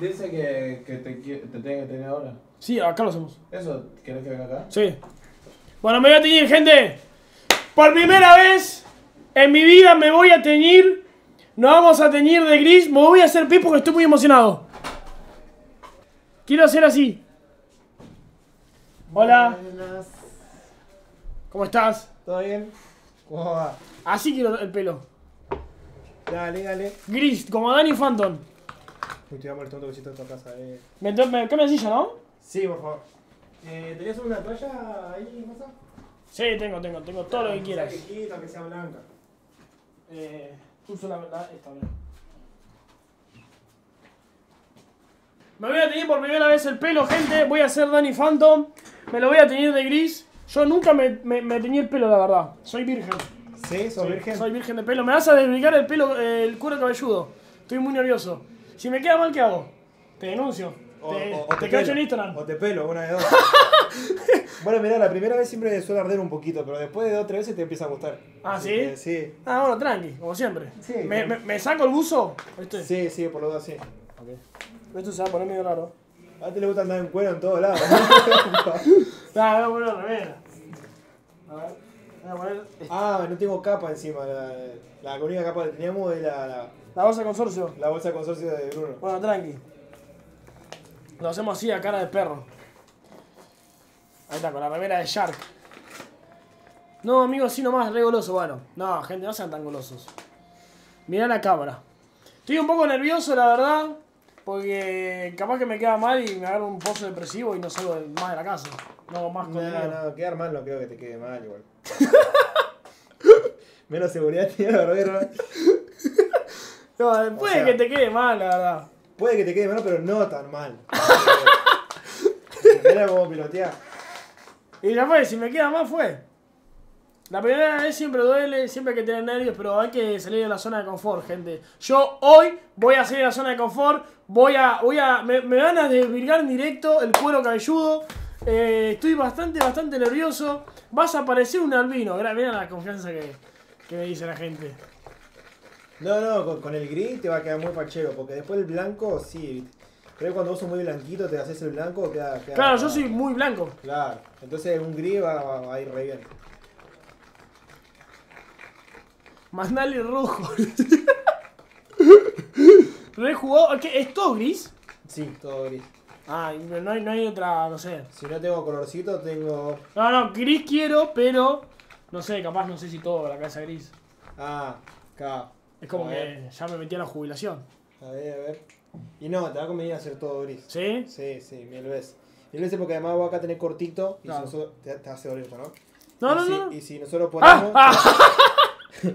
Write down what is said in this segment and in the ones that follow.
Dice que, que te, te tenga que tener ahora. Sí, acá lo hacemos. ¿Eso querés que venga acá? Sí. Bueno, me voy a teñir, gente. Por primera vez en mi vida me voy a teñir. Nos vamos a teñir de gris. Me voy a hacer pis porque estoy muy emocionado. Quiero hacer así. Hola, Buenas. ¿cómo estás? ¿Todo bien? ¿Cómo va? Así quiero el pelo. Dale, dale. Gris, como Danny Phantom. A molestar un toquecito de tu casa, eh. Me, me, cambia silla, ¿no? Sí, por favor. Eh, ¿Tenías una toalla ahí, masa? Sí, tengo, tengo, tengo todo lo que quieras. Que quita, que sea blanca. Eh, uso la, la- esta, mira. Me voy a teñir por primera vez el pelo, gente. Voy a hacer Danny Phantom. Me lo voy a teñir de gris. Yo nunca me, me, me teñí el pelo, la verdad. Soy virgen. ¿Sí? ¿Sos Sí, virgen? Soy virgen de pelo. Me vas a desbrigar el pelo, eh, el cuero cabelludo. Estoy muy nervioso. Si me queda mal, ¿qué hago? Te denuncio. O, te, o- o te te pelo. en Instagram. O te pelo, una de dos. bueno, mirá, la primera vez siempre suele arder un poquito, pero después de dos o tres veces te empieza a gustar. Ah, Así ¿sí? que sí. Ah, bueno, tranqui, como siempre. Sí, me, me, me saco el buzo? ¿Viste? Sí, sí, por lo dos sí. Esto se va a poner medio raro. A ti le gusta andar en cuero en todos lados. Ah, voy a poner remera. A ver, voy a poner ah, no tengo capa encima. La, la única capa que teníamos es la, la, la bolsa de consorcio. la bolsa de consorcio de Bruno. Bueno, tranqui. Lo hacemos así a cara de perro. Ahí está, con la remera de Shark. No, amigo, así nomás, re goloso. Bueno, no, gente, no sean tan golosos. Mirá la cámara. Estoy un poco nervioso, la verdad. Porque capaz que me queda mal y me agarro un pozo depresivo y no salgo más de la casa. No más No, contenido. no, quedar mal no creo que te quede mal igual. Menos seguridad tiene la barbera. No, puede O sea- que te quede mal, la verdad. Puede que te quede mal, pero no tan mal. Mira cómo pilotea. Y ya fue, si me queda mal fue. La primera vez siempre duele, siempre hay que tener nervios, pero hay que salir de la zona de confort, gente. Yo hoy voy a salir de la zona de confort, voy a, voy a, me, me van a desvirgar en directo el cuero cabelludo. Eh, estoy bastante, bastante nervioso. Vas a parecer un albino. Mira la confianza que, que me dice la gente. No, no, con, con el gris te va a quedar muy fachero, porque después el blanco sí. Pero cuando vos sos muy blanquito, te haces el blanco, queda. queda Claro, yo soy muy blanco. Claro, entonces un gris va, va- va a ir re bien. Mandale rojo. Rejugó. ¿Qué? ¿Es todo gris? Sí, todo gris. Ah, no hay, no hay otra, no sé. Si no tengo colorcito, tengo. No, no, gris quiero, pero no sé, capaz no sé si todo la casa gris. Ah, acá. Es como que ya me metí a la jubilación. A ver, a ver. Y no, te va a convenir hacer todo gris. ¿Sí? Sí, sí, mil veces. Mil veces porque además vos acá tenés cortito y Claro. si nosotros, te, te hace doler esto, ¿no? No, y no, si, no. Y si nosotros ¡Ah! ponemos. ¡Ah!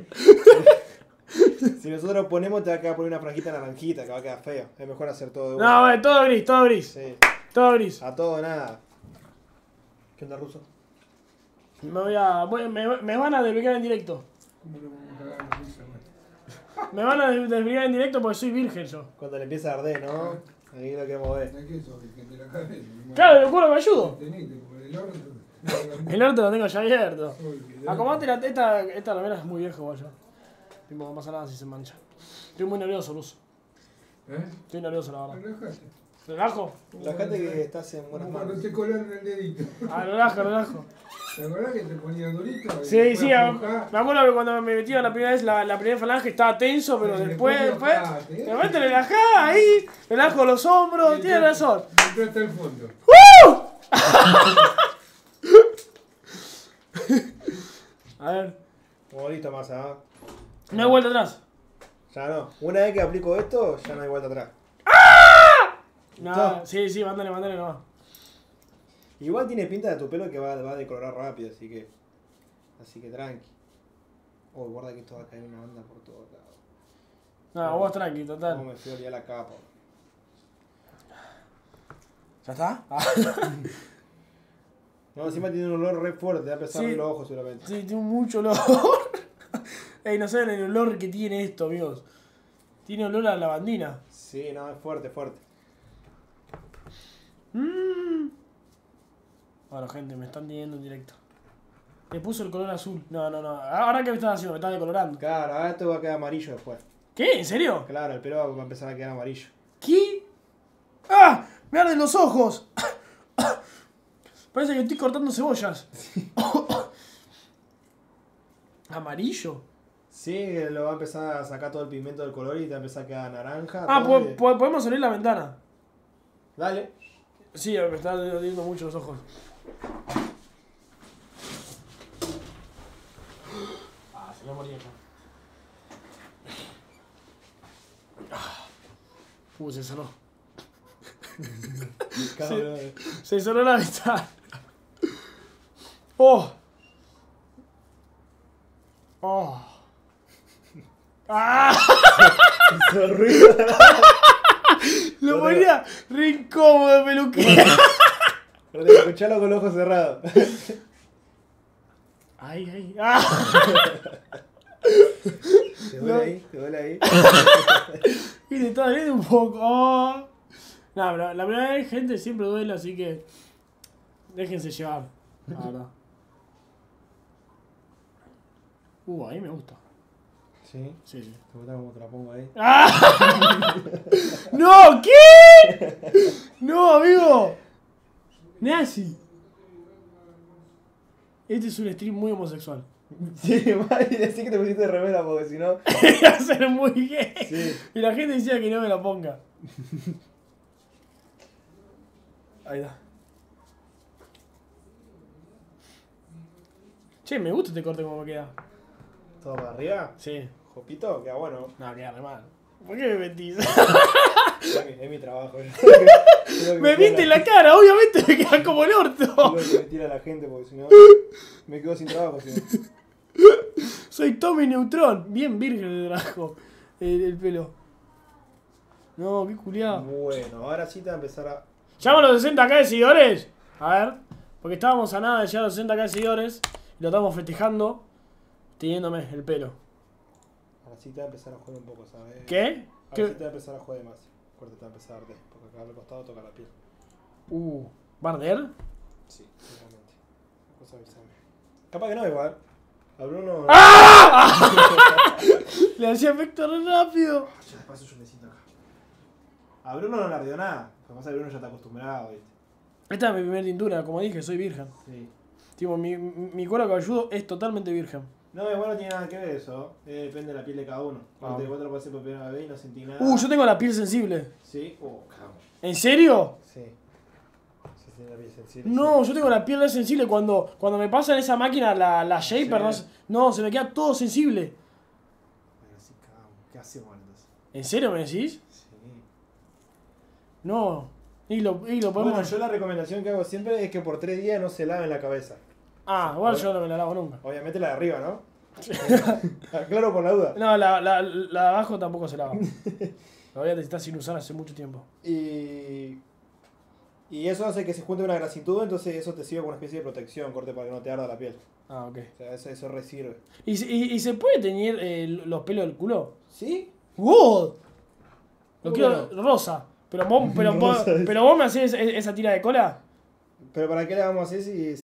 Si nosotros ponemos, te va a quedar poner una franjita naranjita, que va a quedar feo. Es mejor hacer todo de No, una. bueno, todo gris, todo gris. Sí. Todo gris. A todo nada. ¿Qué onda, ruso? Me voy a. voy- me, me van a desbrigar en directo. Me van a des- desbrigar en directo porque soy virgen yo. Cuando le empieza a arder, ¿no? Ahí lo queremos ver. ¿De qué sos? ¿De la cabeza? Claro, el cuero me ayudo. El orto. El orto lo tengo ya abierto. Acomodate la esta, esta remera es muy vieja igual ya. Tipo, no pasa nada si se mancha. Estoy muy nervioso, Luz. ¿Eh? Estoy nervioso, la verdad. Relajate. ¿Relajo? La gente que estás en buenas cuando manos. te colaron el dedito. Ah, relajo, relajo. ¿Te acordás que te ponía durito? Y Sí, sí, me acuerdo que cuando me metí la primera vez, la, la primera falange estaba tenso, pero Sí, después, después ¿eh? de repente relajá ahí, relajo los hombros, Y tienes razón. entró hasta el fondo. A ver, listo más, ¿ah? no hay vuelta atrás. Ya no. Una vez que aplico esto, ya no hay vuelta atrás. No, ¿Listo? sí, sí, mándale, mándale nomás. Igual tiene pinta de tu pelo que va, va a decolorar rápido, así que. Así que tranqui. Oh, guarda que esto va a caer una banda por todos lados. No, vos tranqui, total. me fui a la capa. ¿Ya está? Ah, No, encima tiene un olor re fuerte, a empezar a Sí. abrir los ojos seguramente. sí, tiene mucho olor. Ey, no saben el olor que tiene esto, amigos. Tiene olor a lavandina. Sí, no, es fuerte, fuerte. Mm. Bueno, gente, me están teniendo en directo. Me puso el color azul. No, no, no. Ahora qué me estás haciendo, me estás decolorando. Claro, ahora esto va a quedar amarillo después. ¿Qué? ¿En serio? Claro, el pelo va a empezar a quedar amarillo. ¿Qué? Me arden los ojos. Parece que estoy cortando cebollas. Amarillo. Sí, que lo va a empezar a sacar todo el pigmento del color y te va a empezar a quedar naranja. Ah, po- po- podemos abrir la ventana. Dale. Sí, me está ardiendo mucho los ojos. Ah, se me moría acá. Ah. Uh, se cerró. Cabrón. Se cerró la ventana. Oh. Oh. Ah. Lo ponía re incómodo, peluquero. Pero te escuchalo con los ojos cerrados. Ay, ay. Ah. ¿Te duele ahí? ¿Te duele ahí? Y te está doliendo un poco. Oh. No, pero la primera vez, gente, siempre duele, así que. Déjense llevar. La verdad. Uh, ahí me gusta. Sí. Sí, sí. ¿Te gusta cómo te la pongo ahí? ¡Ah! ¡No! ¿Qué? No, amigo. Nazi. Este es un stream muy homosexual. Sí, y decí que te pusiste remera porque si no. Va a ser muy gay. Sí. Y la gente decía que no me la ponga. Ahí está. Che, me gusta este corte como queda. ¿Todo para arriba? Sí. Jopito, queda bueno. No, queda re mal. ¿Por qué me mentís? Es mi, trabajo. me viste en la cara, obviamente me queda como el orto. Tengo que mentir a la gente porque si no. Me quedo sin trabajo. Si no. Soy Tommy Neutron. Bien virgen trajo el, el pelo. No, qué culiado. Bueno, ahora sí te va a empezar a. ¿Llamo a los 60k de seguidores? A ver, porque estábamos a nada de llegar a los 60k de seguidores y lo estamos festejando teniéndome el pelo. Ahora sí te va a empezar a joder un poco, ¿sabes? ¿Qué? Ahora ¿Qué? sí te va a empezar a joder más. Corte te va a empezar a arder. Porque acá al costado toca la piel. Uh, ¿Barder? Sí, seguramente. Cosa avísame. Capaz que no, igual. A Bruno. ¡Ah! Le hacía efecto re rápido. Ya despacio yo me siento acá. A Bruno no le ardió nada. Lo que pasa es que Bruno ya está acostumbrado, ¿viste? Esta es mi primera tintura, como dije, soy virgen. Sí. Tipo, mi, mi cuero cabelludo es totalmente virgen. No, igual no tiene nada que ver eso. Eh, depende de la piel de cada uno. Ah. Porque vos te lo hacer por primera vez y no sentí nada. Uh, yo tengo la piel sensible. Sí. Oh, cabrón. ¿En serio? Sí. Sí, tiene la piel sensible. No, yo tengo la piel re sensible cuando, cuando me pasa en esa máquina la, la shaper, Sí. no, se- no, se me queda todo sensible. Bueno, sí, cabrón. ¿Qué hacemos entonces? ¿En serio me decís? Sí. No. Y lo, y lo Bueno, podemos... yo la recomendación que hago siempre es que por tres días no se laven la cabeza. Ah, igual yo no me la lavo nunca. Obviamente la de arriba, ¿no? claro, por la duda. No, la, la, la de abajo tampoco se lava. La voy a necesitar sin usar hace mucho tiempo. Y, y eso hace que se junte una grasitud, entonces eso te sirve como una especie de protección, corte, para que no te arda la piel. Ah, ok. O sea, eso, eso re sirve. ¿Y, se- y, y se puede teñir eh, los pelos del culo? ¿Sí? ¡Wow! Lo ¿Cómo quiero rosa. Pero vos, pero, vos, pero vos me hacés e- esa tira de cola. Pero ¿para qué le vamos a hacer si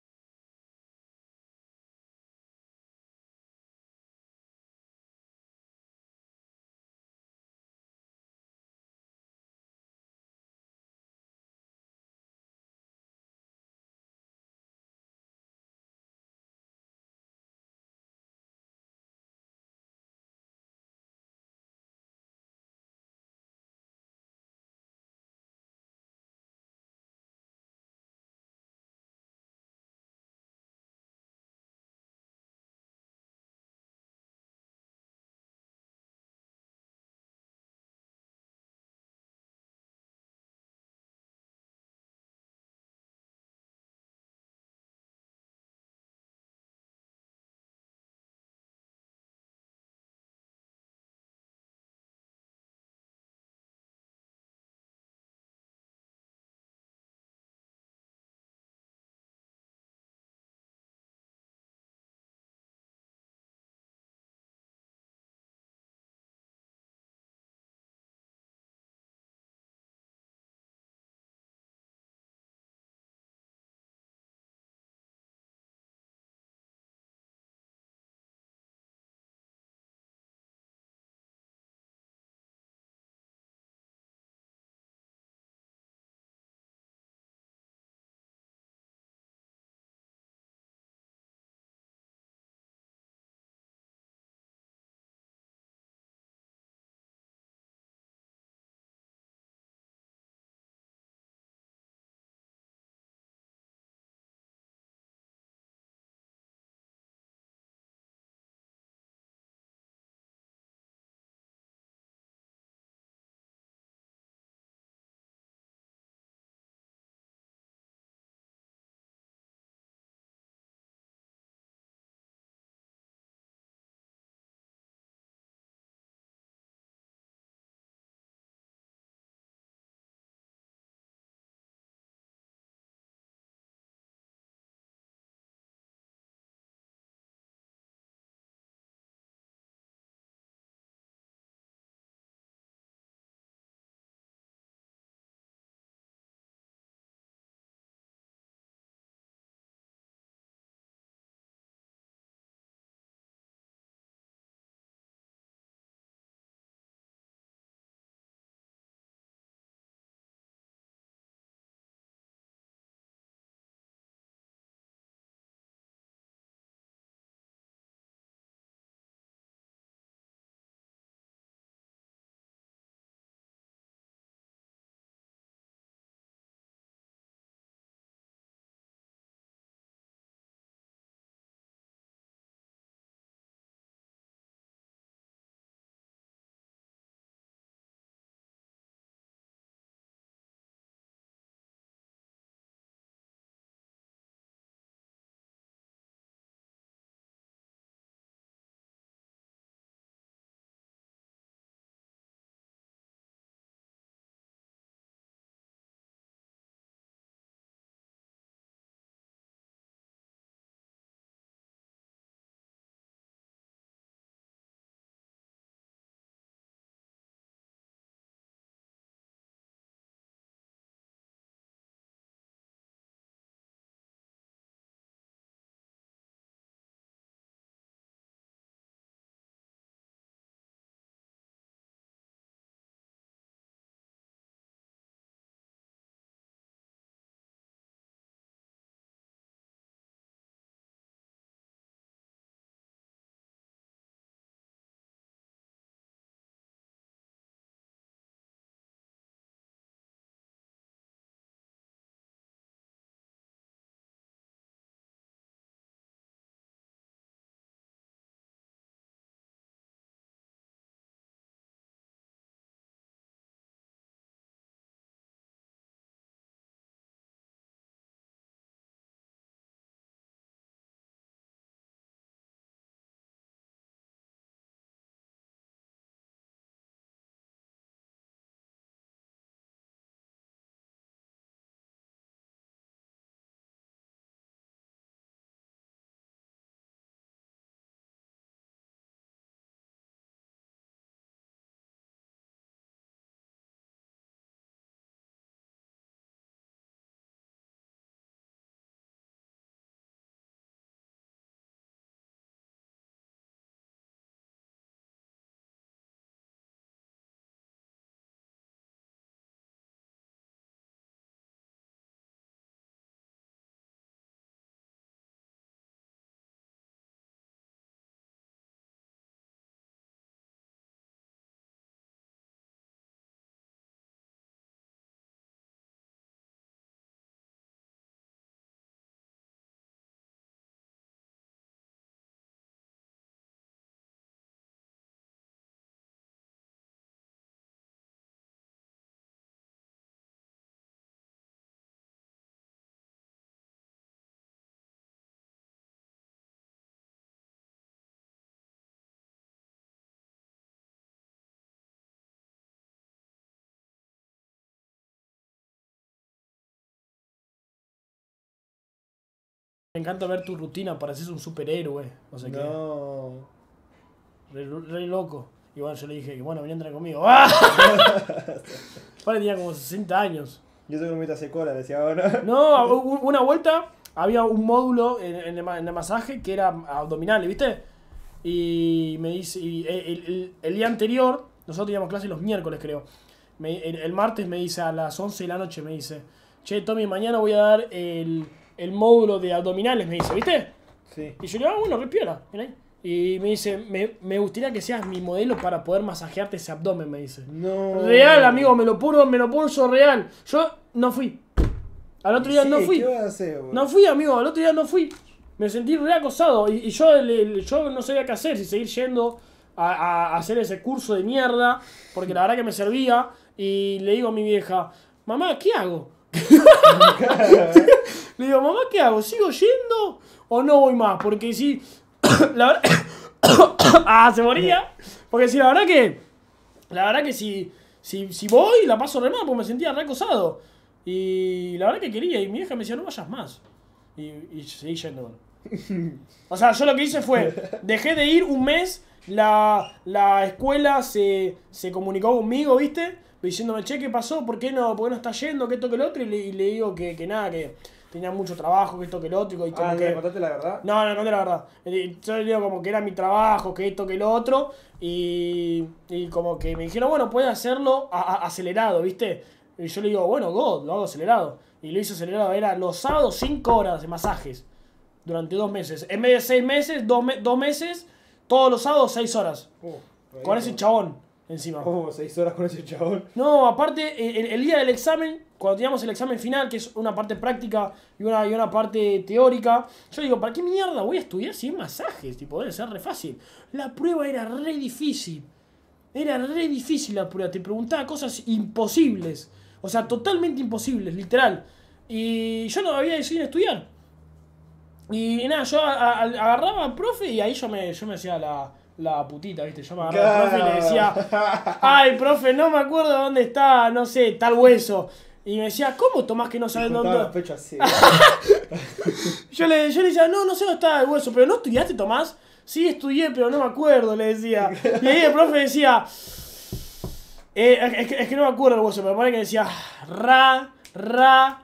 Me encanta ver tu rutina, pareces un superhéroe. No sé qué. No. Re, re loco. Y bueno, yo le dije que bueno, venía a entrenar conmigo. ¡Ah! Tenía como 60 años. Yo tengo que hacer cola, decía ahora. No, u- una vuelta había un módulo en, en el, ma- en el masaje que era abdominales, ¿viste? Y me dice, y el, el- el día anterior, nosotros teníamos clase los miércoles, creo. Me- el martes me dice, a las 11 de la noche, me dice, che, Tommy, mañana voy a dar el, el módulo de abdominales, me dice, ¿viste? Sí. Y yo le digo, ah, bueno, repiola, ahí. Y me dice, me, me gustaría que seas mi modelo para poder masajearte ese abdomen, me dice. No. Real, amigo, me lo puro, me lo pulso real. Yo no fui. Al otro día Sí, no fui. ¿Qué vas a hacer, boludo? No fui, amigo, al otro día no fui. Me sentí re acosado. Y, y yo, le- yo no sabía qué hacer, si seguir yendo a, a hacer ese curso de mierda, porque la verdad que me servía. Y le digo a mi vieja, mamá, ¿qué hago? le digo, mamá, ¿qué hago? ¿Sigo yendo o no voy más? Porque si. la verdad. ah, se moría. Porque si la verdad que. La verdad que si, si, si voy, la paso re mal, porque me sentía re acosado. Y la verdad que quería, y mi vieja me decía, no vayas más. Y, y seguí yendo. O sea, yo lo que hice fue, dejé de ir un mes, la, la escuela se, se comunicó conmigo, ¿viste? Diciéndome, che, ¿qué pasó? ¿Por qué no, por qué no está yendo? ¿Qué esto que el otro? Y le, y le digo que, que nada, que tenía mucho trabajo, que esto que el otro. Y como Ah, que... ¿le contaste la verdad? No, no, no, la verdad. Yo le digo como que era mi trabajo, que esto, que lo otro. Y, y como que me dijeron, bueno, puedes hacerlo a- a- acelerado, ¿viste? Y yo le digo, bueno, God, lo hago acelerado. Y lo hice acelerado. Era los sábados 5 horas de masajes. Durante dos meses. En vez de 6 meses, dos, me- dos meses, todos los sábados 6 horas. Oh, Con ese chabón encima. Oh, seis horas con ese chabón. No, aparte, el, el día del examen, cuando teníamos el examen final, que es una parte práctica y una, y una parte teórica, yo digo, ¿para qué mierda voy a estudiar si es masajes? Tipo, debe ser re fácil. La prueba era re difícil. Era re difícil la prueba. Te preguntaba cosas imposibles. O sea, totalmente imposibles, literal. Y yo no había decidido estudiar. Y, nada, yo a- a- agarraba al profe y ahí yo me, yo me hacía la, la putita, ¿viste? Yo me agarraba al profe y le decía, ay, profe, no me acuerdo dónde está, no sé, tal hueso. Y me decía, ¿cómo tomás que no sabes dónde? pechos así. Yo le, yo le decía, no, no sé dónde está el hueso, pero ¿no estudiaste, Tomás? Sí, estudié, pero no me acuerdo, le decía. Y ahí el profe decía, eh, es, que, es que no me acuerdo el hueso, pero parece que decía, ra, ra.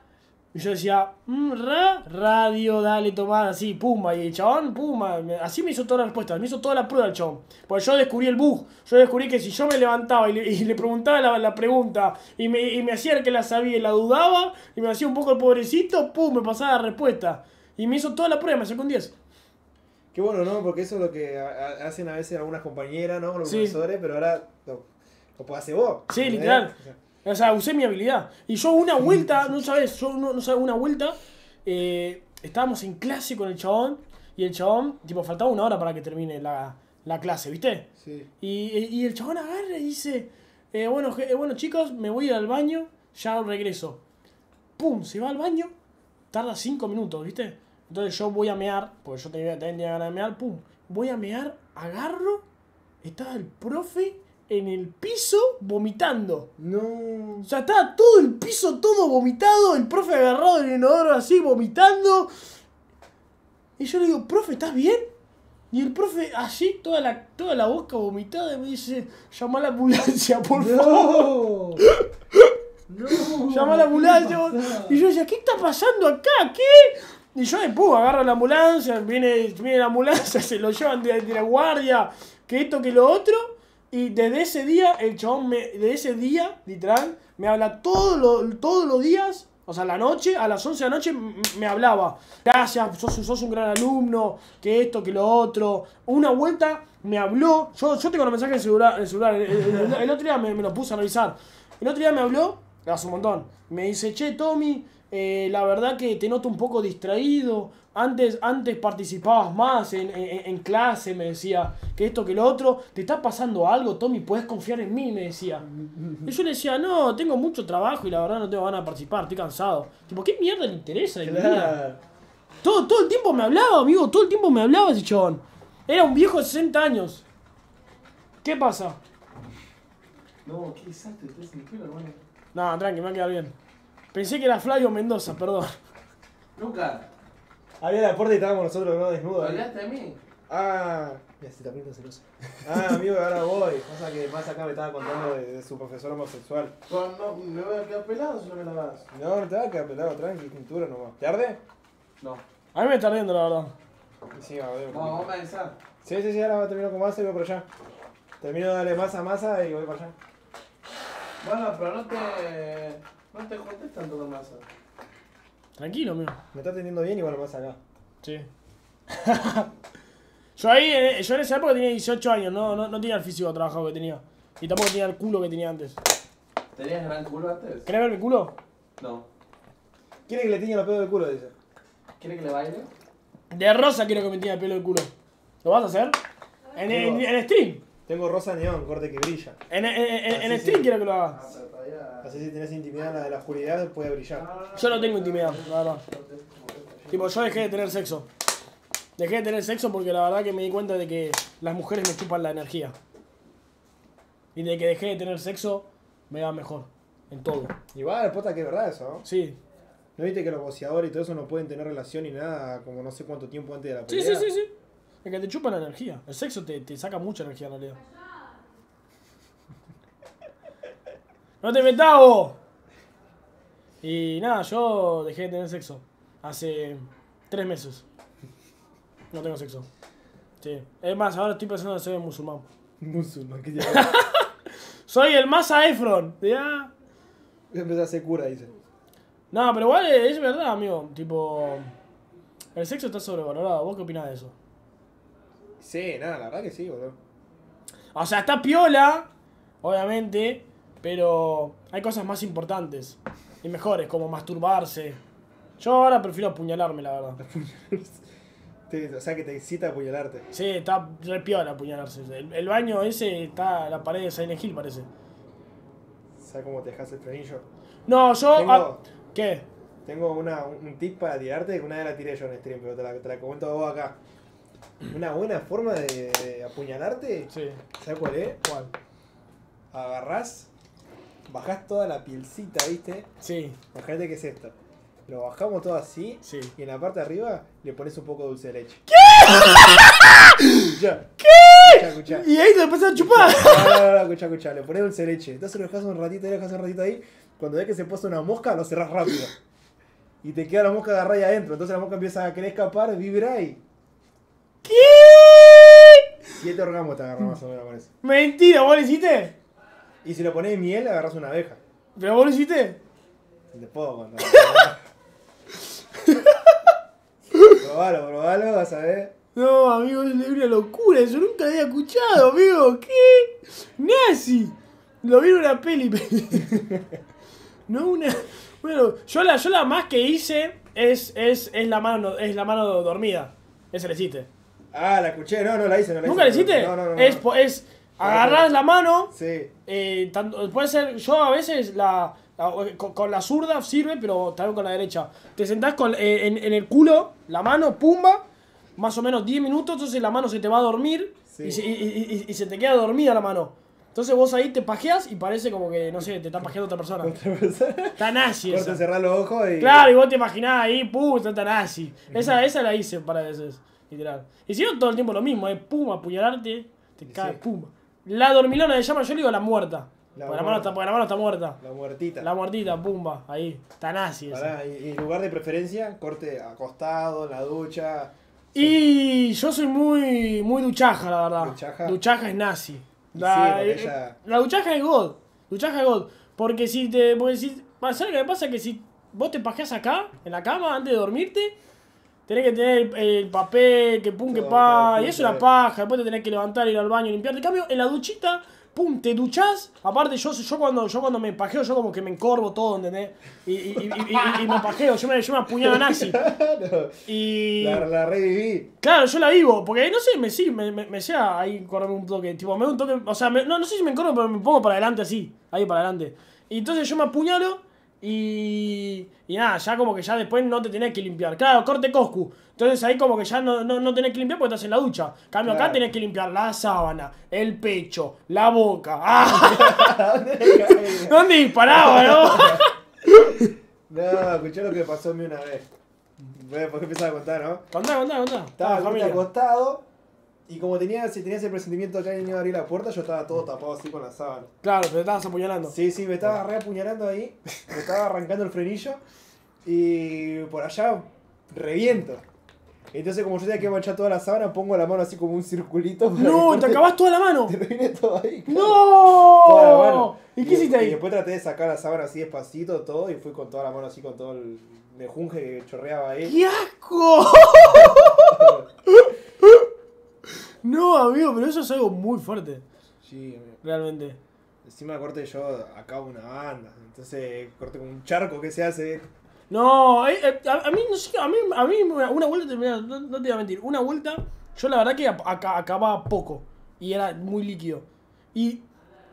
Y yo decía, mm, ra, radio, dale, Tomás, así, pumba. Y el chabón, pumba. Así me hizo toda la respuesta, me hizo toda la prueba el chabón. Porque yo descubrí el bug. Yo descubrí que si yo me levantaba y le, y le preguntaba la, la pregunta y me, y me hacía el que la sabía y la dudaba y me hacía un poco el pobrecito, pum, me pasaba la respuesta. Y me hizo toda la prueba, me sacó un 10. Qué bueno, ¿no? Porque eso es lo que hacen a veces algunas compañeras, ¿no? Los Sí. profesores, pero ahora lo, lo hacer vos. Sí, literal. O sea, usé mi habilidad. Y yo una vuelta, no sabes, yo no, no sabes, una vuelta, eh, estábamos en clase con el chabón y el chabón, tipo, faltaba una hora para que termine la, la clase, ¿viste? sí. Y, y el chabón agarra y dice, eh, bueno, eh, bueno chicos, me voy al baño, ya regreso. Pum, se va al baño, tarda cinco minutos, ¿viste? Entonces yo voy a mear, porque yo tenía, tenía ganas de mear, pum, voy a mear, agarro, estaba el profe en el piso vomitando. No. O sea, estaba todo el piso todo vomitado, el profe agarrado en el inodoro así, vomitando. Y yo le digo, profe, ¿estás bien? Y el profe así, toda la, toda la boca vomitada, me dice, llama a la ambulancia, por favor. No. Llama a la ambulancia. Y yo decía, ¿qué está pasando acá? ¿Qué? Y yo después agarro la ambulancia, viene, viene la ambulancia, se lo llevan de, de la guardia, que esto, que lo otro. Y desde ese día, el chabón, me, desde ese día, literal, me habla todo lo- todos los días, o sea, la noche, a las 11 de la noche, me hablaba. Gracias, sos, sos un gran alumno, que esto, que lo otro. Una vuelta me habló, yo, yo tengo los mensajes en el celular, el, celular, el, el- el otro día me, me lo puse a revisar. El otro día me habló, hace un montón, me dice, che, Tommy, eh, la verdad que te noto un poco distraído. Antes, antes participabas más en, en- en clase, me decía, que esto, que lo otro. ¿Te está pasando algo, Tommy? ¿Puedes confiar en mí? Me decía. Y yo le decía, no, tengo mucho trabajo y la verdad no tengo ganas de participar, estoy cansado. Tipo, ¿qué mierda le interesa de mi vida? Todo, todo el tiempo me hablaba, amigo, todo el tiempo me hablaba ese chabón. Era un viejo de 60 años. ¿Qué pasa? No, qué desastre, estás en el pelo, hermano. No, tranqui, me va a quedar bien. Pensé que era Flavio Mendoza, perdón. Nunca. Abría la puerta y estábamos nosotros no desnudos. ¿Olvidaste de mí? Ah, mira, si también celoso. Ah, amigo, ahora voy. Pasa que más acá me estaba contando de, de su profesor homosexual. Cuando me voy a quedar pelado si no me la das. No, no te va a quedar pelado, tranqui, pintura nomás. ¿Te arde? No. A mí me está riendo, la verdad. Sí, a ver. Vamos, vamos a pensar. Sí, sí, sí, ahora va a terminar con masa y voy por allá. Termino de darle masa a masa y voy para allá. Bueno, pero no te. No te juntes tanto con masa. Tranquilo, mío. Me está teniendo bien y bueno, más acá. Sí. yo ahí, eh, yo en esa época tenía 18 años, no, no, no tenía el físico trabajado que tenía. Y tampoco tenía el culo que tenía antes. ¿Tenías gran culo antes? ¿Querés ver mi culo? No. ¿Quiere que le tiña los pedos del culo? Dice. ¿Quiere que le baile? De rosa quiero que me tenga el pelo del culo. ¿Lo vas a hacer? En, en, en, stream. Tengo rosa neón, corte que brilla. En, en, en, en stream sí. quiero que lo hagas. Ah, todavía. Así si tenés intimidad en la de la oscuridad puede brillar. Yo no tengo intimidad, la verdad. Tipo, yo dejé de tener sexo. Dejé de tener sexo porque la verdad que me di cuenta de que las mujeres me chupan la energía. Y de que dejé de tener sexo, me va mejor. En todo. Igual, puta que es verdad eso, ¿no? Sí. ¿No viste que los boxeadores y todo eso no pueden tener relación ni nada como no sé cuánto tiempo antes de la Sí, pelea? sí, sí, sí. Es que te chupa la energía. El sexo te, te saca mucha energía en realidad. ¡No te metas vos! Y nada, yo dejé de tener sexo. Hace tres meses. No tengo sexo. Sí. Es más, ahora estoy pensando en ser musulmán. Musulmán, que ya Soy el Masa Efron. Ya. empezó a ser cura, dice. No, pero igual es verdad, amigo. Tipo. El sexo está sobrevalorado. ¿Vos qué opinás de eso? Sí, nada, la verdad que sí, boludo. O sea, está piola, obviamente, pero hay cosas más importantes y mejores, como masturbarse. Yo ahora prefiero apuñalarme, la verdad. Te- o sea que te excita apuñalarte. Sí, está re piola apuñalarse. El, el baño ese está la pared de Silent Hill, parece. ¿Sabes cómo te dejas el frenillo? No, yo. Tengo- ah, ¿Qué? Tengo una, un tip para tirarte, que una vez la tiré yo en stream, pero te la, te la comento a vos acá. Una buena forma de, de apuñalarte, Sí, ¿sabes cuál es? ¿cuál? Agarrás, bajás toda la pielcita, ¿viste? Sí, Imagínate que es esto. Lo bajamos todo así sí. y en la parte de arriba le pones un poco de dulce de leche. ¿Qué? ¿Qué? Escuchá, escuchá. Y ahí te empezás a chupar. No, no, no, escuchá, escuchá. Le pones dulce de leche. Entonces lo dejas un ratito ahí, lo dejas un ratito ahí. Cuando ves que se puso una mosca, lo cerrás rápido. Y te queda la mosca agarrada ahí adentro. Entonces la mosca empieza a querer escapar, vibra y. ¿Qué? Siete orgasmos te agarras más o menos con eso. Mentira, ¿vos lo hiciste? Y si lo pones miel, agarras una abeja. ¿Pero vos lo hiciste? Te puedo contar. probalo, probalo, vas a ver. No, amigo, es una locura. Yo nunca había escuchado, amigo. ¿Qué? Nazi. Lo vi en una peli. no una. Bueno, yo la, yo la más que hice es, es, es, la mano, es la mano dormida. Esa la hiciste. Ah, la escuché. No, no la hice, no la ¿Nunca la hice. hiciste? No, no, no. Es, es agarrás la mano. Sí. eh, tanto, puede ser. Yo a veces la. la- con, con la zurda sirve, pero también con la derecha. Te sentás con, eh, en, en el culo, la mano, pumba. Más o menos 10 minutos, entonces la mano se te va a dormir. Sí. Y, se, y- y- y- y se te queda dormida la mano. Entonces vos ahí te pajeas y parece como que, no sé, te está pajeando otra persona. Otra persona. Está nazi Corta, esa. cerrar los ojos y. Claro, y vos te imaginás ahí, pum, está nazi. Esa, esa la hice para veces, literal. Y si no, todo el tiempo lo mismo, es pum, apuñalarte, te cae, Sí. La dormilona le llama, yo le digo la muerta. La porque, la mano está, porque la mano está muerta. La muertita. La muertita, pumba, ahí. Está nazi esa. Pará, y, y lugar de preferencia, corte acostado, en la ducha. Y yo soy muy, muy duchaja, la verdad. ¿Duchaja? es nazi. La, sí, eh, ella- la duchaja es God. Duchaja es God. Porque si te. Porque si. ¿Sabes qué pasa? Que si vos te pajeas acá, en la cama, antes de dormirte, tenés que tener el, el papel, que pum, que pa. Y es una paja. Después te tenés que levantar, ir al baño, limpiarte. En cambio, en la duchita. Pum, te duchás. Aparte, yo, yo, cuando, yo cuando me pajeo, yo como que me encorvo todo, ¿entendés? Y, y, y, y- y- y me pajeo, yo me, yo me apuñalo nazi. Claro, Y. la, la reviví. Claro, yo la vivo, porque no sé, me sí, me, me, me sea ahí correrme un toque, tipo, me da un toque, o sea, me- no, no sé si me encorro, pero me pongo para adelante así, ahí para adelante. Y entonces yo me apuñalo y, y nada, ya como que ya después no te tenés que limpiar. Claro, corte Coscu. Entonces ahí como que ya no, no, no tenés que limpiar porque estás en la ducha. Cambio acá tenés que limpiar la sábana, el pecho, la boca. ¡Ah! ¿Dónde disparaba, no? No, escuché lo que pasó a mí una vez. Bueno, Después empezar a contar, ¿no? Contá, contá, contá. Estaba Ah, acostado y como tenía, tenía ese presentimiento de que alguien iba a abrir la puerta, yo estaba todo tapado así con la sábana. Claro, pero estabas apuñalando. Sí, sí, me estaba re apuñalando ahí, me estaba arrancando el frenillo y por allá reviento. Entonces como yo tenía que manchar toda la sábana, pongo la mano así como un circulito. para No, te acabás toda la mano. Terminé todo ahí. claro. Toda la ¡No! mano. ¿Y qué hiciste Y ahí? después traté de sacar la sábana así despacito, todo, y fui con toda la mano así, con todo el mejunje que chorreaba ahí. ¡Qué asco! No, amigo, pero eso es algo muy fuerte. Sí, amigo. Realmente. Encima corte yo acabo una banda, entonces corte como un charco que se hace. No, eh, eh, a, a mí no sé, a mí, a mí una vuelta, mirá, no, no te voy a mentir, una vuelta, yo la verdad que aca- acababa poco y era muy líquido. Y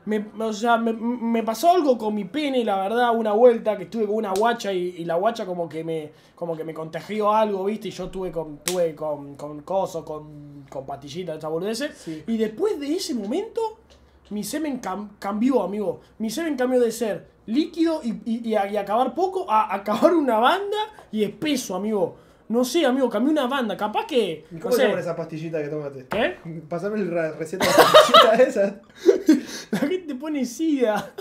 me, o sea, me, me pasó algo con mi pene, la verdad, una vuelta que estuve con una guacha y, y la guacha como que me como que me contagió algo, ¿viste? Y yo tuve con tuve con con coso, con con patillitas, esa boludeces. Sí. Y después de ese momento mi semen cam- cambió, amigo. Mi semen cambió de ser líquido y, y- y acabar poco a acabar una banda y espeso, amigo. No sé, amigo, cambié una banda. Capaz que. ¿Y No cómo se llama esa pastillita que tomaste? ¿Qué? Pasame la receta de la pastillita esa. La gente pone sida.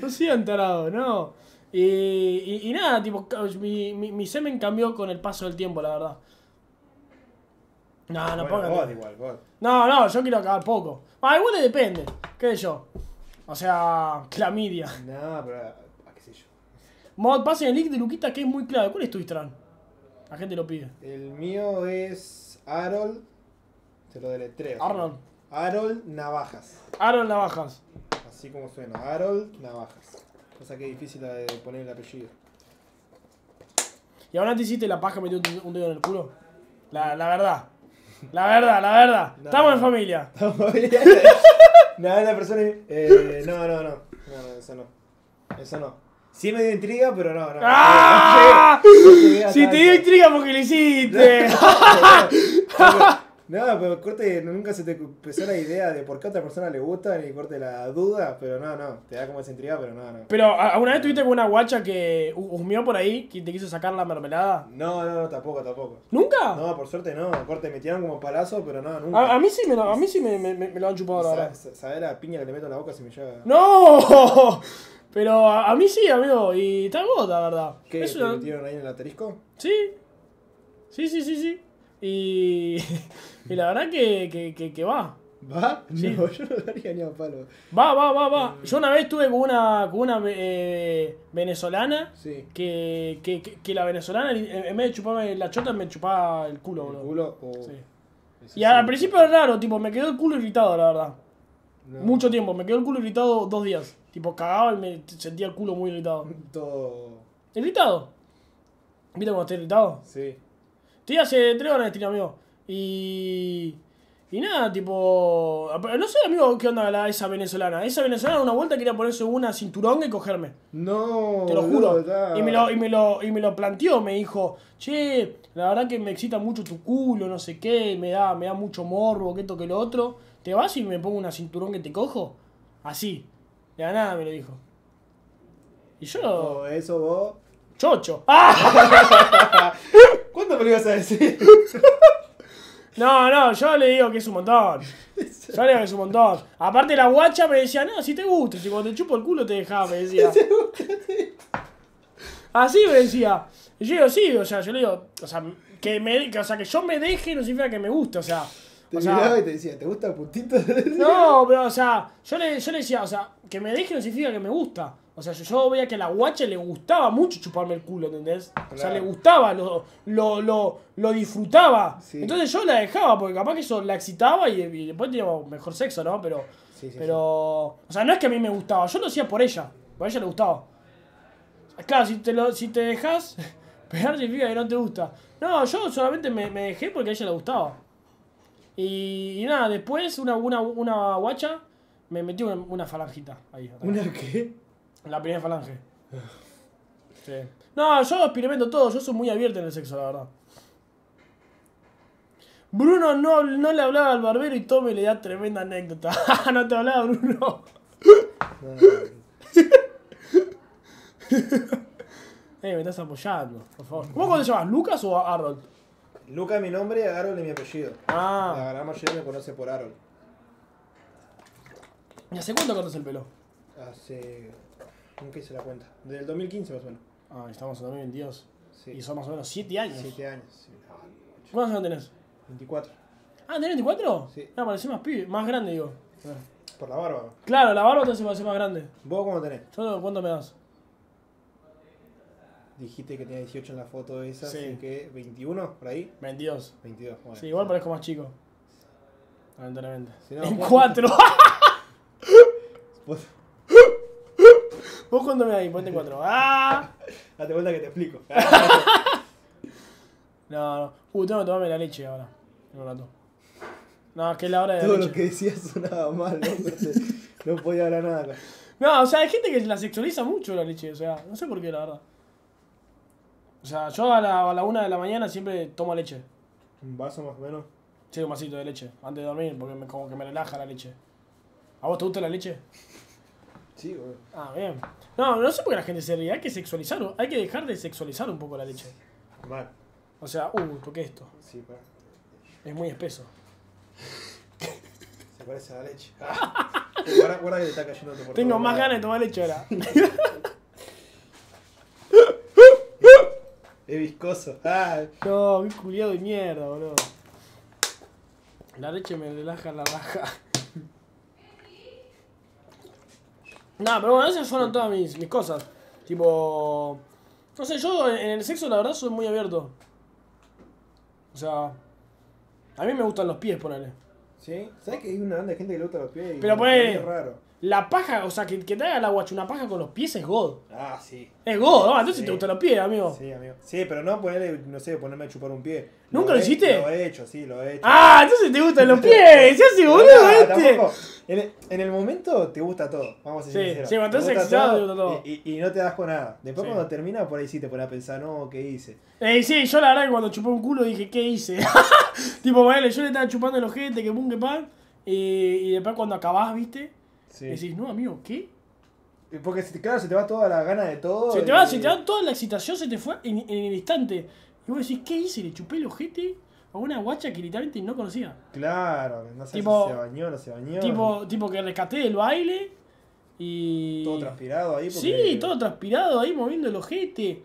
no sean tarados, no. Y, y- y nada, tipo, mi, mi, mi semen cambió con el paso del tiempo, la verdad. No, no bueno, pongan. igual. No, no, yo quiero acabar poco. Ah, igual le depende. ¿Qué sé yo? O sea, clamidia. No, pero. ah, qué sé yo. Mod, pasen el link de Luquita que es muy clave. ¿Cuál es tu Instagram? La gente lo pide. El mío es Harold. Te lo deletreo. Arnold. Harold Navajas. Aaron Navajas. Así como suena. Harold Navajas. Cosa que es difícil de poner el apellido. ¿Y ahora te hiciste la paja metió un, dedo en el culo? La, la verdad. La verdad, la verdad. No, Estamos en no. familia. Nada, la persona. Eh, no, no, no. No, no, eso no. Eso no. Sí me dio intriga, pero no, no. ¡Ah! No llegué a Si te dio intriga porque lo hiciste. No, pero corte, nunca se te empezó la idea de por qué a otra persona le gusta, ni corte la duda, pero no, no. Te da como esa intriga, pero no, no. Pero, ¿a- ¿alguna vez tuviste con una guacha que hu- husmeó por ahí? Que te quiso sacar la mermelada? No, no, no, tampoco, tampoco. ¿Nunca? No, por suerte no. Corte, me tiraron como palazo, pero no, nunca. A, a mí sí me lo, a mí sí me, me- me lo han chupado, la verdad. Sa- sa- ¿Sabés la piña que le meto en la boca si me llega? ¡No! Pero a, a mí sí, amigo. Y está gota, la verdad. ¿Qué? Es ¿Te una- metieron ahí en el asterisco? Sí. Sí, sí, sí, sí. Y, y la verdad que, que, que, que va. ¿Va? Sí. No, yo no lo haría ni a palo. Va, va, va, va. Yo una vez estuve con una, con una eh, venezolana Sí. que, que, que, la venezolana en en vez de chuparme la chota me chupaba el culo, ¿El bro. culo o...? Sí. Ese Y al principio era raro, tipo, me quedó el culo irritado, la verdad. No. Mucho tiempo, me quedó el culo irritado dos días. Tipo, cagaba y me sentía el culo muy irritado. Todo... ¿Irritado? ¿Viste cuando estoy irritado? Sí. Estoy hace tres horas de stream, amigo. Y. Y nada, tipo. No sé, amigo, qué onda la, esa venezolana. Esa venezolana una vuelta quería ponerse una cinturón y cogerme. No, Te lo juro. Y me lo, y, me lo, y me lo planteó, me dijo, che, la verdad que me excita mucho tu culo, no sé qué, me da, me da mucho morbo, que esto, que lo otro. ¿Te vas y me pongo una cinturón que te cojo? Así. De la nada me lo dijo. Y yo. Oh, eso vos... ¡Chocho! ¡Ah! ¿Cuándo me lo ibas a decir? No, no, yo le digo que es un montón. Yo le digo que es un montón. Aparte la guacha me decía, no, si te gusta, si cuando te chupo el culo te dejaba, me decía. Así me decía. Y yo digo, sí, o sea, yo le digo, o sea, que, me, que, o sea, que yo me deje no significa que me guste, o sea. Te O sea, miraba y te decía, ¿te gusta putito? no, pero, o sea, yo le, yo le decía, o sea, que me deje no significa que me gusta. O sea, yo, yo veía que a la guacha le gustaba mucho chuparme el culo, ¿entendés? O sea, le gustaba, lo, lo, lo, lo disfrutaba. Sí. Entonces yo la dejaba, porque capaz que eso la excitaba y, y después teníamos mejor sexo, ¿no? Pero, Sí, sí, pero, o sea, no es que a mí me gustaba, yo lo hacía por ella, por ella le gustaba. Claro, si te, lo, si te dejas pegar significa que no te gusta. No, yo solamente me, me dejé porque a ella le gustaba. Y, y nada, después una, una, una guacha me metió una, una falangita ahí. atrás. ¿Una qué? La primera falange. Sí. No, yo experimento todo, yo soy muy abierto en el sexo, la verdad. Bruno no, no le hablaba al barbero y Tommy le da tremenda anécdota. no te hablaba, Bruno. No, Eh, me estás apoyando, por favor. ¿Cómo cómo te llamas? ¿Lucas o Harold? Luca es mi nombre, Harold es mi apellido. La Ah, gran mayoría me conoce por Harold. ¿y hace cuánto cortas el pelo? Hace. Nunca hice la cuenta. Desde el 2015 más o menos. Ah, estamos en 2022. Sí. Y son más o menos 7 años. 7 años. sí. ¿Cuántos años tenés? 24. Ah, ¿tenés 24? Sí. Ah, parecés más pibe, más grande, digo. Por la barba. Claro, la barba te hace parecer más grande. ¿Vos cómo tenés? ¿Yo cuánto me das? Dijiste que tenía 18 en la foto esa, Sí. así que 21 por ahí. 22. 22. Bueno, Sí, igual parezco más chico. Lamentablemente. Si no, en ¿cuánto? 4. Vos- ¿Vos cuánto me das? Ponte 4. ¡Ah! Date cuenta que te explico. No, no. Uh, tengo que tomarme la leche ahora. En un rato. No, es que es la hora de la Todo leche. lo que decías sonaba mal, ¿no? No podía hablar nada. No, o sea, hay gente que la sexualiza mucho la leche. O sea, no sé por qué, la verdad. O sea, yo a la, a la una de la mañana siempre tomo leche. Un vaso más o menos. Sí, un vasito de leche. Antes de dormir, porque me, como que me relaja la leche. ¿A vos te gusta la leche? Sí, güey. Ah, bien. No, no sé por qué la gente se ríe. Hay que sexualizar, hay que dejar de sexualizar un poco la leche. Mal. O sea, uh, ¿por qué esto? Sí, para. Es muy espeso. Se parece a la leche. guarda, guarda que te está cayendo tu Tengo más ganas de tomar leche ahora. Es viscoso. Ah, No, qué culiado de mierda, boludo. La leche me relaja la raja. No, pero bueno, esas fueron todas mis, mis cosas. Tipo. No sé, yo en el sexo la verdad soy muy abierto. O sea. A mí me gustan los pies, ponele. ¿Sí? ¿Sabes que hay una banda de gente que le gusta los pies? y Pero ponele- raro. La paja, o sea, que, que te haga la guacha una paja con los pies es God. Ah, sí. Es God, ¿no? Entonces Sí. te gustan los pies, amigo. Sí, amigo. Sí, pero no ponerle, no sé, ponerme a chupar un pie. ¿Nunca lo he- hiciste? Lo he hecho, sí, lo he hecho. Ah, entonces te gustan los pies. Hace No, boludo este. tampoco. En el, en el momento te gusta todo, vamos a ser Sí, sinceros. sí, cuando estás excitado te gusta todo. Y, y- y no te das con nada. Después Sí. cuando termina, por ahí sí te pones a pensar, no, ¿qué hice? Eh, sí, yo la verdad que cuando chupé un culo dije, ¿qué hice? tipo, vale, yo le estaba chupando el ojete, que pum, que pan. Y, y después cuando acabás, viste, Sí. decís, no, amigo, ¿qué? Porque, se claro, se te va toda la gana de todo. Se te y- va, se te va toda la excitación, se te fue en, en el instante. Y vos decís, ¿qué hice? Le chupé el ojete a una guacha que literalmente no conocía. Claro, no sé Tipo- si se bañó o no se bañó. Tipo, tipo que rescaté del baile y... Todo transpirado ahí. Porque... Sí, todo transpirado ahí moviendo el ojete.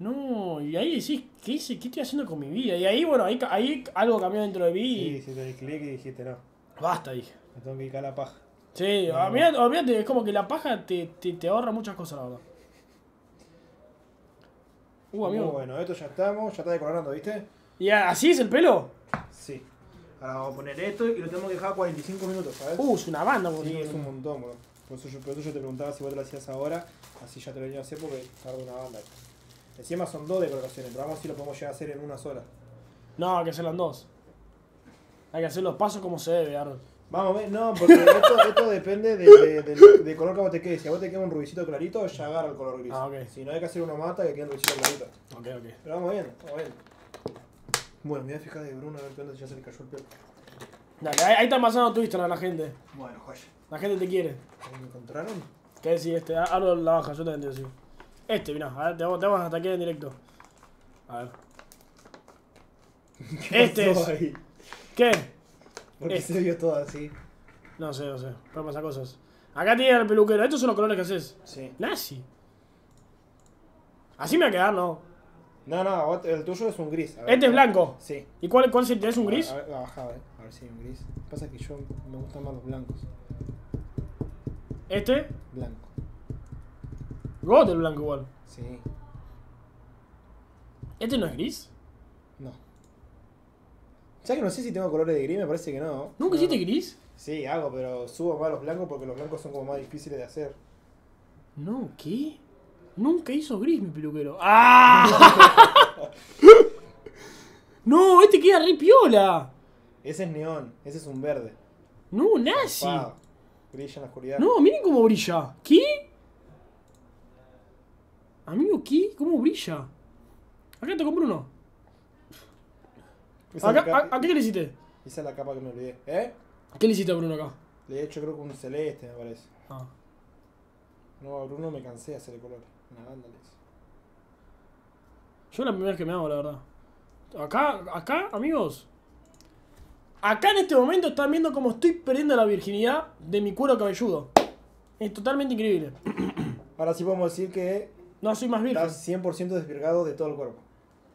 No, y ahí decís, ¿qué hice? ¿Qué estoy haciendo con mi vida? Y ahí, bueno, ahí, ahí algo cambió dentro de mí. Sí, y sí, te di clic y dijiste, no, Basta, dije. me tengo que ir a la paja. Sí, No. olvídate, es como que la paja te, te, te ahorra muchas cosas, la verdad. Uh, amigo. Bueno, esto ya estamos, ya está decorando, ¿viste? ¿Y así es el pelo? Sí. Ahora vamos a poner esto y lo tenemos que dejar 45 minutos, ¿sabes? Uh, es una banda, por sí, es un montón, bro. Por eso, yo, por eso yo te preguntaba si vos te lo hacías ahora, así ya te lo venía a hacer porque tarda una banda. Encima son dos decoraciones, pero vamos a ver si lo podemos llegar a hacer en una sola. No, hay que hacer las dos. Hay que hacer los pasos como se debe, Aaron. Vamos a ver, no, porque esto, esto depende de- de- del, color que vos te quede. Si a vos te queda un rubicito clarito, ya agarra el color gris. Ah, ok. Si no hay que hacer uno mata, que quede un rubicito clarito. Ok, ok. Pero vamos bien, vamos bien. Bueno, me voy a fijar de Bruno a ver qué onda si ya se le cayó el pelo. Dale, ahí, ahí está pasando tu Instagram la gente. Bueno, joya. La gente te quiere. ¿Me encontraron? ¿Qué decís este? Aaron la baja, yo te entiendo, sí. Este, mirá, a ver, te vamos, te vamos a atacar en directo. A ver. Este pasó es. ahí? ¿Qué? Porque Este. se vio todo así. No sé, no sé. Pueden pasar cosas. Acá tiene el peluquero. Estos son los colores que haces. Sí. Nazi. Así me va a quedar, ¿no? No, no, el tuyo es un gris. A ver, Este es blanco. Sí. ¿Y cuál, cuál es ¿Es un gris? A ver, a ver, a ver si hay un gris. Pasa que yo me gustan más los blancos. Este. Blanco. God el blanco igual. Sí. ¿Este no es gris? Ya que no sé si tengo colores de gris, me parece que no. ¿Nunca hiciste no. gris? Sí, hago, pero subo más los blancos porque los blancos son como más difíciles de hacer. No, ¿qué? Nunca hizo gris mi peluquero. ¡Ah! no, este queda re piola. Ese es neón, ese es un verde. No, nazi. Wow. Brilla en la oscuridad. No, miren cómo brilla. ¿Qué? Amigo, ¿qué? ¿Cómo brilla? Acá te compro uno. Acá, ¿a, a qué le hiciste? esa es la capa que me olvidé. ¿Eh? ¿Qué le hiciste a Bruno acá? Le he hecho creo que un celeste, me parece. Ah. No, a Bruno me cansé de hacer el color. Una banda. Yo la primera vez que me hago, la verdad. Acá, acá, amigos. Acá en este momento están viendo cómo estoy perdiendo la virginidad de mi cuero cabelludo. Es totalmente increíble. Ahora sí podemos decir que No soy más virgen. estás 100% desvirgado de todo el cuerpo.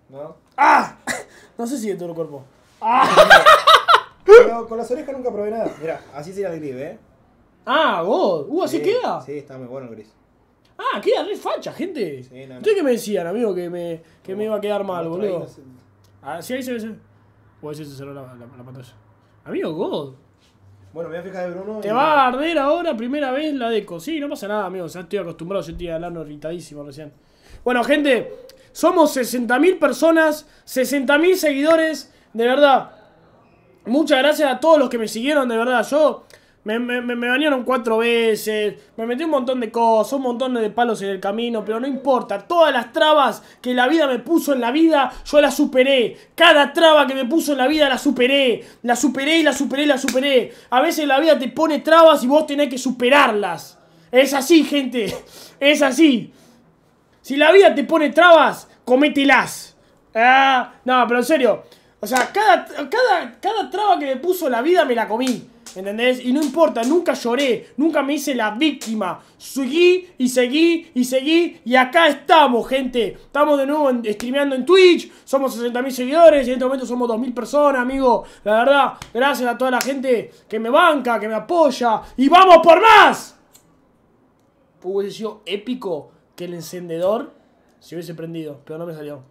¿No? ¡Ah! No sé si de todo el cuerpo. Pero con las orejas nunca probé nada. Mira, así sería el gris, ¿eh? ¡Ah, God! ¡Uh, así Sí, queda! Sí, está muy bueno el gris. ¡Ah, queda re facha, gente! Sí, no, no. ¿Ustedes qué me decían, amigo, que me, que me iba a quedar mal, Otro ahí, boludo? no sé. Ah, sí, ahí se ve. se ve. O ese se cerró la, la, la pantalla. Amigo, God. Bueno, me voy a fijar de Bruno. Te y- va a arder ahora, primera vez la deco. Sí, no pasa nada, amigo. Ya estoy acostumbrado, yo estoy hablando irritadísimo recién. Bueno, gente, somos 60.000 personas, 60.000 seguidores. De verdad, muchas gracias a todos los que me siguieron, de verdad. Yo me, me, bañaron cuatro veces, me metí un montón de cosas, un montón de palos en el camino, pero no importa. Todas las trabas que la vida me puso en la vida, yo las superé. Cada traba que me puso en la vida la superé. La superé y la superé y la superé. A veces la vida te pone trabas y vos tenés que superarlas. Es así, gente. Es así. Si la vida te pone trabas, comételas. Ah, no, pero en serio. O sea, cada, cada, cada traba que me puso la vida me la comí. ¿Entendés? Y no importa, nunca lloré, nunca me hice la víctima. Seguí y seguí y seguí. Y acá estamos, gente. Estamos de nuevo en, streameando en Twitch. Somos 60.000 seguidores y en este momento somos 2.000 personas, amigo. La verdad, gracias a toda la gente que me banca, que me apoya. ¡Y vamos por más! Hubiese sido épico que el encendedor se hubiese prendido, pero no me salió.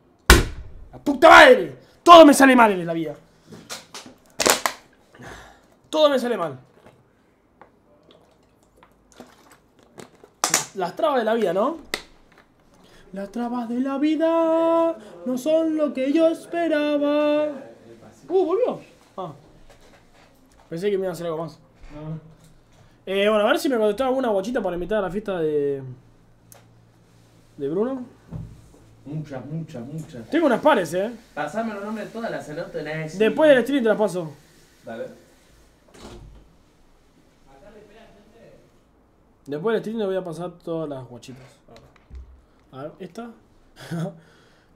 ¡La puta madre! Todo me sale mal en la vida. Todo me sale mal. Las trabas de la vida, ¿no? Las trabas de la vida no son lo que yo esperaba. Uh, volvió. Ah. Pensé que me iba a hacer algo más. Eh, bueno, a ver si me contestaba alguna guachita para invitar a la fiesta de. De Bruno. Muchas, muchas, muchas. Tengo unas pares, eh. Pasame los nombres de todas las anoto en AS. Después del stream te las paso. Dale. Después del stream le voy a pasar todas las guachitas. A ver, esta.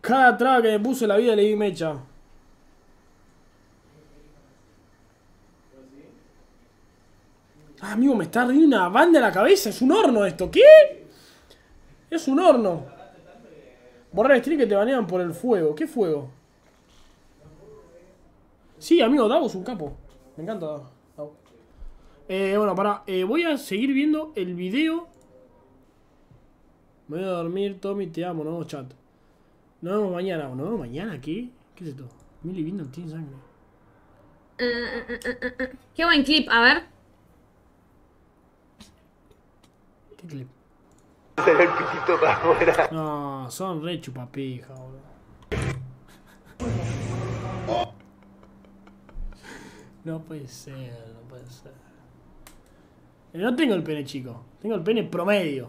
Cada traba que me puso la vida le di mecha. Ah, amigo, me está riendo una banda en la cabeza. Es un horno esto. ¿Qué? Es un horno. Borrar el stream que te banean por el fuego. ¿Qué fuego? Sí, amigo, Davo es un capo. Me encanta Davo. Eh, bueno, para, voy a seguir viendo el video. Me voy a dormir, Tommy, te amo, nuevo chat. Nos vemos mañana. ¿Nos vemos mañana? ¿Qué? ¿Qué es esto? Millie Bindon tiene sangre. Qué buen clip, a ver. ¿Qué clip? No, son re chupapija, boludo. No puede ser, no puede ser. Eh, No tengo el pene chico, tengo el pene promedio.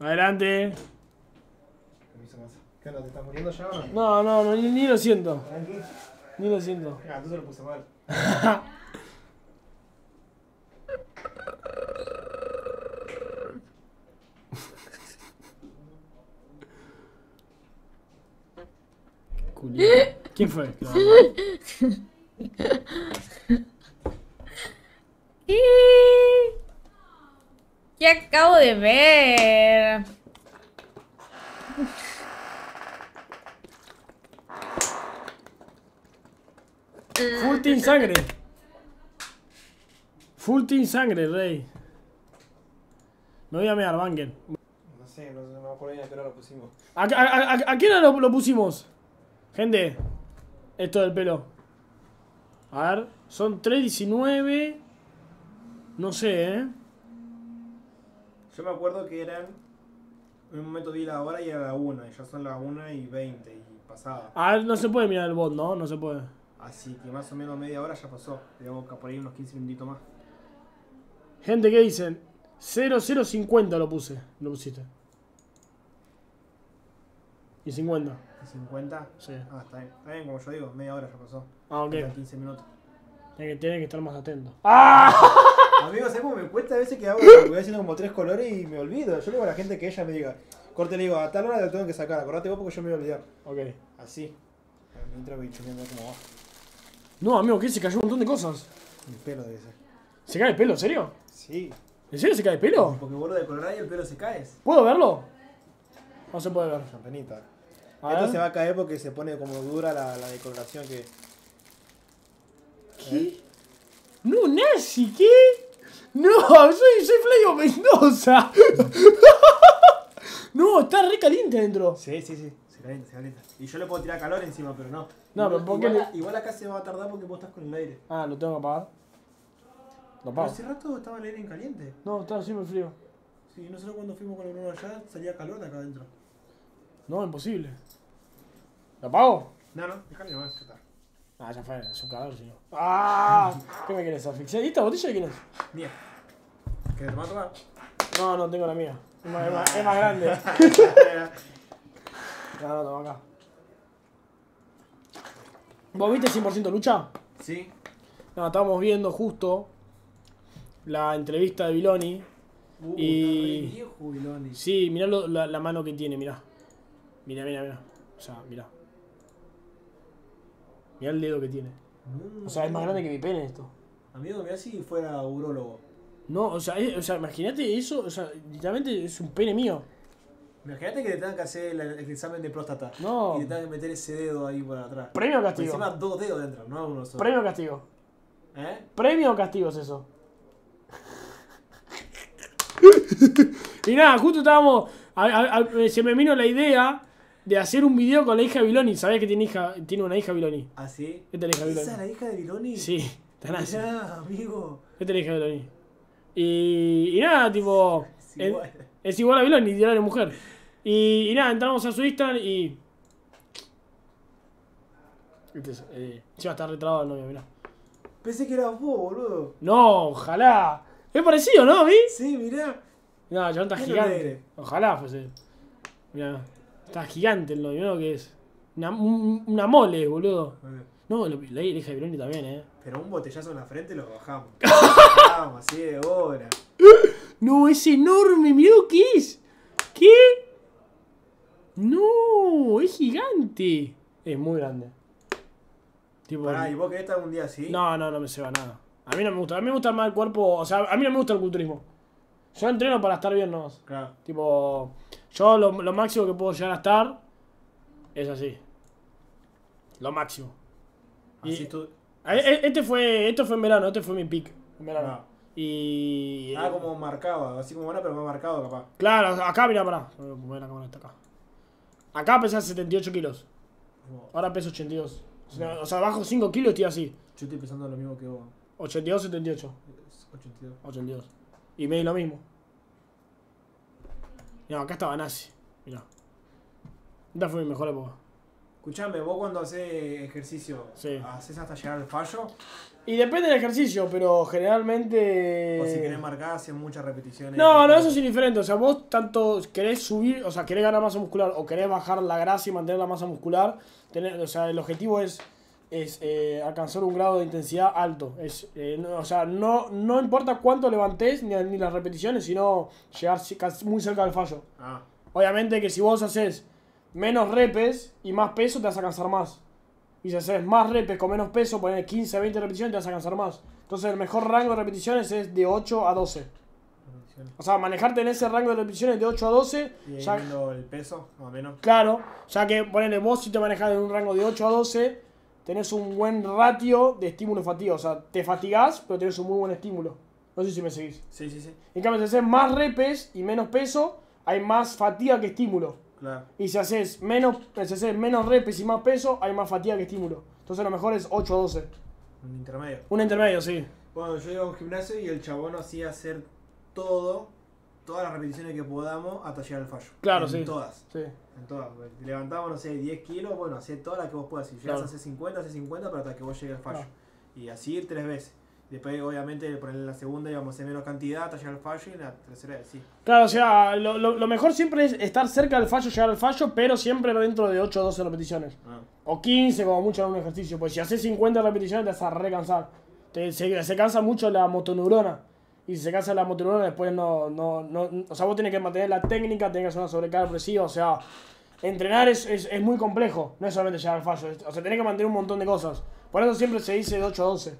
Adelante. ¿Qué onda? ¿Te estás muriendo ya o no? No, no, no ni, ni lo siento. Ni lo siento. Ah, entonces lo puse mal. ¿Quién fue? ¿Qué acabo de ver? Full team sangre. Full team sangre, rey. Me voy a mear, Banger. No sé, no, sé, no me acuerdo ni a qué hora lo pusimos. ¿A, a, a, a- a qué hora lo, lo pusimos? Gente, esto del pelo. A ver, son 3.19. No sé, ¿eh? Yo me acuerdo que eran. En un momento di la hora y era la 1, y ya son las 1 y 20 y pasaba. A ver, no se puede mirar el bot, ¿no? No se puede. Así que más o menos media hora ya pasó. Digamos que por ahí unos 15 minutitos más. Gente, ¿qué dicen? 0050 lo puse. Lo pusiste. Y 50. ¿Y 50? Sí. Ah, está bien. Está bien, como yo digo, media hora ya pasó. Ah, ok. Faltan 15 minutos. Tiene que, tiene que estar más atento. ¡Ah! Amigo, ¿sabes cómo me cuesta a veces que hago? Voy haciendo como tres colores y me olvido. Yo le digo a la gente que ella me diga, corte, le digo, a tal hora lo tengo que sacar, acordate vos porque yo me voy a olvidar. Ok. Así. Mientras voy chumeando cómo va. No, amigo, ¿qué? Se cayó un montón de cosas. Mi pelo debe ser. ¿Se cae el pelo? ¿En serio? Sí. ¿En serio se cae el pelo? Porque vos lo decolorás y el pelo se cae. ¿Puedo verlo? No se puede ver. Champenita. Esto ver. se va a caer porque se pone como dura la, la decoloración que. ¿Qué? No, nazi, ¿qué? No, soy, soy Flavio Mendoza. no, está re caliente adentro. Sí, sí, sí. Se calienta, se calienta. Y yo le puedo tirar calor encima, pero no. No, igual, pero ¿por qué igual, le- igual acá se va a tardar porque vos estás con el aire. Ah, lo tengo que apagar. Lo Pero apago. hace rato estaba el aire en caliente. No, está siempre frío. Sí, nosotros cuando fuimos con el Bruno allá salía calor de acá adentro. No, imposible. ¿Lo apago? No, no, déjale nomás, ya está. Ah, ya fue, es un cadáver, señor. ¡Ah! ¿Qué me quieres asfixiar? ¿Y esta botella de quién es? Mía. ¿Qué te va a tomar? No, no, tengo la mía. Es más, es más- es más grande. No, no, toma acá. ¿Vos viste 100% lucha? sí. No, estábamos viendo justo la entrevista de Viloni. Uh, Y- está re viejo, Viloni. Sí, mirá lo- la, la mano que tiene, mirá. Mirá, mirá, mirá. O sea, mirá. Mirá el dedo que tiene. Mm. O sea, es más grande que mi pene esto. Amigo, mirá si fuera urólogo. No, o sea, es- o sea imagínate eso, o sea, literalmente es un pene mío. Imagínate que le tengan que hacer el, el examen de próstata. No. Y le tengan que meter ese dedo ahí por atrás. Premio castigo. Encima dos dedos dentro, no uno solo. Premio o castigo. ¿Eh? Premio o castigo es eso. y nada, justo estábamos. a- a- a- se me vino la idea de hacer un video con la hija de Viloni. ¿Sabés que tiene hija, tiene una hija Viloni? ¿Ah, sí? Esta es la hija de ¿Esa es la hija de Viloni? Sí, tan así. Mirá, amigo. Esta es la hija de Viloni. Y, y nada, tipo. Es es- igual. Es igual a Viloni, literal mujer. Y, y nada, entramos a su Instagram y. Entonces, eh, se va a estar retrabado el novio, mirá. Pensé que eras vos, boludo. No, ojalá. Es parecido, ¿no? ¿A mí? Sí, mirá. No, ¿Qué gigante. Ojalá fuese. Mira, está gigante el novio, ¿no? ¿Qué es? Una, un- una mole, boludo. No, lo- la hija de Bironi también, ¿eh? Pero un botellazo en la frente lo bajamos. Lo bajamos así de hora. No, es enorme, mirá lo que es. ¿Qué? No, es gigante. Es muy grande. Tipo, Pará, ¿y vos querés estar un día así? no, no, no me ceba nada. A mí no me gusta. A mí me gusta más el cuerpo. O sea, a mí no me gusta el culturismo. Yo entreno para estar bien nomás. Claro. Tipo, yo lo, lo máximo que puedo llegar a estar es así. Lo máximo. Así Y- tú. E- Este fue, esto fue en verano, este fue mi pick en verano. Ah. Y. Ah, como marcado, así como ahora, pero más marcado capaz. Claro, acá, mira, pará. La cámara hasta acá. Acá pesaba 78 kilos. Como- Ahora peso 82. O sea, o sea, bajo 5 kilos estoy así. Yo estoy pensando lo mismo que vos. 82, 78. Es 82. 82. Y medio lo mismo. No, acá estaba nazi. Mirá. Esta fue mi mejor época. Escuchame, vos cuando haces ejercicio, Sí. ¿haces hasta llegar al fallo? Y depende del ejercicio, pero generalmente. O si querés marcar, haces muchas repeticiones. No, no, eso es indiferente. O sea, vos tanto querés subir, o sea, querés ganar masa muscular o querés bajar la grasa y mantener la masa muscular, tener, o sea, el objetivo es, es eh, alcanzar un grado de intensidad alto. Es, eh, no- o sea, no, no importa cuánto levantés ni, ni las repeticiones, sino llegar casi muy cerca del fallo. Ah, Obviamente que si vos haces menos repes y más peso, te vas a cansar más. Y si haces más repes con menos peso, poner 15, 20 repeticiones, te vas a cansar más. Entonces el mejor rango de repeticiones es de 8 a 12. repeticiones. O sea, manejarte en ese rango de repeticiones de 8 a 12, Y ya, el peso, más o menos. claro, ya que ponele vos si te manejas en un rango de 8 a 12, tenés un buen ratio de estímulo-fatiga. O sea, te fatigás, pero tenés un muy buen estímulo. No sé si me seguís. Sí, sí, sí. En cambio, si haces más repes y menos peso, hay más fatiga que estímulo. Claro. Y si haces menos, si haces menos repes y más peso, hay más fatiga que estímulo. Entonces lo mejor es 8 a 12. Un intermedio. Un intermedio, sí. Bueno, yo iba a un gimnasio y el chabón hacía hacer todo, todas las repeticiones que podamos hasta llegar al fallo. Claro, en sí. Todas. Sí. En todas. Levantábamos, no sé, 10 kilos, bueno, hacé todas las que vos puedas. Si llegas Claro. a hacer 50, hace 50, pero hasta que vos llegues al fallo. Claro. Y así ir tres veces. Después, obviamente, ponerle la segunda íbamos a hacer menos cantidad hasta llegar al fallo y la tercera, sí. Claro, o sea, lo, lo- lo mejor siempre es estar cerca del fallo, llegar al fallo, pero siempre dentro de 8 o 12 repeticiones. Ah. O 15 como mucho en un ejercicio. Pues si haces 50 repeticiones te vas a recansar. Te, se, se cansa mucho la motoneurona. Y si se cansa la motoneurona, después no, no, no. O sea, vos tenés que mantener la técnica, tenés que hacer una sobrecarga progresiva. O sea, entrenar es, es, es muy complejo. No es solamente llegar al fallo. es- O sea, tenés que mantener un montón de cosas. Por eso siempre se dice de 8 a 12.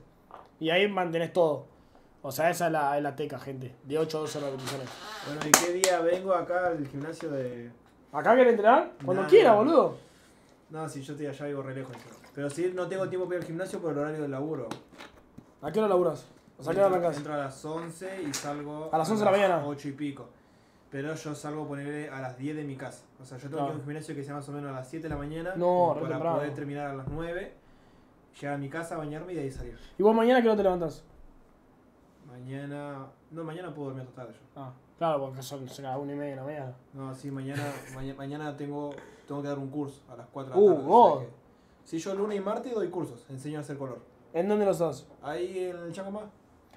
Y ahí mantenés todo. O sea, esa es la, es la teca, gente. De 8 a 12 repeticiones. Bueno, ¿y qué día vengo acá al gimnasio de.? ¿Acá querés entrenar? Cuando Nah. quiera, boludo. No, si yo estoy allá vivo re lejos. Pero sí, no tengo tiempo para ir al gimnasio por el horario del laburo. ¿A qué hora laburas? O sea, ¿a qué hora arrancás? entro a las 11 y salgo. A las 11 de la mañana. 8 y pico. Pero yo salgo ponerle a las 10 de mi casa. O sea, yo tengo que ir a un gimnasio que sea más o menos a las 7 de la mañana. No, Para temprano. poder terminar a las 9. Llegar a mi casa, bañarme y de ahí salir. ¿Y vos mañana qué hora te levantás? Mañana. No, mañana puedo dormir hasta tarde yo. Ah, claro, porque son son las 1 y media de la mañana. No, sí, mañana, mañana, mañana tengo, tengo que dar un curso a las 4 de Uh, la tarde. vos. o sea que- sí, yo lunes y martes doy cursos, enseño a hacer color. ¿En dónde los das? Ahí en el Chacomá.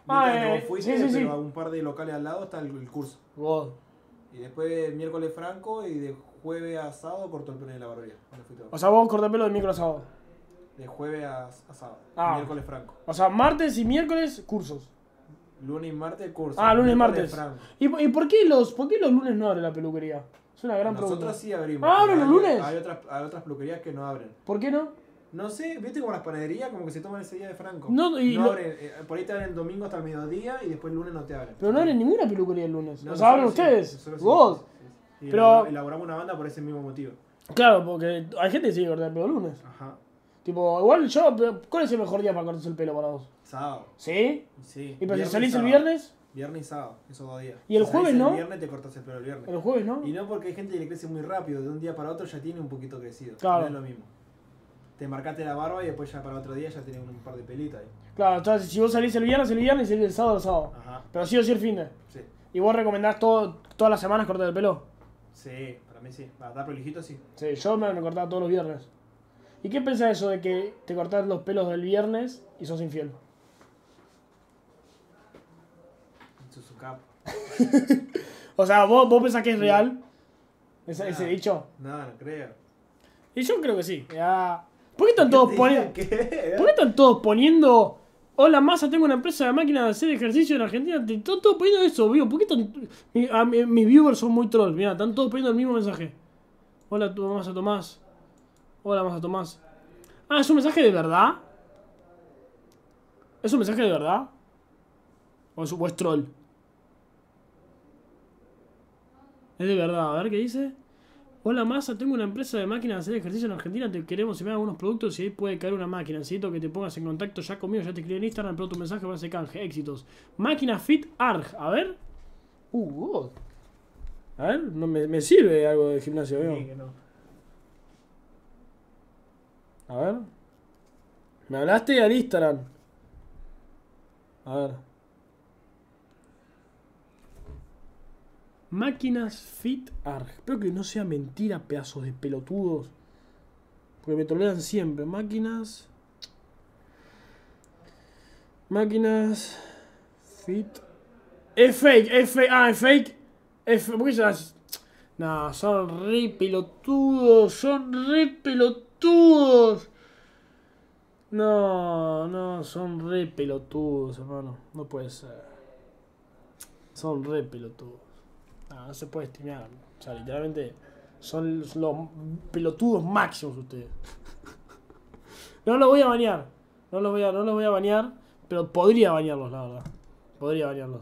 Ah, donde eh, vos fuiste, sí, sí, sí. pero a un par de locales al lado está el, el curso. God. Y después miércoles franco y de jueves a sábado corto el pelo de la barbería. O sea, vos cortás pelo de miércoles a sábado. De jueves a, a sábado. Ah. Miércoles franco. O sea, martes y miércoles, cursos. Lunes y martes curso. Ah, lunes y miércoles martes. ¿Y, y por, qué los, por qué los lunes no abre la peluquería? Es una gran Nosotros pregunta. sí abrimos. Ah, ¿abren los lunes? Hay otras, hay otras peluquerías que no abren. ¿Por qué no? No sé, viste como las panaderías, como que se toman ese día de franco. No, y no- abren, eh, por ahí te abren el domingo hasta el mediodía y después el lunes no te abren. Pero no abren ninguna peluquería el lunes. No, o sea, abren nosotros sí, ustedes. Vos. sí, Pero- elabora- elaboramos una banda por ese mismo motivo. Claro, porque hay gente que sigue cortando el pelo el lunes. Ajá. Tipo, igual yo, ¿cuál es el mejor día para cortarse el pelo para vos? Sábado. ¿Sí? Sí. ¿Y pero si salís el viernes? Viernes y sábado, esos dos días. ¿Y el jueves no? El viernes te cortas el pelo el viernes. El jueves, ¿no? Y no porque hay gente que le crece muy rápido, de un día para otro ya tiene un poquito crecido. Claro. No es lo mismo. Te marcaste la barba y después ya para otro día ya tienes un par de pelitas ahí. Claro, entonces si vos salís el viernes, el viernes y el sábado, el sábado. Ajá. Pero sí o sí el fin de. Sí. ¿Y vos recomendás todo, todas las semanas cortar el pelo? Sí, para mí sí. Para dar prolijito sí. Sí, yo me, me cortaba todos los viernes. ¿Y qué pensás de eso de que te cortás los pelos del viernes y sos infiel? Capo. O sea, ¿vos, vos pensás que es real ese, ese Nah. dicho? No, no creo. Y yo creo que sí. Ya. ¿Por qué están todos poniendo... ¿Por qué están todos poniendo... Hola, Massa, tengo una empresa de máquina de hacer ejercicio en Argentina. Te están todos poniendo eso, vivo. ¿Por qué están... mi- a mi- mis viewers son muy trolls. Mira, están todos poniendo el mismo mensaje. Hola, tu- Massa Tomás. Hola, Massa Tomás. Ah, ¿es un mensaje de verdad? ¿Es un mensaje de verdad? ¿O es, o es troll? Es de verdad. A ver qué dice. Hola Massa, tengo una empresa de máquinas de hacer ejercicio en Argentina, te queremos enviar algunos productos y ahí puede caer una máquina. Necesito que te pongas en contacto ya conmigo, ya te escribí en Instagram, pero tu mensaje va a ser canje, éxitos. Máquina Fit Arg, a ver. Uh, God. A ver, no me, me sirve algo de gimnasio, veo. Sí, que no. A ver. Me hablaste al Instagram. A ver. Máquinas Fit Arg. Espero que no sea mentira, pedazos de pelotudos. Porque me trolean siempre. Máquinas. Máquinas. Fit. Es fake, es fake. Ah, es fake. Es fake. ¿Por qué se No, son re pelotudos. Son re pelotudos. No, no, son re pelotudos, hermano. No puede ser. Son re pelotudos. No, no se puede streamear. O sea, literalmente son los pelotudos máximos ustedes. No los voy a bañar. No los voy a, no los voy a bañar. Pero podría bañarlos, la verdad. Podría bañarlos.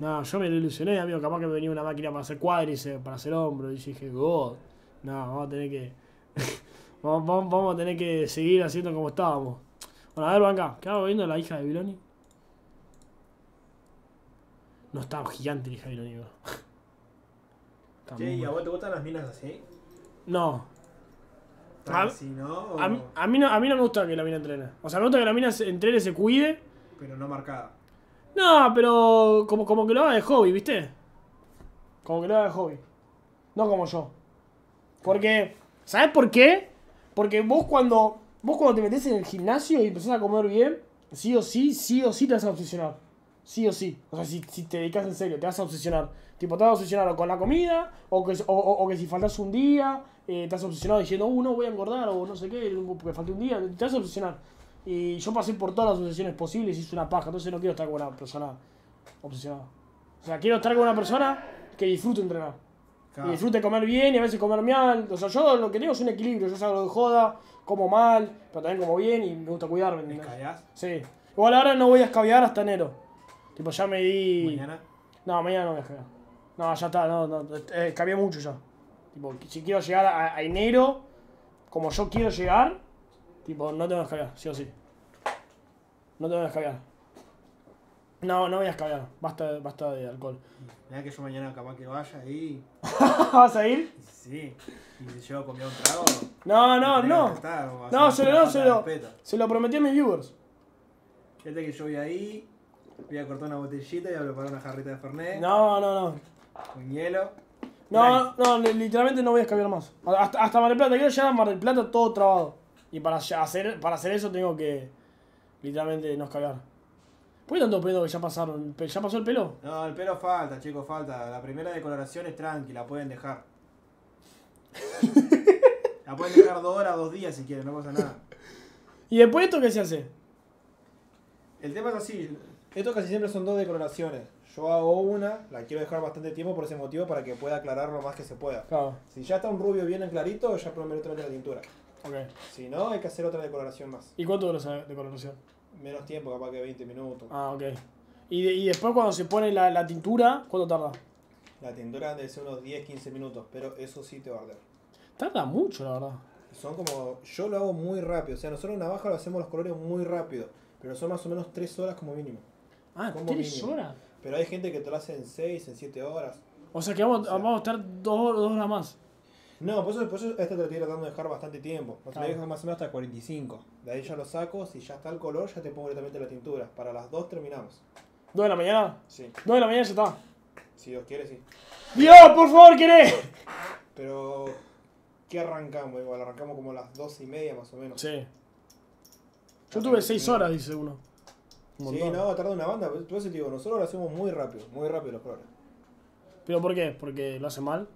No, yo me lo ilusioné, amigo. Capaz que me venía una máquina para hacer cuádriceps, para hacer hombro. Y dije, God. No, vamos a tener que. vamos, vamos- a tener que seguir haciendo como estábamos. Bueno, a ver, venga. ¿Qué hago viendo la hija de Biloni? No está gigante Biloni, bro. Está Che, muy- ¿y a vos te gustan las minas así? No, ¿Tan A- así, no? A, mí- a mí no, a mí no me gusta que la mina entrene. O sea, me gusta que la mina se entrene, se cuide. Pero no marcada. No, pero como, como que lo haga de hobby, ¿viste? Como que lo haga de hobby. No como yo. Porque, ¿sabes por qué? Porque vos cuando, vos cuando te metes en el gimnasio y empezás a comer bien, sí o sí, sí o sí te vas a obsesionar. Sí o sí. O sea, si, si te dedicas en serio, te vas a obsesionar. Tipo, te vas a obsesionar o con la comida, o que, o, o- o que si faltas un día, eh, te has obsesionado diciendo, uh, no voy a engordar, o no sé qué, porque falté un día, te vas a obsesionar. Y yo pasé por todas las obsesiones posibles y hice una paja, entonces no quiero estar con una persona Obsesionado. O sea, quiero estar con una persona que disfrute entrenar. Claro. Y disfrute comer bien y a veces comer mal. O sea, yo lo que tengo es un equilibrio. Yo salgo de joda, como mal, pero también como bien y me gusta cuidarme. Sí. Igual ahora no voy a escabiar hasta enero. Tipo, ya me di. Mañana. No, mañana no voy a escabiar. No, ya está, no, no. Eh, mucho ya. Tipo, si quiero llegar a, a enero, como yo quiero llegar, tipo, no tengo que escabiar, sí o sí. No tengo que escabiar. No, no voy a escabiar. Basta, basta de alcohol. Mirá que yo mañana capaz que vaya ahí. ¿Vas a ir? Sí. Y si llego a comer un trago. No, no, no. estar, No, se lo, no, se lo, se lo prometí a mis viewers. Fíjate que yo voy ahí. Voy a cortar una botellita y voy a preparar una jarrita de Fernet. No, no, no. Con hielo. No, no, li- literalmente no voy a escabiar más. Hasta, hasta Mar del Plata, quiero llegar a Mar del Plata todo trabado. Y para hacer, para hacer eso tengo que literalmente no escabiar. ¿Por qué tanto pedo que ya pasaron? ¿Ya pasó el pelo? No, el pelo falta, chicos, falta. La primera decoloración es tranqui, la pueden dejar. la pueden dejar dos horas, dos días si quieren, no pasa nada. ¿Y después esto qué se hace? El tema es así. Esto casi siempre son dos decoloraciones. Yo hago una, la quiero dejar bastante tiempo por ese motivo para que pueda aclarar lo más que se pueda. Claro, Si ya está un rubio bien en clarito, ya puedo meter otra la tintura. ok. Si no, hay que hacer otra decoloración más. ¿Y cuánto dura esa decoloración? Menos tiempo, capaz que 20 minutos. Ah, ok. ¿Y, de- y después cuando se pone la, la tintura, cuánto tarda? La tintura debe ser unos 10-15 minutos, pero eso sí te va a arder. Tarda mucho, la verdad. Son como. Yo lo hago muy rápido. O sea, nosotros en Navaja lo hacemos los colores muy rápido. Pero son más o menos 3 horas como mínimo. Ah, tres mínimo. horas. Pero hay gente que te lo hace en 6, en 7 horas. O sea que vamos, O sea- vamos a estar dos, dos horas más. No, por eso, por eso este te lo estoy tratando de dejar bastante tiempo. Lo Claro. dejo más o menos hasta 45. De ahí ya lo saco. Si ya está el color, ya te pongo directamente la tintura. Para las 2 terminamos. ¿Dos de la mañana? Sí. Dos de la mañana ya está. Si Dios quiere, sí. ¡Dios, por favor, querés! Pero. ¿Qué arrancamos? Igual arrancamos como a las 12 y media más o menos. Sí. Yo tuve seis horas, dice uno. Un Sí, no, tarda una banda. Por eso te digo, nosotros lo hacemos muy rápido. Muy rápido los colores. ¿Pero por qué? ¿Porque lo hace mal?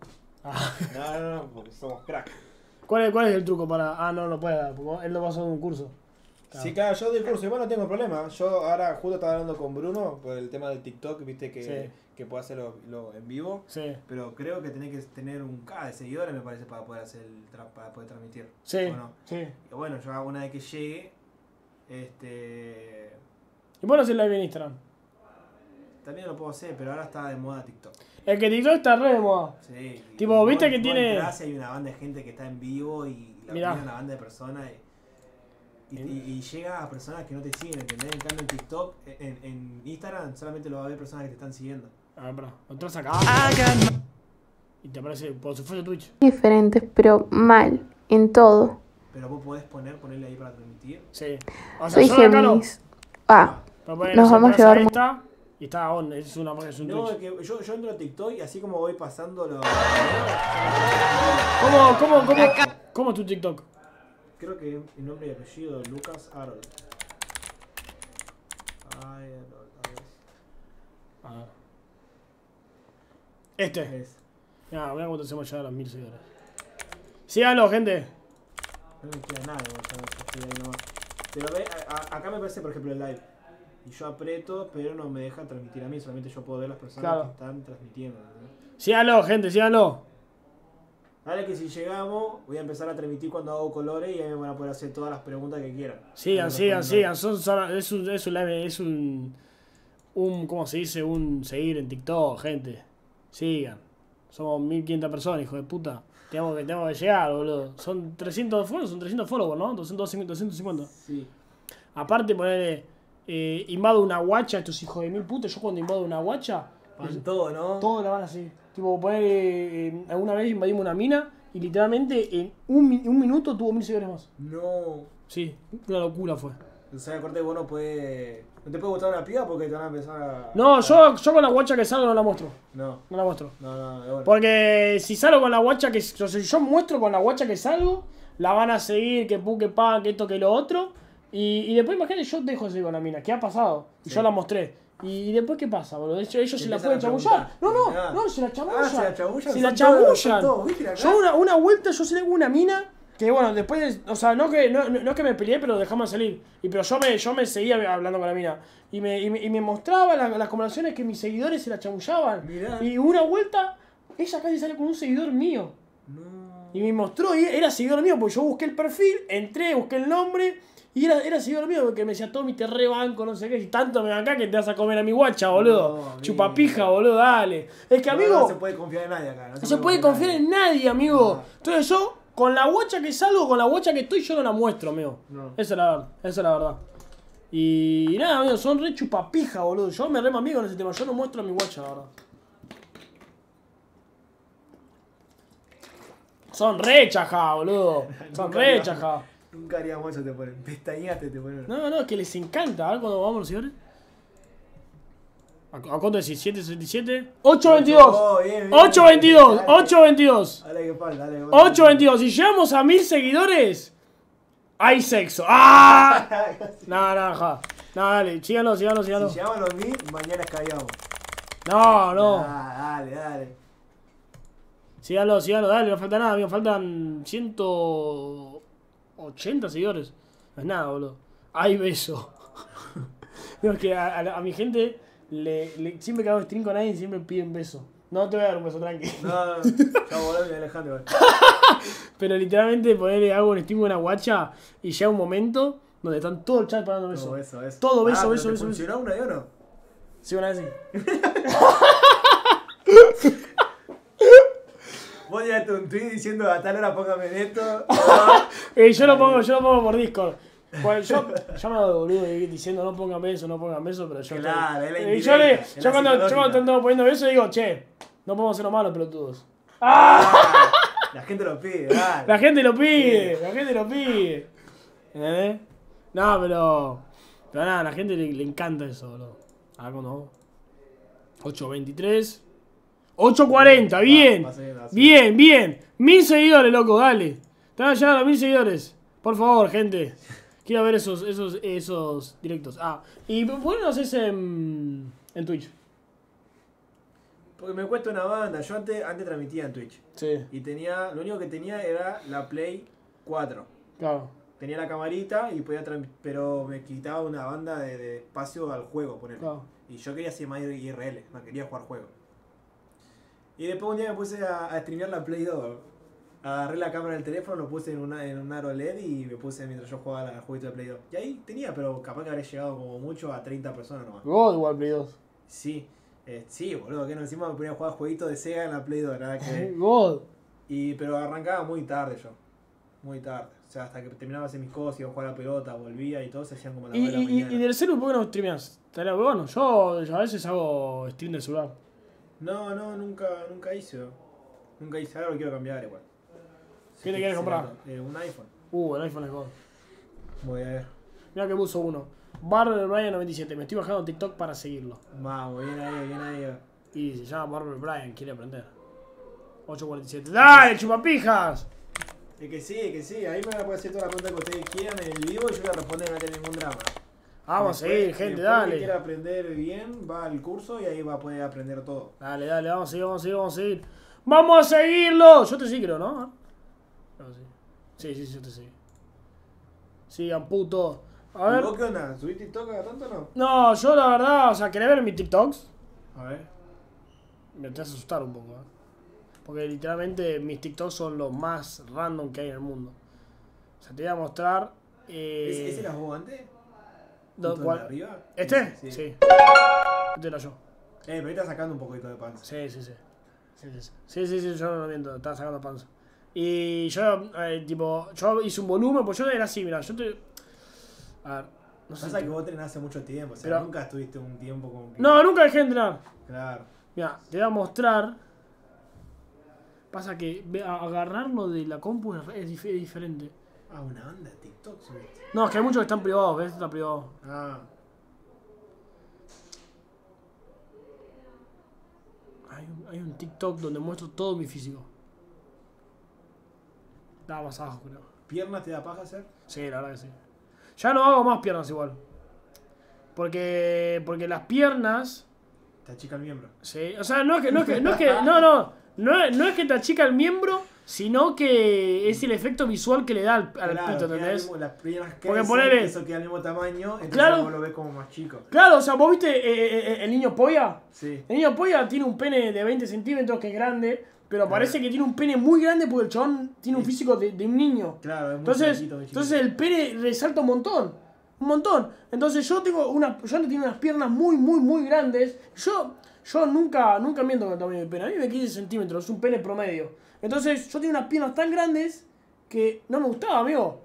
Ah. No, no, no, porque somos crack. ¿Cuál, es, ¿Cuál es el truco para.? Ah, no, no puede dar, porque él lo pasó en un curso. Claro. Sí, claro, yo del curso igual no tengo problema. Yo ahora justo estaba hablando con Bruno por el tema del TikTok, viste que, Sí. que puede hacerlo lo en vivo. Sí. Pero creo que tenés que tener un K de seguidores, me parece, para poder hacer el tra- para poder transmitir. Sí. ¿O no? Sí. Y bueno, yo una vez que llegue, este Y bueno, hacer live en Instagram. también lo puedo hacer, pero ahora está de moda TikTok. El que TikTok está re de moda. Sí. Tipo, vos- viste que vos tiene- entrás y hay una banda de gente que está en vivo y la Mirá. una banda de personas y, y, y- y llega a personas que no te siguen, ¿entendés? En cambio en TikTok, en, en Instagram solamente lo va a ver personas que te están siguiendo. A ver, pará. Entras acá. Y te aparece por si fuese Twitch. diferentes, pero mal, en todo. Pero vos podés poner, ponerle ahí para transmitir. Sí. O sea, Soy no. Géminis. Ah, Pero ponele, Nos vamos a llevar esta y está on. Es una es un No, Twitch. es que yo, yo entro a TikTok y así como voy pasando los... ¿Cómo, cómo, cómo, cómo es tu TikTok? Creo que el nombre y apellido Lucas Harold. Ay, Harold, a. A. Este. Es. Ya, voy a cuánto hacemos ya a los mil seguidores. Síganlo, gente. No me queda nada. Pero ve, a- a- acá me parece, por ejemplo, el live. Y yo aprieto, pero no me deja transmitir a mí, solamente yo puedo ver las personas Claro. que están transmitiendo. Síganlo, gente, síganlo. Dale que si llegamos, voy a empezar a transmitir cuando hago colores y ahí me van a poder hacer todas las preguntas que quieran. Sigan, sigan, sigan. Son, son- es un, es un es un, un, ¿cómo se dice? Un seguir en TikTok, gente. Sigan. Somos 1500 personas, hijo de puta. Tenemos que, tenemos que llegar, boludo. Son 300 followers, son 300 followers, ¿no? 250. 250. Sí. Aparte, ponerle, eh, invado una guacha, estos hijos de mil putas. Yo cuando invado una guacha, Van todo, ¿no? todo la van así. Tipo, poner, eh, alguna vez invadimos una mina y literalmente en un, mi- un minuto tuvo mil seguidores más. No. Sí, una locura fue. O sea, corte vos no puedes. No te puede gustar una piba porque te van a empezar a. No, yo, yo con la guacha que salgo no la muestro. No, No la muestro. no, no, de bueno. Porque si salgo con la guacha que. O sea, si yo muestro con la guacha que salgo, la van a seguir, que pu, que pa, que esto, que lo otro. Y, y después imagínate, yo dejo de seguir con la mina. ¿Qué ha pasado? Y Sí. yo la mostré. Y, después qué pasa, boludo? Ellos, ellos se la pueden a chamullar. No, no, Ah. no, se la chamullan. Ah, se la chamullan, Se la son todos, son chamullan. todos, ¿viste acá? Yo una, una vuelta, yo salí con una mina Que bueno, después, de- o sea, no que, no, no- no es que me peleé, pero dejamos de salir. Y pero yo me, yo me seguía hablando con la mina. Y me, y me, y me mostraba la- las conversaciones que mis seguidores se la chamullaban. Mirá. Y una vuelta, ella casi sale con un seguidor mío. No. Y me mostró, y era seguidor mío, porque yo busqué el perfil, entré, busqué el nombre, y era, era seguidor mío, porque me decía, Tommy, te rebanco, no sé qué, y tanto me acá que te vas a comer a mi guacha, boludo. No. Chupapija, boludo, dale. Es que, amigo, No, se puede confiar en nadie acá. no se puede confiar en nadie, amigo. Entonces yo, con la guacha que salgo, con la guacha que estoy, yo no la muestro, amigo. Esa es la verdad, esa es la verdad. Y nada, amigo, son re chupapija, boludo. Yo me remo amigo en ese tema, yo no muestro a mi guacha, la verdad. Son re chajadas, boludo. Son re chajadas. Nunca haríamos eso, te ponen. Pestañaste, te ponen. No, no, es que les encanta. A ver cuando vamos los señores. ¿A, a cuánto decís? ¿777? 822. Oh, bien, bien. 822. Dale. 822. Dale que falta, dale. que falta. 822. Si llegamos a mil seguidores, hay sexo. ¡Ah! No, no, dale, síganlo, síganlo, síganlo. Si llegamos a los mil, mañana escabiamos. No, no. Ah, dale, dale. Síganlo, síganlo, dale, no falta nada, amigo. Faltan 180 seguidores. No es nada, boludo. Hay beso. No, es que a, a la- a mi gente, le, le- siempre que hago stream con alguien, siempre piden beso. No te voy a dar un beso, tranqui. No, no, ya voló y Alejandro. igual. Pero literalmente ponerle hago un stream con una guacha y llega un momento donde están todo el chat parando beso. Todo eso, eso. Todo beso, Ah, beso, ¿te beso, ¿Funcionó una y uno? Sí, una vez sí. Vos tiraste un tweet diciendo a tal hora póngame esto. Eh, yo lo pongo, yo lo pongo por Discord. Pues yo, yo me de boludo y diciendo no pongan beso, no pongan beso, pero yo. Claro, es la Eh, yo, le, indirecta, es yo la cuando, yo cuando estamos poniendo beso digo, che, no podemos ser los malos pelotudos. La gente lo pide, dale. La gente lo pide, la gente lo pide. ¿Entendés? No, pero. Pero nada, a la gente le, le encanta eso, boludo. A ver cuando vamos. 8.23. 8.40, bien. Bien, bien. Mil seguidores, loco, dale. Te van a llegar a mil seguidores. Por favor, gente. Quiero ver esos, esos, esos directos. Ah, y ¿por qué no haces en, en Twitch? Porque me cuesta una banda. Yo antes, antes transmitía en Twitch. Sí, Y tenía, lo único que tenía era la Play 4. claro. Tenía la camarita y podía transmitir, pero me quitaba una banda de, de espacio al juego, ponerle. Claro. Y yo quería hacer más IRL, no quería jugar juego. Y después un día me puse a, a streamear la Play 2. Agarré la cámara del teléfono, lo puse en, una, en un aro LED y me puse mientras yo jugaba al jueguito de Play 2. Y ahí tenía, pero capaz que habría llegado como mucho a 30 personas nomás. God igual Play 2. Sí, eh, sí, boludo, que no encima me ponía a jugar jueguitos de Sega en la Play 2, nada que. God. Y, pero arrancaba muy tarde yo. Muy tarde. O sea, hasta que terminaba hacer mis cosas, iba a jugar a la pelota, volvía y todo se hacían como a las Y, 2 de la y, y, y del celu, ¿por qué no streameas? Bueno. Yo, yo a veces hago stream del celular. No, no, nunca, nunca hice. Nunca hice. Ahora lo quiero cambiar igual. ¿Qué te quieres comprar? Eh, un iPhone. Uh, el iPhone es God. Voy a ver. Mira que puso uno. Barber Brian 97. Me estoy bajando TikTok para seguirlo. Vamos, bien ahí, bien ahí. Y se llama Barber Brian, quiere aprender. 847. ¡Dale, chupapijas! Es que sí, es que sí. Ahí me van a poder hacer todas las preguntas que ustedes quieran en el vivo y yo voy a responder no tener ningún drama. Vamos a seguir, gente, dale. quiera aprender bien va al curso y ahí va a poder aprender todo. Dale, dale, vamos a seguir, vamos a seguir, vamos a seguir. ¡Vamos a seguirlo! Yo te sí creo, ¿no? Que sí. Sí, sí, yo te sigo. Sigan, puto. A ¿Y ver. vos qué onda? ¿Subís TikTok cada tanto o no? No, yo la verdad, o sea, ¿querés ver mis TikToks? A ver. Me te vas a asustar un poco, ¿eh? Porque literalmente mis TikToks son los más random que hay en el mundo. O sea, te voy a mostrar. Eh, ¿Ese, ese eras vos antes? Do- ¿Justo cuál- de arriba? ¿Este? Sí. Sí. Este era yo. Eh, pero ahí está sacando un poquito de panza. Sí, sí, sí. Sí, sí, sí. Sí, sí, yo no lo miento, estaba sacando panza. Y yo, eh, tipo, yo hice un volumen, pues yo era así, mira, yo te. A ver, no sé. Pasa que vos tenés hace mucho tiempo, o sea, Pero- nunca estuviste un tiempo como que... No, nunca dejé de entrenar. Claro. Mira, te voy a mostrar. Pasa que agarrarlo de la compu es diferente. Ah, una banda de TikTok subiste. No, es que hay muchos que están privados, ¿ves? Está privado. Ah, Hay un, hay un TikTok donde muestro todo mi físico. Da más abajo, creo. ¿piernas te da paja hacer? Sí, la verdad que sí. Ya no hago más piernas igual. Porque. Porque las piernas. Te achica el miembro. Sí. O sea, no es que. No es que. No, es que, no, no. No es que te achica el miembro, sino que es el efecto visual que le da al, al Claro, pito, ¿entendés? mismo- las piernas Porque ponele- eso queda al mismo tamaño, entonces Claro. vos lo ves como más chico. Claro, o sea, vos viste eh, eh, eh, el niño polla. Sí. El niño polla tiene un pene de 20 centímetros que es grande, pero parece que tiene un pene muy grande porque el chabón tiene un físico de, de un niño. Claro, es muy Entonces, chiquito, entonces el pene resalta un montón. Un montón. Entonces yo tengo una. Yo tenía unas piernas muy, muy, muy grandes. Yo, yo nunca, nunca miento con el tamaño del pene. A mí me 15 centímetros, es un pene promedio. Entonces yo tenía unas piernas tan grandes que no me gustaba, amigo.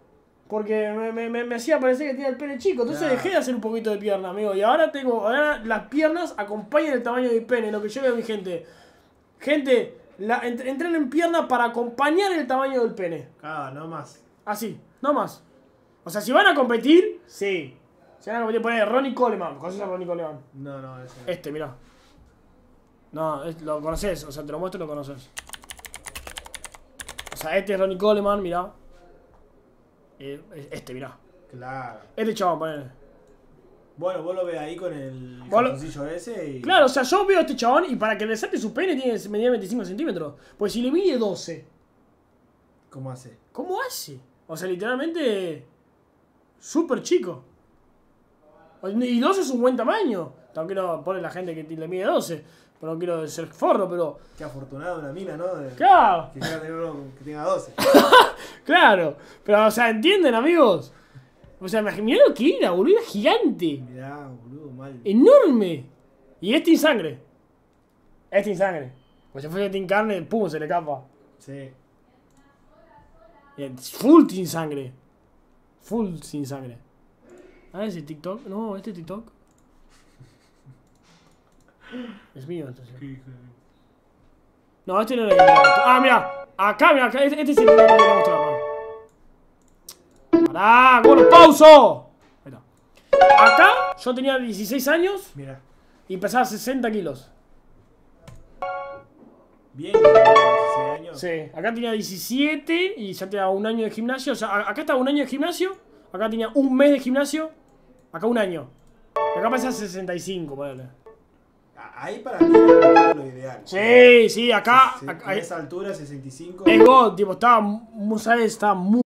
Porque me, me, me, me hacía parecer que tenía el pene chico. Entonces dejé de hacer un poquito de pierna, amigo. Y ahora tengo. Ahora las piernas acompañan el tamaño del pene. Lo que yo veo a mi gente. Gente, la, ent- entrenen en pierna para acompañar el tamaño del pene. Ah, no más. Así, no más. O sea, si van a competir, sí. Si van a competir, poner Ronnie Coleman. ¿Conoces a Ronnie Coleman? No, no, ese no. Este, mirá. No, es- lo conoces, o sea, te lo muestro y lo conoces. O sea, este es Ronnie Coleman, mirá. Eh, Este, mirá. Claro. Este chabón, ponele. Bueno, vos lo ves ahí con el Vos lo- cartoncillo ese y. Claro, o sea, yo veo a este chabón y para que le salte su pene tiene que medir 25 centímetros. Pues si le mide 12, ¿Cómo hace? ¿cómo hace? O sea, literalmente. Súper chico. Y 12 es un buen tamaño. No quiero poner la gente que le mide 12. Pero no quiero ser forro, pero. Qué afortunado una mina, ¿no? De- Claro, Que quiera tener uno que tenga 12. claro. Pero, o sea, ¿entienden, amigos? O sea, mirá lo que era, boludo. Era gigante. Mirá, boludo, mal. Enorme. Y este sin sangre. Este sin sangre. Pues si fuese sin carne, pum, se le capa. Sí. Full sin sangre. Full sin sangre. A ver si TikTok. No, este TikTok. Es mío, entonces. No, este no que quería mostrar. Ah, mira. Acá, mira, acá. Este, este es el que quería mostrar. pará. Pará, bueno, pauso. Ahí está. Acá yo tenía 16 años Mira. y pesaba 60 kilos. Bien, 16 años. Sí, acá tenía 17 y ya tenía un año de gimnasio. O sea, acá estaba un año de gimnasio, acá tenía un mes de gimnasio, acá un año. Y acá pasa 65, ponele. Ahí para mí es lo ideal. Sí, sí, acá. Acá a esa altura, 65. es God, tipo, estaba, mu- ¿sabes? Estaba muy.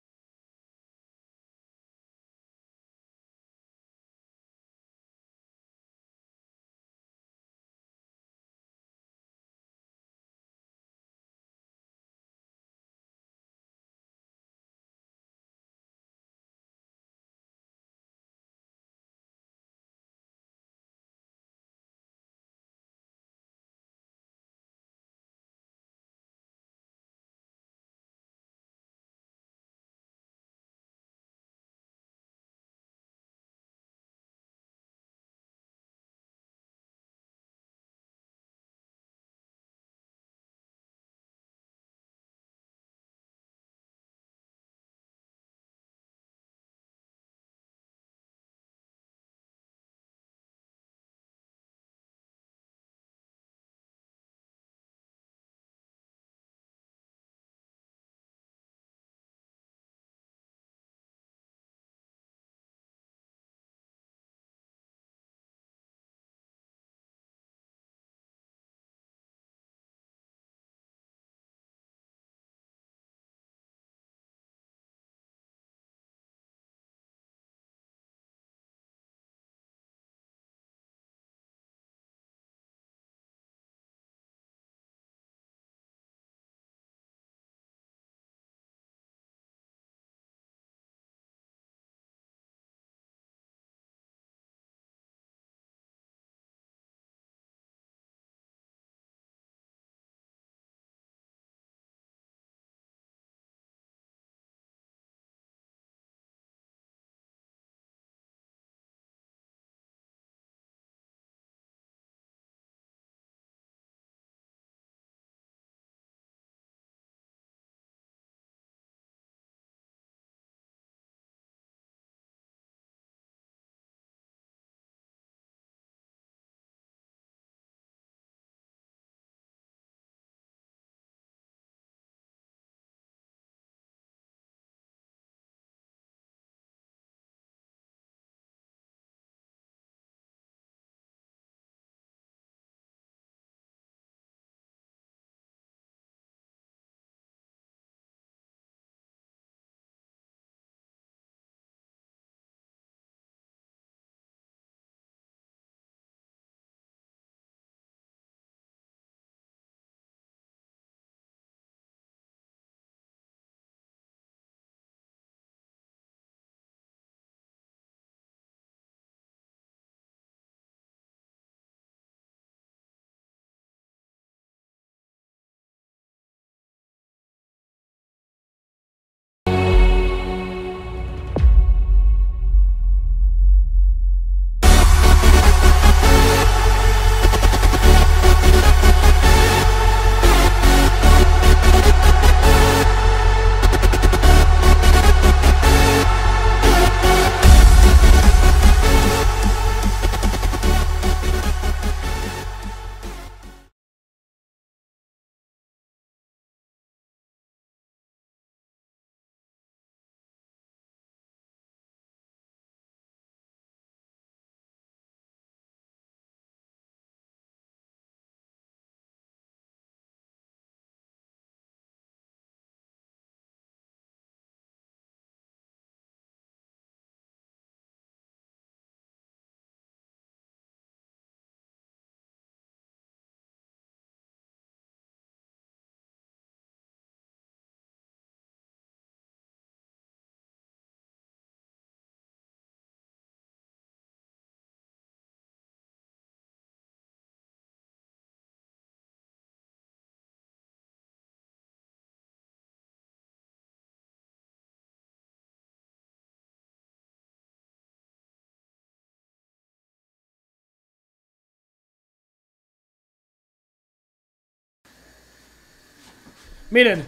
Miren.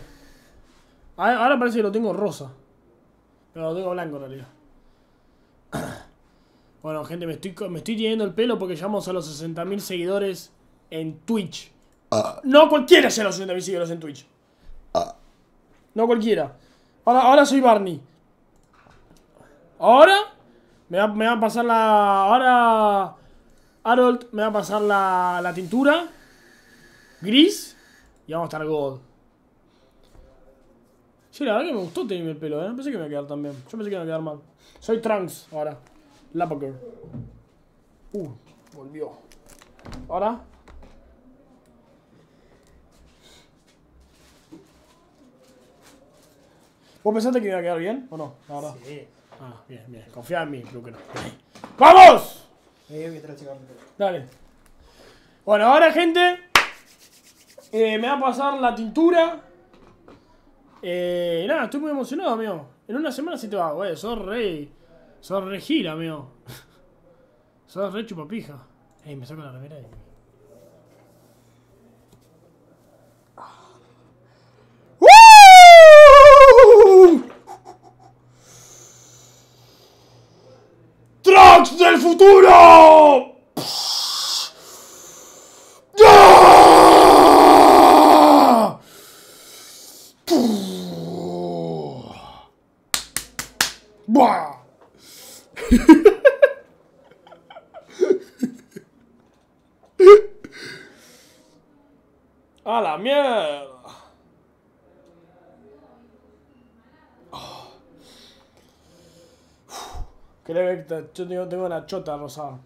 Ahora parece que lo tengo rosa. Pero lo tengo blanco en realidad. Bueno, gente, me estoy, me estoy teniendo el pelo porque llegamos a los 60.000 seguidores en Twitch. No cualquiera llega a los 60.000 seguidores en Twitch. No cualquiera. Ahora, ahora soy Barney. Ahora me va, me va a pasar la. Ahora. Harold me va a pasar la, la tintura. Gris. Y vamos a estar gold. Sí, la verdad que me gustó tenerme el pelo, ¿eh? Pensé que me iba a quedar tan bien. Yo pensé que me iba a quedar mal. Soy Trunks ahora. Lapaker. Uh, volvió. Ahora. ¿Vos pensaste que me iba a quedar bien o no? La verdad. Sí. Ah, bien, bien. Confía en mí, que no. ¡Vamos! Voy a traer el cigarro. Dale. Bueno, ahora, gente. eh, me va a pasar la tintura. Eh, nada, estoy muy emocionado, amigo. En una semana sí te va, güey. Sos re. Sos re gira, amigo. Sos re chupapija. Ey, me saco la remera y. ¡Woo! ¡Trucks del futuro! ¡Ah! ¡Buah! ¡A la mierda! Creo que yo tengo, tengo la chota rosada.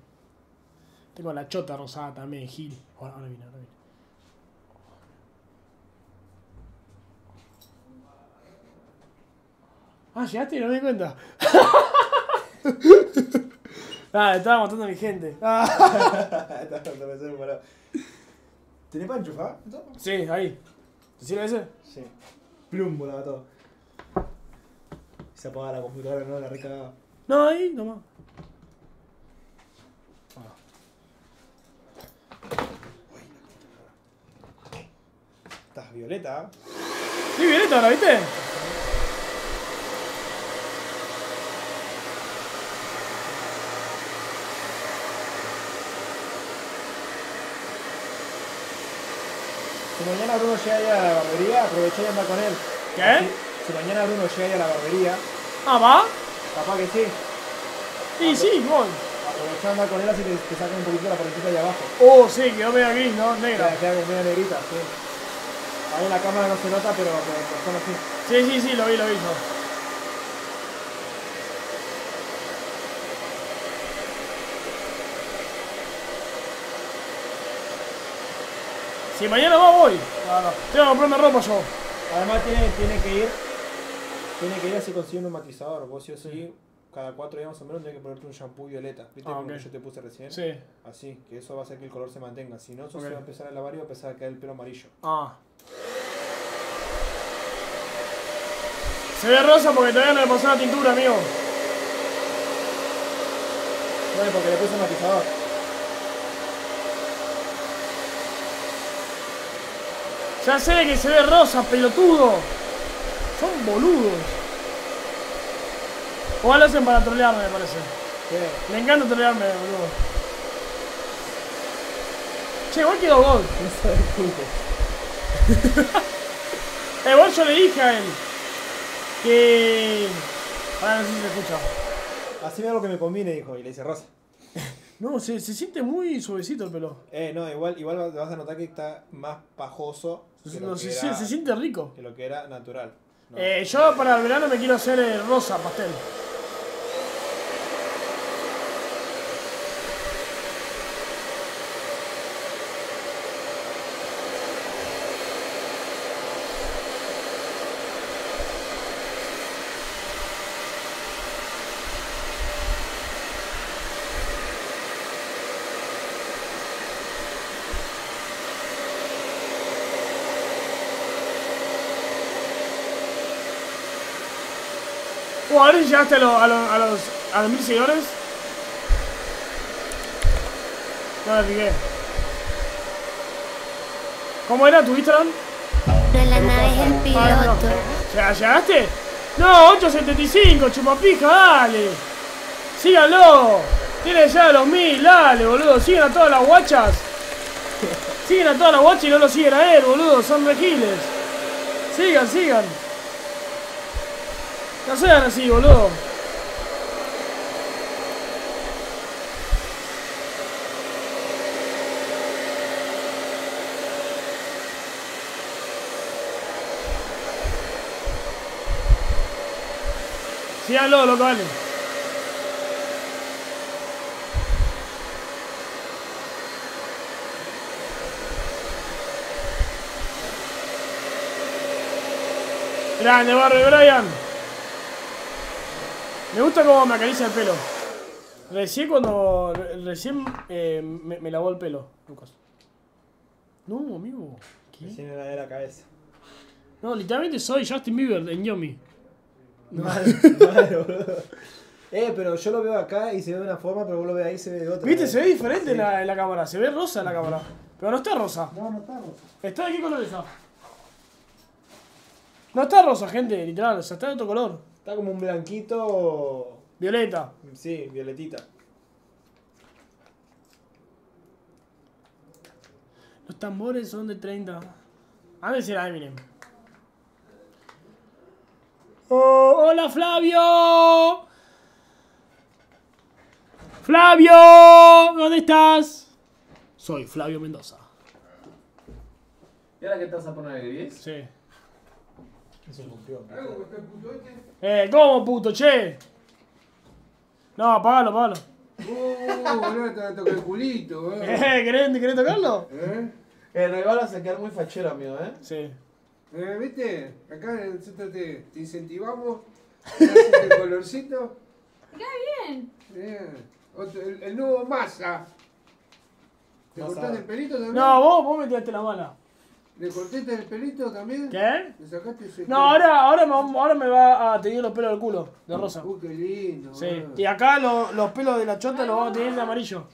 Tengo la chota rosada también, Gil. Ahora, ahora viene, ahora viene. Ah, llegaste y no me di cuenta. ah, estaba matando a mi gente. Ah. ¿Tenés para enchufar? Sí, ahí. ¿Te sirve ese? Sí. Plum, volaba todo. Se apaga la computadora, ¿no? La recagaba. No, ahí, nomás. Estás violeta. Sí, violeta ahora, ¿viste? Mañana Bruno llega ahí a la barbería, aproveché y anda con él. ¿Qué? Si mañana Bruno llega ahí a la barbería, Ah, ¿va? capaz que sí. Sí, sí, voy. Aprovechá y anda con él así que te sacan un poquito la paletita ahí abajo. Oh, sí, quedó medio gris, ¿no? Negra. Queda, queda media negrita, sí. Ahí en la cámara no se nota, pero pero en persona sí. Sí, sí, sí, lo vi, lo vi yo. Si mañana va, voy. No. Tengo que comprarme ropa yo. Además tiene, tiene que ir, tiene que ir así consiguiendo un matizador. Vos sí o sí, cada cuatro días más o menos tenés que ponerte un shampoo violeta. ¿Viste Ah, como ok. que yo te puse recién? Sí. Así, que eso va a hacer que el color se mantenga. Si no, eso se va a empezar a lavar y va a empezar a caer el pelo amarillo. Ah. Se ve rosa porque todavía no le pasó la tintura, amigo. Bueno, porque le puse un matizador. Ya sé que se ve rosa, pelotudo. Son boludos. O lo hacen para trolearme, me parece. ¿Qué? Me encanta trolearme, boludo. Che, igual quedó gol. Eh, igual yo le dije a él que. Ahora no sé si se escucha. Así me lo que me combine, dijo, y le dice Rosa. No, se, se siente muy suavecito el pelo. Eh, no, igual, igual vas- vas a notar que está más pajoso que Se, lo no, que, se, era, se siente rico. que lo que era natural. No. Eh, yo para el verano me quiero hacer rosa pastel. Llegaste a, lo- a, lo- a los a los mil seguidores. No me fijé. ¿Cómo era tu Instagram? No, la nave es el Ah, no. piloto. ¿Ya llegaste? No, 875, chupapija, dale. Síganlo. Tiene ya los mil, dale, boludo. Siguen a todas las guachas. Siguen a todas las guachas y no lo siguen a él, boludo. Son regiles. Sigan, sigan. No sean así, boludo. Síganlo, lo que vale. Grande, Barry Brian. Me gusta cómo me acaricia el pelo. Recién cuando. re- Recién eh, me, me lavó el pelo, Lucas. No, amigo. ¿Qué? Recién era de la cabeza. No, literalmente soy Justin Bieber en Yomi. Mal, boludo. Eh, pero yo lo veo acá y se ve de una forma, pero vos lo ves ahí y se ve de otra. ¿Viste? Se ve diferente Sí. en, la, en la cámara. Se ve rosa en la cámara. Pero no está rosa. No, no está rosa. ¿Está de qué color está? No está rosa, gente, literal. O sea, está de otro color. Está como un blanquito. Violeta. Sí, violetita. Los tambores son de 30. Antes era Eminem. Oh, ¡Hola, Flavio! ¡Flavio! ¿Dónde estás? Soy Flavio Mendoza. ¿Y ahora qué vas a poner gris? Sí. Es un campeón. ¿Algo que está el puto este? Eh, ¿cómo, puto, che? No, apagalo, apagalo. Uh, boludo, te toca el culito, eh. Eh, ¿querés, ¿querés tocarlo? ¿Eh? El rival vas a quedar muy fachero, amigo, ¿eh? Sí. Eh, ¿Viste? Acá en el centro te, te incentivamos. te haces el colorcito. Queda bien. Bien. Otro- el, el nuevo masa. ¿Te cortaste el pelito también? No, vos, vos me tiraste la mala. ¿Le cortaste el pelito también? ¿Qué? ¿Le sacaste ese No, ahora, ahora, me, ahora me va a tener los pelos del culo, de rosa. Uh, qué lindo. Sí. boludo. Y acá lo- los pelos de la chota los vamos a tener de amarillo.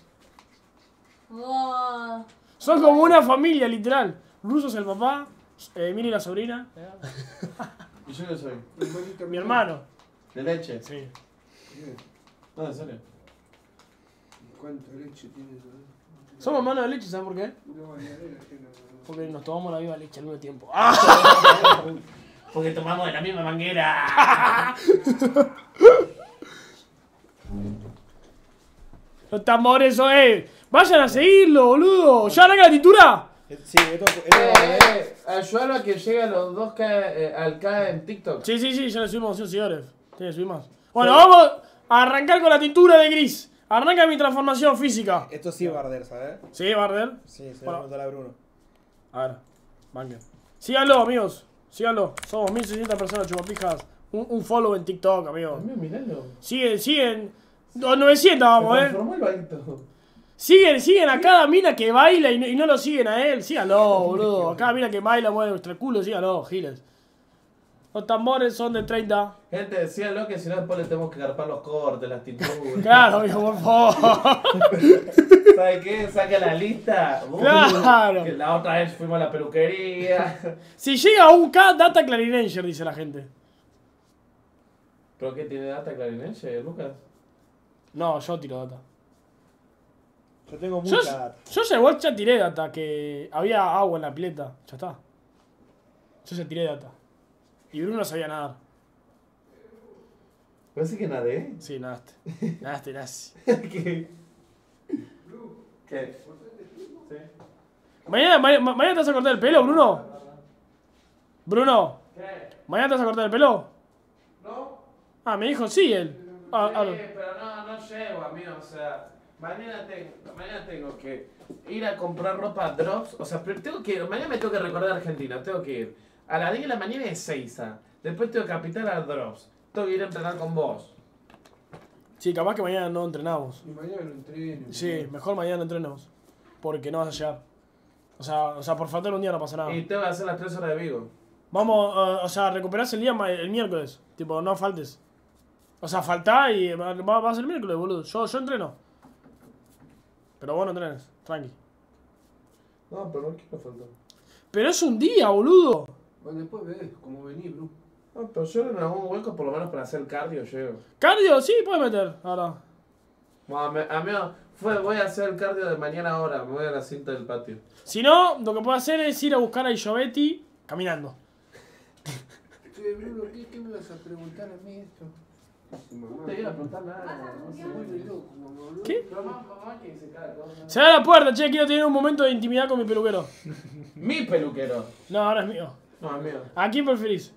Wow. Son como una familia, literal. Ruso es el papá, eh, Miri la sobrina, ¿Y yo qué soy? Hermanito mi mío. hermano. ¿De leche? Sí. Bien. No, en serio. ¿Cuánta leche tiene eso? eh? Somos hermanos de leche, ¿sabes por qué? Bañadera llena de- Porque nos tomamos la viva leche al mismo tiempo. ¡Ah! Porque tomamos de la misma manguera. Los tambores, eso, eh. Vayan a seguirlo, boludo. ¿Ya arranca la tintura? Sí, esto, esto Eh, a ver. eh, ayúdalo a que llegue a los 2K eh, al K en TikTok. Sí, sí, sí, ya le subimos 100 seguidores. Que subir más. Bueno, vamos a arrancar con la tintura de gris. Arranca mi transformación física. Esto sí es barder, ¿sabes? Sí, Barder. Sí, se Bueno. lo preguntar a Bruno. A ver, banquen. Síganlo, amigos. Síganlo. Somos 1600 personas chupapijas. Un, un follow en TikTok, amigos. Amigo, miralo. Siguen, siguen. No, 900 vamos, Se eh. Siguen, siguen a cada mina que baila y no, y no lo siguen a él. Síganlo, boludo. A cada mina que baila mueve nuestro culo, síganlo, giles. Los tambores son de 30. Gente, decíalo que si no después le tenemos que garpar los cortes, las tinturas. Claro, amigo, por favor. ¿Sabe qué? Saca la lista. Claro. Que la otra vez fuimos a la peluquería. Si llega a un K, data Clarinenger, dice la gente. ¿Pero qué tiene data clarinense, Lucas? No, yo tiro data. Yo tengo Yo, mucha data. yo ya igual ya tiré data, que había agua en la pileta. Ya está. Yo ya tiré data. Y Bruno sabía nadar. Parece que nadé. Sí, nadaste. Nadaste, nadaste. ¿Qué? ¿Qué? Sí. Mañana, ma- ma- mañana te vas a cortar el pelo, Bruno. Bruno, ¿Qué? mañana te vas a cortar el pelo. ¿No? Ah, me dijo sí él. Ah, ah, Sí, pero no, no llego, amigo. O sea, mañana tengo, mañana tengo que ir a comprar ropa a Drops. O sea, pero tengo que mañana me tengo que recordar Argentina. Tengo que ir a las 10 de la mañana es Seiza. Después tengo que apitar a Drops. Tengo que ir a entrenar con vos. Sí, capaz que mañana no entrenamos. Y mañana lo entreno. Sí, mejor mañana no entrenamos. Porque no vas a llegar. O sea, o sea, por faltar un día no pasa nada. Y tengo que hacer las 3 horas de Vigo. Vamos, eh, o sea, recuperás el día el miércoles. Tipo, no faltes. O sea, faltá y va, va- vas el miércoles, boludo. Yo, yo entreno. Pero vos no entrenes, tranqui. No, pero no quiero faltar. Pero es un día, boludo. Bueno, después ves cómo venís, bro. No, pero yo en algún hueco, por lo menos para hacer cardio, llego. Cardio, sí, puedes meter. Ahora. Bueno, me- a mí fue, voy a hacer el cardio de mañana ahora, me voy a la cinta del patio. Si no, lo que puedo hacer es ir a buscar a Giovetti caminando. Che, Bruno, ¿qué, ¿qué me vas a preguntar a mí esto? No te iba a preguntar nada. no sé. Se vuelve loco, mamá, bro. ¿Qué? Pero mamá que. Se da la puerta, che, quiero tener un momento de intimidad con mi peluquero. Mi peluquero. No, ahora es mío. No, es mío. ¿A quién preferís?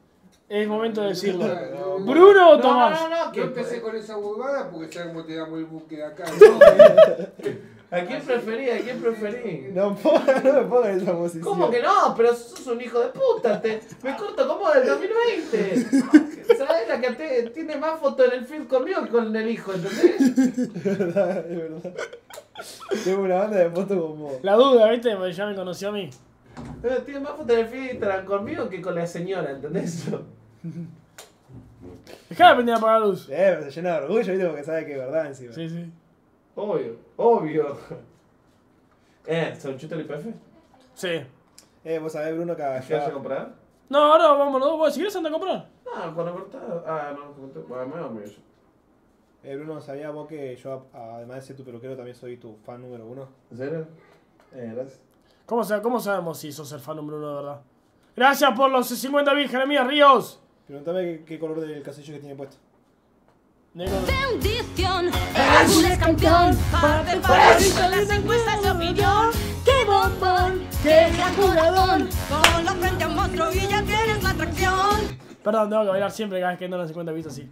Es momento de decirlo. No, no, ¿Bruno o No, Tomás? no, no, Yo que empecé con esa huevada porque sabes cómo te damos el buque de acá. ¿A quién preferí? ¿A quién preferí? No, ponga- no me pongan en esa posición. ¿Cómo que no? Pero sos un hijo de puta. Te, me corto como del 2020. ¿Sabes la que te- tiene más fotos en el feed conmigo que con el hijo? ¿Entendés? Es verdad, es verdad. Tengo una banda de fotos con vos. La duda, ¿viste? Porque ya me conoció a mí. Eh, Tiene más de Instagram conmigo que con la señora, ¿entendés? Dejá de aprender a apagar la luz. Eh, pero se llena de orgullo, viste, porque sabe que es verdad encima. Sí, sí. Obvio, obvio. Eh, ¿son chuta el IPF? Sí. Eh, vos sabés, Bruno, que ¿Qué vas a comprar? No, ahora vámonos. Vos, si quieres anda a comprar. Ah, cuando cortás. Ah, no, comenté. Bueno, me voy a yo. Eh, Bruno, ¿sabías vos que yo, además de ser tu peluquero, también soy tu fan número uno? ¿En serio? Eh, gracias. ¿Cómo, ¿Cómo sabemos si sos el fan número uno de verdad? Gracias por los 50 mil, Jeremías Ríos. Preguntame qué, qué color del casillo que tiene puesto. Negro. Bendición, el es campeón, parte favorito en las encuestas de opinión. ¡Qué bombón! ¡Qué gran jugador! Con la frente a un monstruo y ya tienes la atracción. Perdón, tengo que bailar siempre cada vez que entro en las 50 vistas así.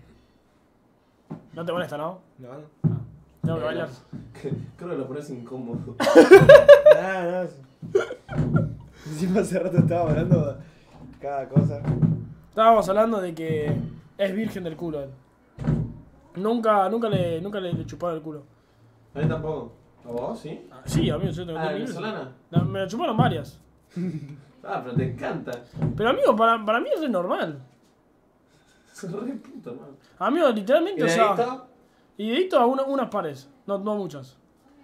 No te molesta, ¿no? No, no. Tengo que bailar. Creo que lo pones incómodo. Nada, no. Encima hace rato estaba hablando cada cosa. Estábamos hablando de que es virgen del culo él. Nunca, nunca le, nunca le, le chuparon el culo. A mí tampoco. ¿A vos? ¿Sí? Ah, Sí, amigo, yo tengo Ah, venezolana. Me lo chuparon varias. Ah, pero te encanta. Pero amigo, para, para mí eso es normal. Re puto. Amigo, ¿Y literalmente, o de sea. Y dedito a una- unas pares, no, no muchas.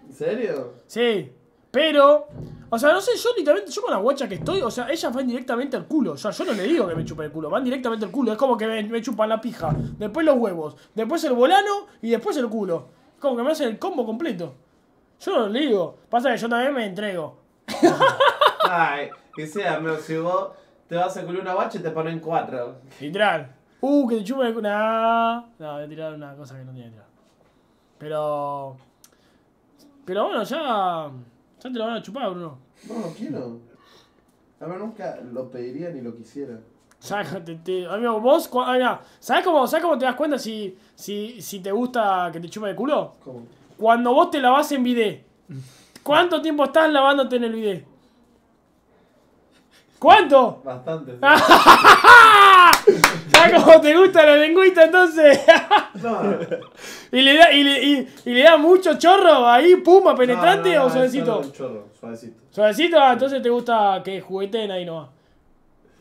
¿En serio? Sí, pero. O sea, no sé, yo literalmente, yo con la guacha que estoy, o sea, ellas van directamente al culo. O sea, yo no le digo que me chupen el culo, van directamente al culo. Es como que me, me chupan la pija, después los huevos, después el volano y después el culo. Es como que me hacen el combo completo. Yo no le digo, pasa que yo también me entrego. Ay, que sea, amigo, si vos te vas a culir una bacha y te ponen cuatro. Literal. Uh, que te chupen el culo. Nah. No, voy a tirar una cosa que no tiene que tirar. Pero. Pero bueno, ya. Ya te lo van a chupar, Bruno. No, no quiero. A ver, nunca lo pediría ni lo quisiera. Ya, te- amigo, vos, cua- ah, mirá, ¿sabes cómo, ¿sabes cómo te das cuenta si, si, si te gusta que te chupe el culo? ¿Cómo? Cuando vos te lavas en bidet. ¿Cuánto tiempo estás lavándote en el bidet? ¿Cuánto? Bastante. ¿Sabes cómo te gusta la lengüita entonces? No, ¿Y le, da, y, le, y, y le da mucho chorro ahí, puma, penetrante no, no, o suavecito? chorro, suavecito. Suavecito, ah, entonces te gusta que jugueten ahí nomás.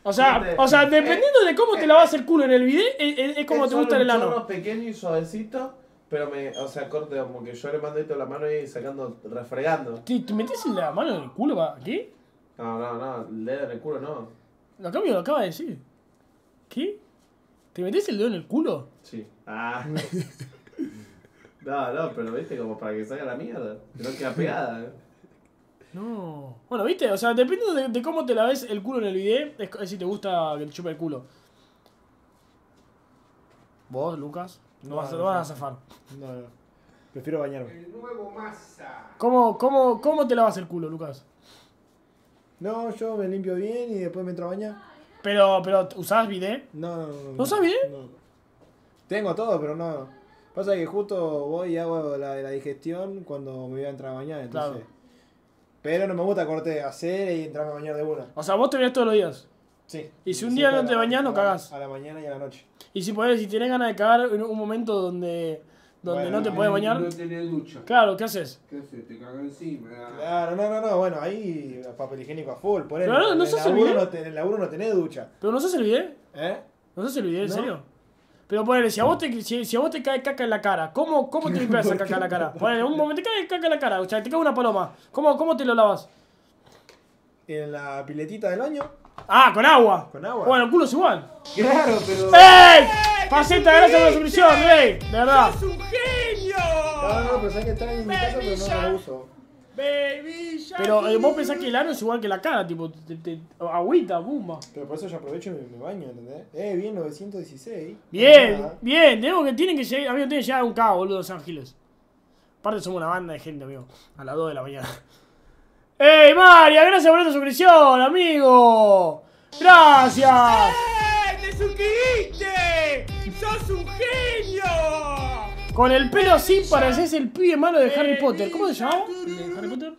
O sea, Juguete. o sea, dependiendo de cómo te lavas el culo en el bidet, es, es- es como Es te gusta el ano. chorro pequeño y suavecito, pero me, o sea, corte como que yo le mando toda la mano y sacando, refregando. ¿Te, te metes la mano en el culo? pa- ¿Qué? No, no, no, el dedo en el culo no. Lo cambio lo acaba de decir. ¿Qué? ¿Te metes el dedo en el culo? Sí. Ah. No, no, pero viste, como para que salga la mierda. Que no queda pegada. ¿eh? No. Bueno, viste, o sea, dependiendo de, de cómo te laves el culo en el bidet, es, es si te gusta que te chupe el culo. ¿Vos, Lucas? No, No, vas, a- no, no vas no. a zafar. No, no. Prefiero bañarme. El nuevo masa. ¿Cómo, cómo, ¿Cómo te lavas el culo, Lucas? No, yo me limpio bien y después me entro a bañar. Pero, pero, ¿usás bidet? No, no, no. ¿No bidet? No. Tengo todo, pero no. Pasa que justo voy y hago la, la digestión cuando me voy a entrar a bañar, entonces. Claro. Pero no me gusta corte hacer y entrarme a bañar de una. O sea, vos te bañás todos los días. Sí. Y si un día no te bañás, no cagás. A la mañana y a la noche. Y si podés, si tenés ganas de cagar en un momento donde, donde Bueno, no te puedes bañar, No tenés ducha. claro, ¿qué haces? ¿Qué haces? Te cagas encima. Claro, no, no, no, bueno, ahí papel higiénico a full. Ponele, Pero no, no en, sos el video. no el laburo no tenés ducha. ¿Pero no usás el bidet? ¿Eh? ¿No usás el bidet, en No. serio? Pero ponele, si a vos te, si, si a vos te cae caca en la cara, ¿cómo, cómo te limpias esa caca en la cara? Ponele, un momento te cae caca en la cara, o sea, te cae una paloma. ¿Cómo, cómo te lo lavas? En la piletita del baño, Ah, con agua. Con agua. Bueno, el culo es igual. Claro, pero. ¡Ey! Faceta, gracias por la suscripción, Rey. De verdad. No, no, pero sabes que está en mi casa, pero no lo uso. Pero eh, vos pensás que el ano es igual que la cara, tipo, te, te- agüita, bumba. Pero por eso yo aprovecho y me, me baño, ¿entendés? Eh, bien, 916. Bien, Nada. bien, tenemos que, tienen que llegar, amigo, tienen que llegar a un cabo, boludo, San Giles. Aparte somos una banda de gente, amigo, a las 2 de la mañana. ¡Ey, María! Gracias por esta suscripción, amigo. Gracias. ¡Te suscribiste! ¡Sos un genio! Con el pelo así pareces el pibe malo de Harry Potter. ¿Cómo se llamaba? ¿De Harry Potter?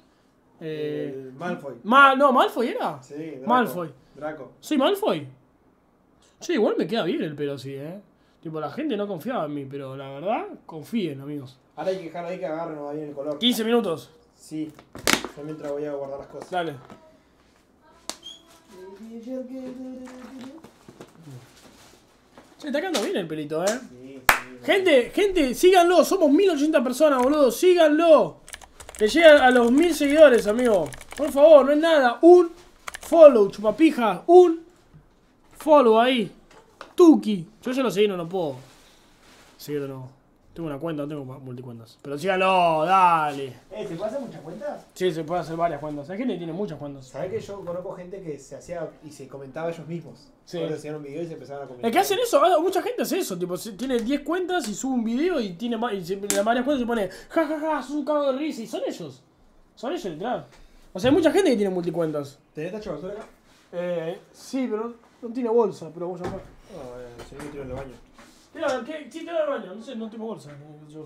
Eh, Eh, Malfoy. Ma- no, Malfoy era. Sí, Draco. Malfoy. Draco. ¿Soy Malfoy? Sí, igual me queda bien el pelo así, eh. Tipo, la gente no confiaba en mí, pero la verdad, confíen, amigos. Ahora hay que dejarlo ahí que agarre no va bien el color. 15 minutos. Sí. Yo mientras voy a guardar las cosas. Dale. Se está quedando bien el pelito, eh. Gente, gente, síganlo. Somos 1080 personas, boludo. Síganlo. Que llegue a los 1000 seguidores, amigo. Por favor, no es nada. Un follow, chupapija. Un follow ahí. Tuki. Yo ya lo seguí, no lo puedo. Seguirlo no. Tengo una cuenta, no tengo multicuentas. Pero síganlo, dale. Eh, ¿se puede hacer muchas cuentas? Sí, se puede hacer varias cuentas. Hay gente que tiene muchas cuentas. ¿Sabés que yo conozco gente que se hacía y se comentaba ellos mismos? Sí. Ahora hacían un video y se empezaban a comentar. Es que hacen eso, ah, mucha gente hace eso, tipo, tiene 10 cuentas y sube un video y tiene y se- en varias cuentas se pone, ja ja ja, sos un cago de risa, y son ellos. Son ellos, literal. O sea, hay mucha gente que tiene multicuentas. ¿Tenés tacho basura acá? Eh, sí, pero no tiene bolsa, pero vos llamás. No, eh, se me en el baño. Tira, ¿qué? Sí, tira al baño, no sé, no tengo bolsa. sé.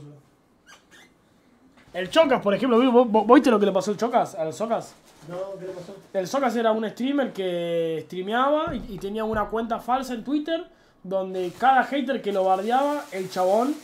El Chocas, por ejemplo, ¿vos, vos- vos viste lo que le pasó al Chocas? ¿Al Socas? No, ¿qué le pasó? El Socas era un streamer que streameaba y, y tenía una cuenta falsa en Twitter donde cada hater que lo bardeaba, el chabón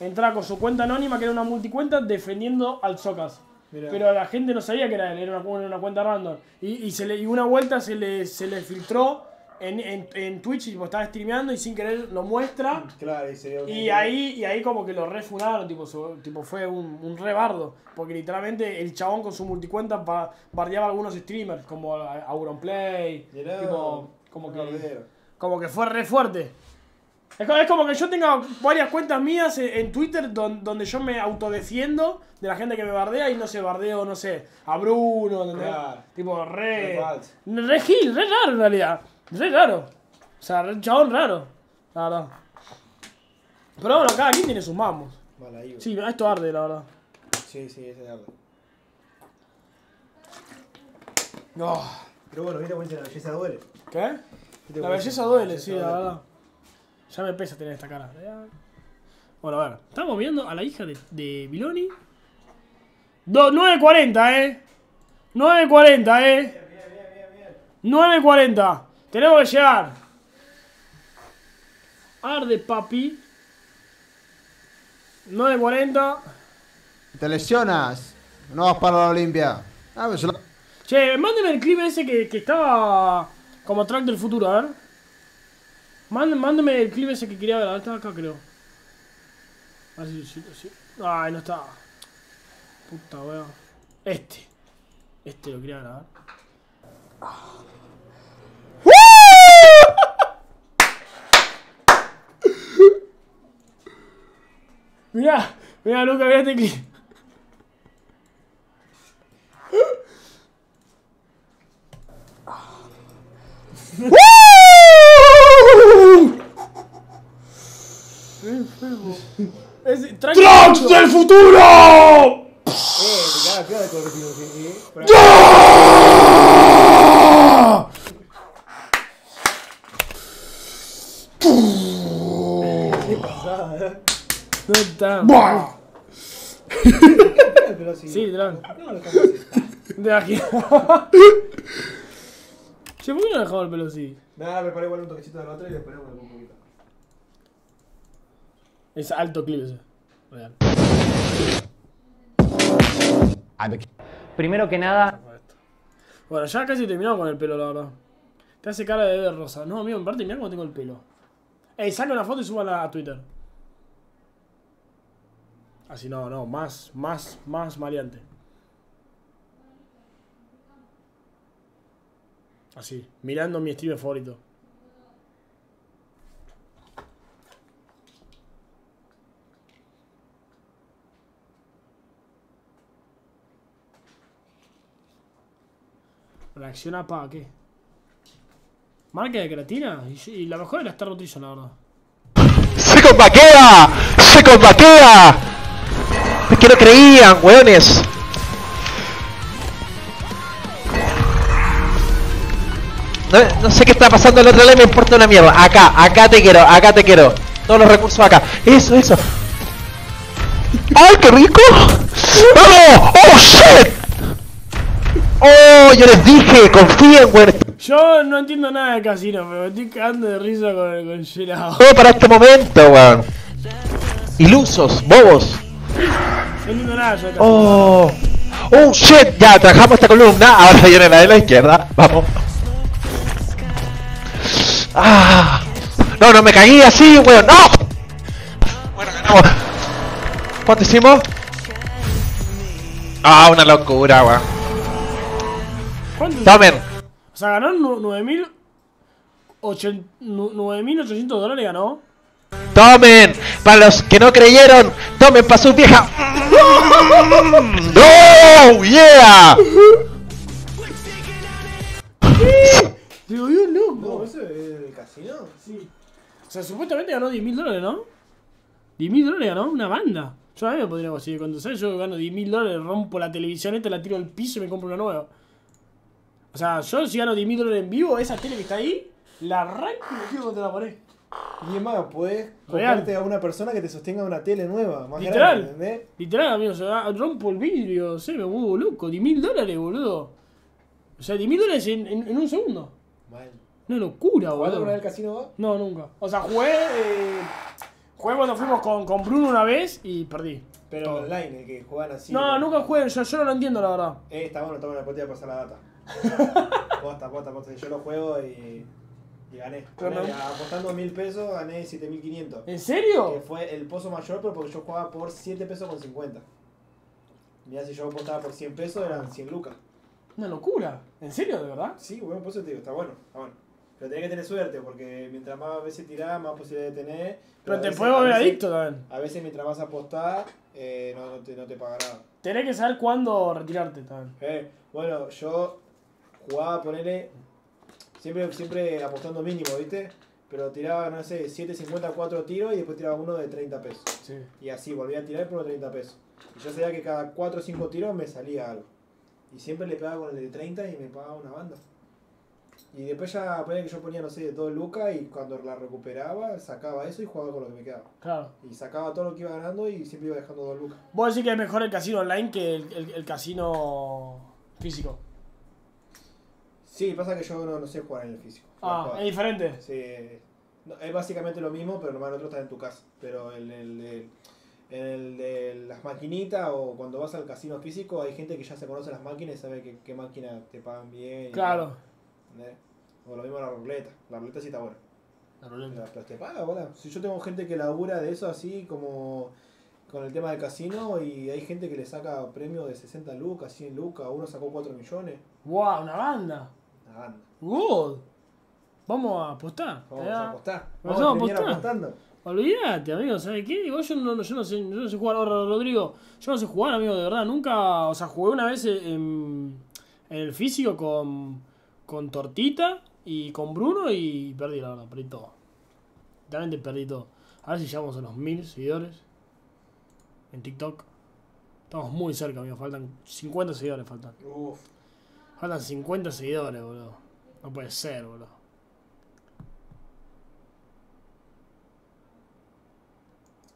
entraba con su cuenta anónima que era una multicuenta defendiendo al Socas. Mirá. Pero la gente no sabía que era él, era una, una cuenta random. Y, y se le, y una vuelta se le, se le filtró en, en, en Twitch y estaba streameando y sin querer lo muestra. Claro, y se dio Y ahí, y ahí como que lo refunaron, tipo, su- tipo fue un, un re bardo. Porque literalmente el chabón con su multicuenta ba- bardeaba a algunos streamers, como a- a Auronplay, Mirá, tipo, como que, como que fue re fuerte. Es co- es como que yo tenga varias cuentas mías en, en Twitter don- donde yo me autodefiendo de la gente que me bardea y no sé, bardeo, no sé, a Bruno, ¿entendés? Claro. Tipo, re. Re falso. Re gil, re raro en realidad. Re raro. O sea, re chabón raro. La verdad. Pero bueno, cada quien tiene sus mamos. Vale, ahí. Sí, esto arde, la verdad. sí, sí, ese es algo. No. Pero bueno, viste cómo la belleza duele. ¿Qué? ¿Viste La belleza duele, sí, la verdad. Ya me pesa tener esta cara. Bueno, a ver. Estamos viendo a la hija de, de Biloni. Do- 9.40, eh. 9.40, eh. 9.40. Tenemos que llegar. Arde, papi. 9.40. Te lesionas. No vas para la Olimpia. Ah, pues Che, mándeme el clip ese que, que estaba como track del futuro, a ver. Mánd- Mándeme el clip ese que quería ver, está acá creo. A ver si, si- si- Ay, no está. Puta weón. Este. Este lo quería grabar. Mirá, nunca vi este clip. Es ¡Trunks del futuro! Eh, acá. Qué pasada, eh. No está. Pero sí. Trunks. No, lo. De aquí. Che, ¿por qué no dejamos el pelo así? Nada, me paré igual un toquecito del otro y le ponemos un poquito. Es alto clip ese. Real. Primero que nada, Bueno, ya casi terminamos con el pelo, la verdad. Te hace cara de bebé rosa. No, amigo, en parte, mirá cómo tengo el pelo. Ey, saca una foto y súbala a Twitter. Así no, no, más, más, más maleante. Así, mirando mi streamer favorito. Reacciona para qué? Marca de creatina y, la mejor es la Star Nutrition, la verdad. ¡Se combaquea! ¡Se combaquea! Es que no creían, weones. No, no sé qué está pasando al otro lado, me importa una mierda. Acá, acá te quiero, acá te quiero. Todos los recursos acá. Eso, eso. ¡Ay, qué rico! ¡Oh! ¡Oh, shit! ¡Oh! Yo les dije, confíen, weón. Yo no entiendo nada de casino, pero me estoy cagando de risa con, con Gerard. Todo para este momento, weón. Ilusos, bobos. Oh, oh shit, ya trabajamos esta columna. Ahora viene la de la izquierda. Vamos. Ah, no, no me caí así, weón. No. Bueno, ganamos. ¿Cuánto hicimos? Ah, una locura, weón. ¿Cuánto? Tomen. O sea, ganó 9.000 ochen- nu- 9.800 dólares, ganó. Tomen. Para los que no creyeron, tomen para su vieja. ¡No! ¡Yeah! Dios No, loco. ¿eso es el casino? Sí. O sea, supuestamente ganó 10.000 dólares, ¿no? 10.000 dólares ganó una banda. Yo a mí me podría conseguir cuando ¿sabes? Yo gano 10.000 dólares, rompo la televisión esta, la tiro al piso y me compro una nueva. O sea, yo si gano 10.000 dólares en vivo, esa tele que está ahí, la arranco y me tiro contra la pared. Y es más, podés comprarte a una persona que te sostenga una tele nueva, más Literal. grande, ¿entendés? Literal, amigo, o sea, rompo el vidrio, no sé, me vuelvo loco. 10.000 dólares, boludo. O sea, 10.000 dólares en, en, en un segundo. Mal. Una locura, ¿Jugaste alguna boludo. vez al casino vos? No, nunca. O sea, jugué. Eh, jugué cuando fuimos con, con Bruno una vez y perdí. Pero online, el que juegan así. No, nunca jugué, yo, yo no lo entiendo, la verdad. Eh, está bueno, está bueno, después te voy a pasar la data. posta, posta, posta. Yo lo juego y, y gané. No- Apostando mil pesos, gané 7500. ¿En Que serio? fue el pozo mayor, pero porque yo jugaba por 7 pesos con 50. Mirá, si yo apostaba por 100 pesos, eran 100 lucas. Una locura. ¿En serio, de verdad? Sí, bueno, por eso te digo, está bueno, está bueno. Pero tenés que tener suerte, porque mientras más veces tirás, más posibilidades de tener. Pero te puedes volver adicto también. A veces mientras vas a apostar, eh, no, no, te, no te paga nada. Tenés que saber cuándo retirarte también. Eh, bueno, yo jugaba, ponele, siempre, siempre apostando mínimo, ¿viste? Pero tiraba, no sé, 7.50, 4 tiros y después tiraba uno de 30 pesos. Sí. Y así, volvía a tirar por 30 pesos. Y yo sabía que cada 4 o 5 tiros me salía algo. Y siempre le pegaba con el de 30 y me pagaba una banda. Y después ya ponía que yo ponía, no sé, 2 lucas y cuando la recuperaba, sacaba eso y jugaba con lo que me quedaba. Claro. Y sacaba todo lo que iba ganando y siempre iba dejando 2 lucas. Vos decís que es mejor el casino online que el, el- el casino físico. Sí, pasa que yo no, no sé jugar en el físico. Ah, es diferente. Sí, no, es básicamente lo mismo, pero el otro está en tu casa. Pero el, el, el- en el de las maquinitas o cuando vas al casino físico hay gente que ya se conoce las máquinas y sabe que- qué máquina te pagan bien. Claro. O lo mismo la ruleta. La ruleta sí está buena. La, la te paga, bola. Si yo tengo gente que labura de eso así como con el tema del casino y hay gente que le saca premios de 60 lucas, 100 lucas, uno sacó 4 millones. Wow, una banda. God. Vamos a apostar. Vamos a apostar. Vamos a apostar. apostando. Olvídate, amigo, ¿sabes qué? Igual yo no, no- yo no sé, yo no sé jugar, ahora Rodrigo, yo no sé jugar, amigo, de verdad, nunca, o sea, jugué una vez en, en el físico con, con Tortita y con Bruno y perdí, la verdad, perdí todo. Realmente perdí todo. A ver si llegamos a los mil seguidores en TikTok. Estamos muy cerca, amigo, faltan 50 seguidores, faltan. Uf. Faltan 50 seguidores, boludo. No puede ser, boludo.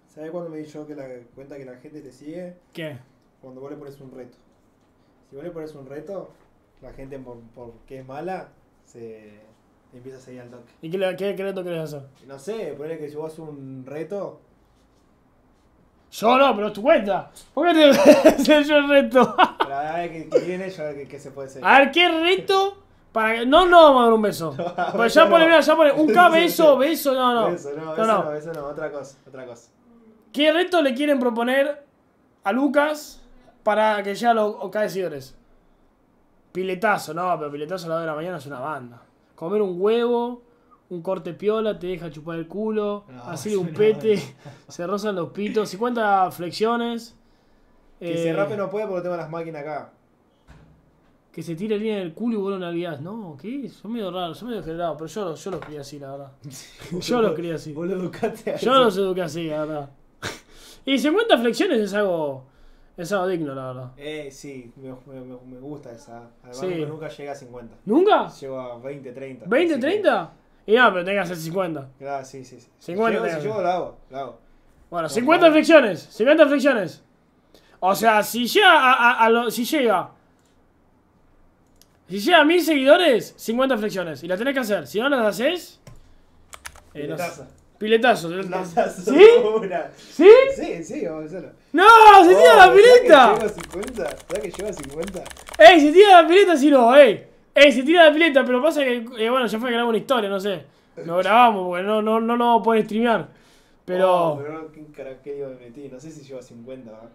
¿Sabes cuándo me di yo que la cuenta que la gente te sigue? ¿Qué? Cuando vos le pones un reto. Si vos le pones un reto, la gente por, porque es mala, se empieza a seguir al toque. ¿Y qué, qué, qué reto querés hacer? No sé, ponele que si vos haces un reto, Yo no, pero es tu cuenta. ¿Por qué te hacer yo el reto? pero a ver que, que viene, yo a ver que, que se puede seguir. A ver, ¿qué reto? Para que... No, no vamos a dar un beso. Pues ya no. pone, mira, ya pone un K beso, beso, no, no. Eso no, No, eso no. no, no, otra cosa, otra cosa. ¿Qué reto le quieren proponer a Lucas para que llegue a los K de seguidores? Piletazo, no, pero piletazo a la hora de la mañana es una banda. Comer un huevo, un corte piola, te deja chupar el culo, No, así un una pete, banda. se rozan los pitos, 50 flexiones. Que eh, se rape no puede porque tengo las máquinas acá. Que se tire línea del culo y vos lo nalgueás. No, ¿qué? Son medio raros, son medio degenerados, pero yo, yo los crié así, la verdad. Yo los crié así. Vos lo educaste Yo los eduqué así, la verdad. Y 50 flexiones es algo, es algo digno, la verdad. Eh, sí, me, me, me- gusta esa. Además, Sí. nunca- llega a 50. ¿Nunca? Llego a 20, 30. ¿20, así que- 30? Y no, pero tenés que hacer 50. Claro, sí, sí. sí. 50 Llego, tenés si que llego, lo hago. Lo hago. Bueno, No, 50 no. flexiones, 50 flexiones. O sea, si llega a, a- a lo- si llega si llega a mil seguidores, 50 flexiones. Y las tenés que hacer. Si no las haces, eh, no. Piletazo. Piletazo. Piletazo, ¿Sí? una. ¿Sí? Sí, sí, vamos a hacerlo. ¡No! ¡Se tira Oh, la ¿sabés que pileta! llego a 50? ¿Sabes que llego a 50? ¡Ey! Se tira la pileta si no, ey. Ey, se tira la pileta, pero pasa que, eh, bueno, ya fue que grabamos una historia, no sé. Lo grabamos porque no, no, no lo vamos a poder streamear. Pero. Oh, pero no, ¿qué caraquero me metí? No sé si llego a 50. ¿va?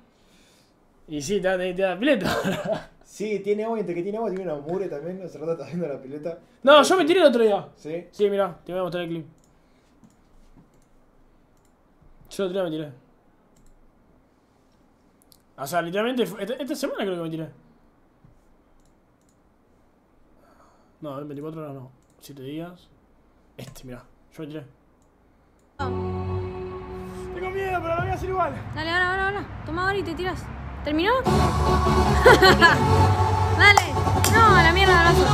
Y sí, te te tira la pileta. Sí, tiene agua, entre que tiene agua tiene una mure también. Hace rato estaba viendo la pileta. no, yo me tiré el otro día. ¿Sí? Sí, mira, te voy a mostrar el clip. Yo el otro día me tiré. O sea, literalmente, esta, esta semana creo que me tiré. No, en 24 horas no. 7 días. Este, mira, yo me tiré. Tengo miedo, pero lo voy a hacer igual. Dale, ahora, ahora, ahora. Toma ahora y te tiras. ¿Terminó? Dale. No, a la mierda, abrazo.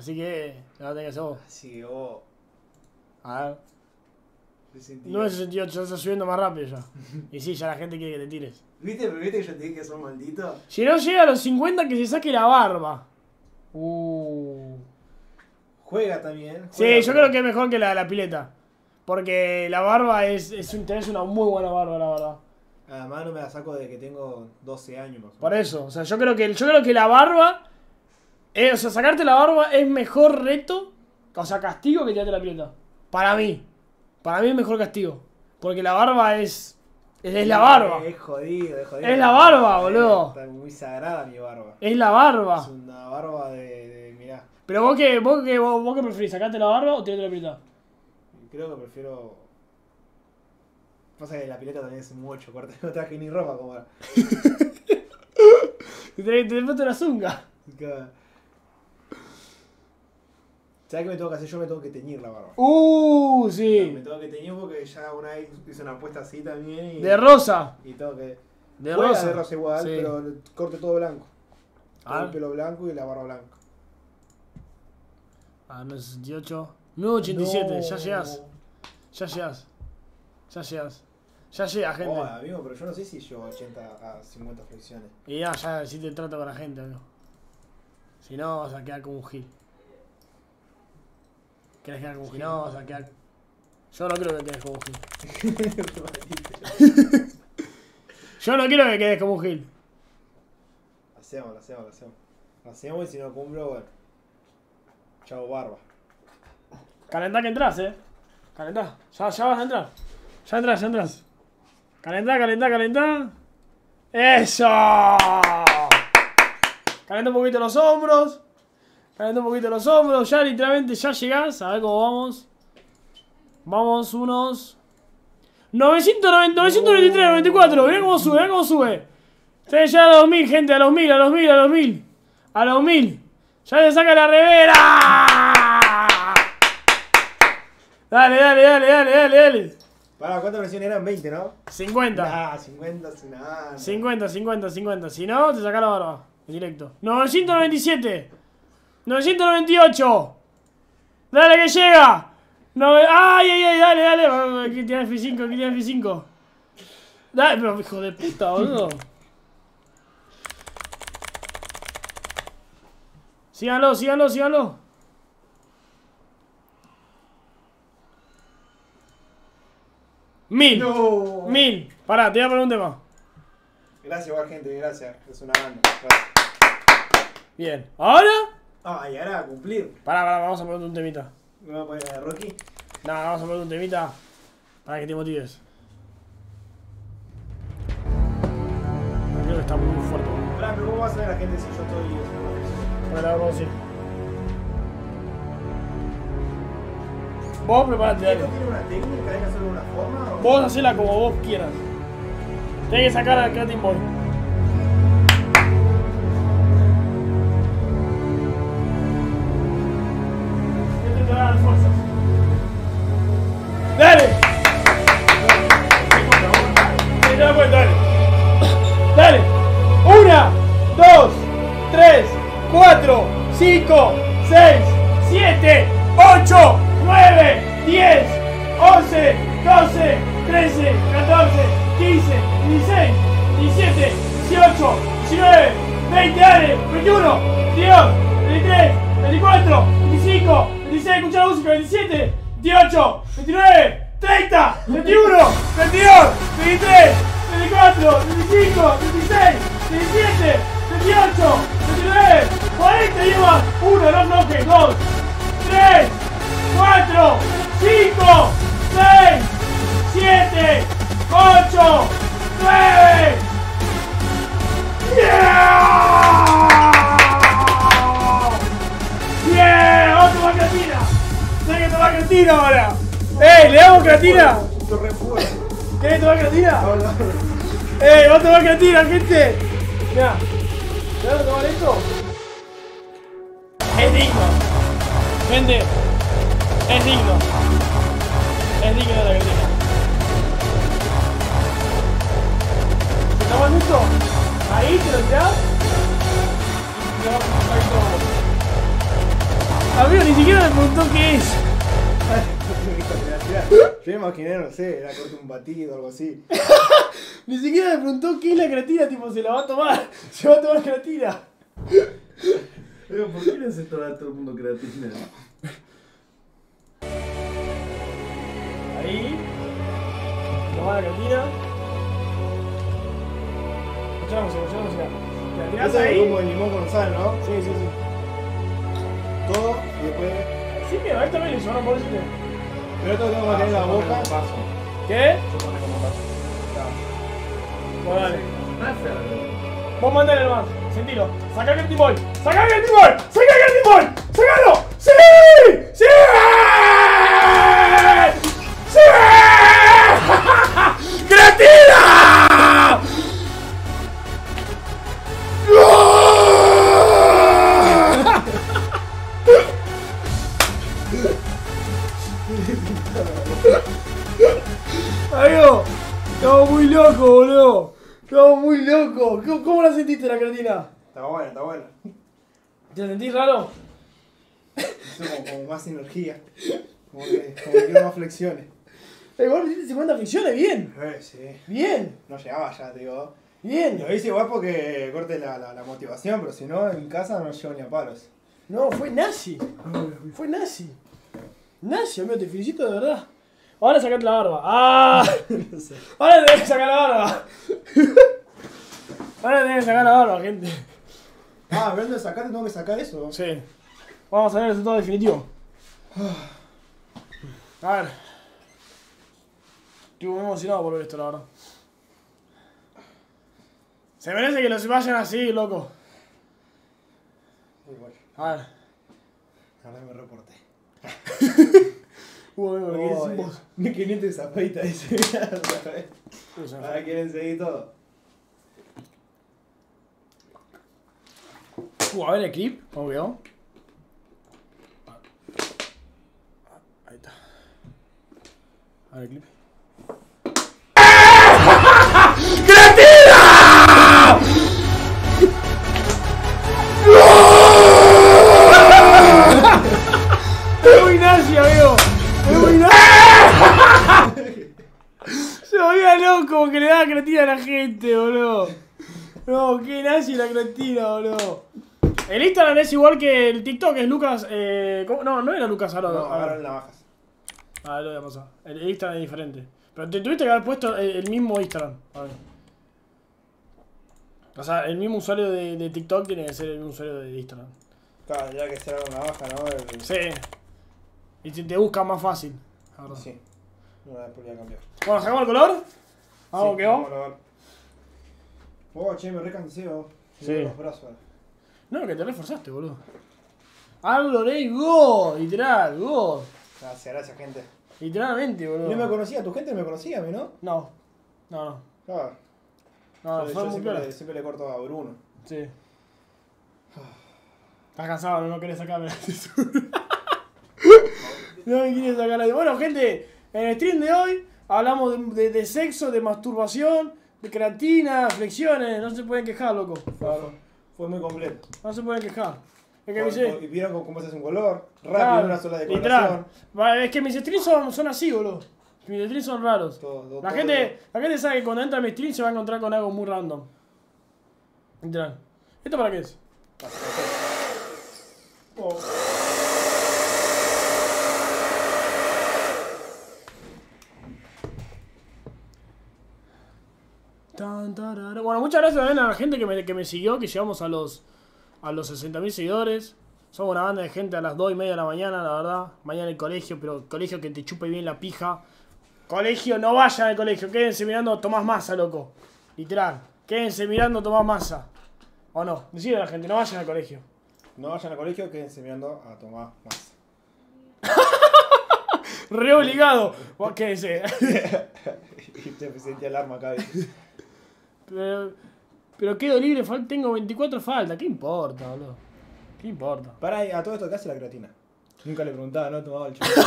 Así que, tener que hacer vos. Sí, que vos. A ver. 68. 968, ya está subiendo más rápido ya. Y sí, ya la gente quiere que te tires. ¿Viste? Pero viste que yo te dije que sos maldito. Si no llega a los 50, que se saque la barba. Uh. Juega también. Sí, yo creo que es mejor que la de la pileta. Porque la barba es, es un, tenés una muy buena barba, la verdad. Además no me la saco desde que tengo 12 años más o menos. Por eso, o sea, yo creo que, yo creo que la barba. Eh, o sea, sacarte la barba es mejor reto, o sea, castigo que tirarte la pileta. Para mí. Para mí es mejor castigo. Porque la barba es. Es, es la barba. Es jodido, es jodido. Es la barba, Eh, boludo. Está muy sagrada mi barba. Es la barba. Es una barba de, de mirá. Pero vos qué, vos qué, vos, vos qué preferís, sacarte la barba o tirarte la pileta? Creo que prefiero. Pasa que la pileta también es mucho corte. No traje ni ropa como ahora. Te te la zunga. ¿Sabes qué me tengo que hacer? Yo me tengo que teñir la barba. Uh, Me sí. tengo que teñir porque ya una vez hice una apuesta así también. Y, De rosa. Y tengo que. De Juega rosa. de rosa igual, Sí. pero corte todo blanco. Todo Ah. el pelo blanco y la barba blanca. Ah, 968. 987, No. ya llegás. Ya llegás. Ya llegás. Ya llega, gente. Oh, amigo, pero yo no sé si llevo 80 a 50 flexiones. Y ya, ya, si te trato con la gente, amigo. Si no, vas a quedar como un gil. ¿Querés quedar como un gil? No, vas a quedar. Yo no creo que quedes como un gil. Yo no quiero que quedes como un gil. hacemos, lo hacemos, lo hacemos. Lo hacemos y si no cumplo, bueno. Chao barba. Calentá que entras, eh. Calentá. Ya, ya vas a entrar. Ya entras, ya entras. Calentá, calentá, calentá. ¡Eso! Calentá un poquito los hombros. Calentá un poquito los hombros. Ya literalmente ya llegás. A ver cómo vamos. Vamos unos. 990, 993, 94. Mirá cómo sube, mirá cómo sube. Se ya a los 1000, gente. A los 1000, a los 1000, a los 1000. A los 1000. Ya le saca la revera. Dale, dale, dale, dale, dale, dale. Para, ¿cuántas flexiones eran? 20, ¿no? 50. Ah, 50, sin nada. 50, 50, 50. Si no, te saca la barba. En directo. 997. 998. Dale que llega. Nove- ay, ay, ay, dale, dale. Aquí tiene F5, aquí tiene F5. Dale, pero hijo de puta, boludo. Síganlo, síganlo, síganlo. Mil. No. Mil. Pará, te voy a poner un tema. Gracias, gente, gracias. Es una banda. Gracias. Bien. ¿Ahora? Ah, y ahora a cumplir. Pará, pará, vamos a poner un temita. Me voy a poner a Rocky. No, vamos a poner un temita para que te motives. Creo que está muy fuerte. Pará, pero ¿cómo va a saber la gente si yo estoy? Bueno, vamos a ir. Vos preparate, dale. ¿Esto tiene una técnica? ¿Hay que hacerlo de una forma? o- Vos hacela como vos quieras. Tenés que sacar al Creating Boy. Se va a tomar creatina. Pero, ¿por qué no se toma todo el mundo creatina? Ahí. Toma la creatina. Escuchá música, escuchá la música. Te la tirás Eso es ahí. como de limón con sal, ¿no? Sí, sí, sí. Todo y después. Sí, mira, ahí también hizo, no por eso Pero esto lo tengo que tener en la boca. ¿Qué? Bueno, dale. No es feo. Vos mandale nomás. Sentilo. Sacá el timón. Sacá el timón. Sacá el timón. Sacalo. ¡Sí! ¡Sí! ¡Sí! ¡Creatina! Amigo, estamos muy locos, boludo. Estamos muy locos. ¿Cómo, cómo la sentiste la creatina? Está bueno, está bueno. ¿Te sentís raro? Como, como más energía. Como que, como que quiero más flexiones. Eh, vos hiciste 50 flexiones, bien. Eh, sí. Bien, No llegaba ya, te digo. bien. Lo hice igual porque corte la, la, la motivación, pero si no, en casa no llego ni a palos. No, fue nazi. Fue nazi. Nazi, amigo, te felicito de verdad. Ahora sacate la barba. ¡Ah! Ahora tenés que sacar la barba. Ahora tenés que sacar la barba, gente. Ah, hablando de sacar, tengo que sacar eso. Sí. Vamos a ver el resultado definitivo. A ver. Estoy muy emocionado por ver esto, la verdad. Se merece que los vayan así, loco. Igual, A ver. ahora me reporté. Amigo, ¿qué decís vos? 1500 de zapaita, dice. Ahora quieren seguir todo. Uh, a ver el clip, ¿cómo quedó? Ahí está. A ver el clip. ¡Es loco que le daba creatina a la gente, boludo. No, qué nazi la creatina, boludo. El Instagram es igual que el TikTok, es Lucas. Eh, ¿cómo? No, no era Lucas ahora. No, ahora. agarran navajas. Ah, lo voy a pasar. El Instagram es diferente. Pero te tuviste que haber puesto el, el mismo Instagram. A ver. O sea, el mismo usuario de, de TikTok tiene que ser el mismo usuario de Instagram. Claro, tendría que ser una baja, ¿no? El- Sí. Y si te busca más fácil. la verdad. Sí. Una vez podría cambiar. Bueno, ¿sacamos el color? Vamos, Sí, que vamos va. a ver. Oh, che, me recansé. Me Sí. duelen los brazos. No, que te reforzaste, boludo. Aldo Rey, go. Literal, go. Gracias, gracias, gente. Literalmente, boludo. No me conocía, tu gente me conocía a mí, ¿no? No. No, no. Claro. No, fue yo muy siempre, le, siempre le corto a Bruno. Sí. Estás cansado, no querés sacarme la no me quieres sacar la Bueno, gente, en el stream de hoy hablamos de, de- de sexo, de masturbación, de creatina, flexiones. No se pueden quejar, loco. Claro. Fue muy completo. No se pueden quejar. Es que e- por- y vieron cómo- se hace un color. Rápido, Claro, una sola literal. decoración. Va, Es que mis streams son, son así, boludo. Mis streams son raros. Todo- todo- La todo gente, la gente sabe que cuando entra a mi stream se va a encontrar con algo muy random. Literal. ¿Esto para qué es? Oh. Bueno, muchas gracias también a la gente que me, que me siguió, que llegamos a los, a los 60.000 seguidores. Somos una banda de gente a las 2 y media de la mañana, la verdad. Mañana el colegio, pero colegio que te chupe bien la pija. Colegio, no vayan al colegio, quédense mirando Tomás Massa, loco. Literal. Quédense mirando Tomás Massa. ¿O no? Decirle a la gente, no vayan al colegio. No vayan al colegio, quédense mirando a Tomás más. Re obligado. Vos quédense. y te sentí alarma acá. Pero, pero quedo libre, tengo 24 faltas. ¿Qué importa, boludo? ¿Qué importa? Pará, y a todo esto, ¿qué hace la creatina? Nunca le preguntaba, ¿no? Tomaba el chico.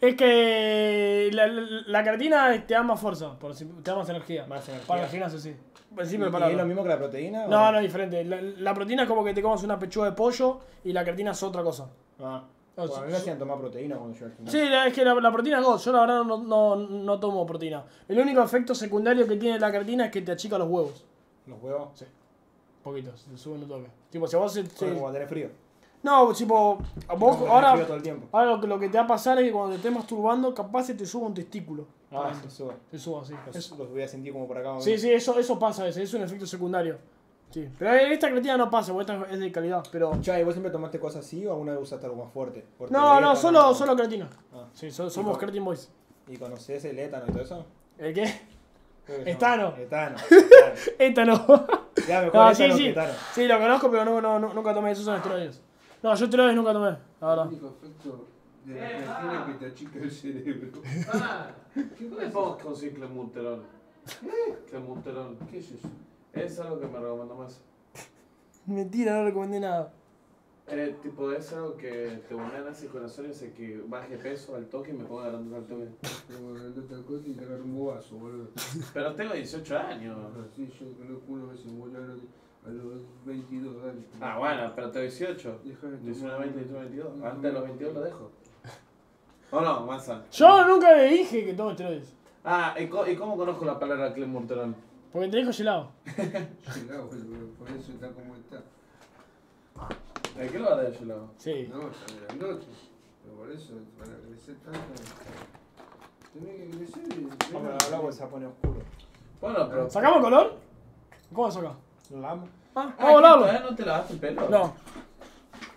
Es que la, la, la creatina te da más fuerza, por si- te da más energía. Más energía. Para el gimnasio, sí. Por ¿Y, simple y palabra. es lo mismo que la proteína? o- No, no es diferente. La, la proteína es como que te comas una pechuga de pollo y la creatina es otra cosa. Ah. No, Bueno, a mí sí, me sí. hacían tomar proteína cuando yo al Sí, gimnasio. la- es que la, la proteína God. Yo la verdad no, no, no tomo proteína. El único efecto secundario que tiene la creatina es que te achica los huevos. Los huevos. Sí. Poquitos, se suben un toque. Tipo, si a vos Como cuando tenés frío. No, tipo, a vos ahora, tenés frío todo el tiempo. ahora lo, que, lo que te va a pasar es que cuando te estés masturbando, capaz se te suba un testículo. Ah, se sube. Se suba así. Los, los voy a sentir como por acá. Sí, sí, eso, eso pasa, ese, es un efecto secundario. Sí. Pero esta creatina no pasa, porque esta es de calidad. Pero. Cha, ¿y vos siempre tomaste cosas así o alguna vez usaste algo más fuerte? Porque No, el no, solo, solo creatina. Ah. Sí, so- somos con- creatin boys. ¿Y conocés el étano y todo eso? ¿El qué? Etano. Etano. etano. No. Ya, mejor No, etano sí, que sí. etano. Sí, lo conozco, pero no, no, no- nunca tomé. Esos son esteroides. No, yo esteroides nunca tomé, la verdad. El único efecto de la creatina que te achica el cerebro. Ah, ¿Dónde podemos conseguir clenbuterol? Clenbuterol. ¿Qué es eso? Es algo que me recomendó más. Mentira, no recomendé nada. Eh, tipo, es algo que te bombean así corazón y hace que baje peso al toque y me ponga grande al toque. El y te un bobazo, boludo. Pero tengo 18 años. Así yo conozco uno que se murió a los, a los 22 años. Ah, bueno, pero tengo 18. Deja de 19, tomar. 20, 21, 22. Antes de los 22 lo dejo. ¿O no, masa? Yo nunca le dije que tomo esteroides. Ah, ¿y, co- y cómo conozco la palabra clenbuterol? Porque te dijo gelado. Gelado, por eso está como está. ¿De qué lo va a dar yo lado? Sí. No, está grandote. Pero por eso, para crecer tanto. Tenés que crecer y. Vamos a hablar porque se pone oscuro. Bueno, pero. ¿Sacamos color? ¿Cómo saca? ¿Lo amo? Ah, Ah, vamos a. ¿Todavía no te lavaste el pelo? No.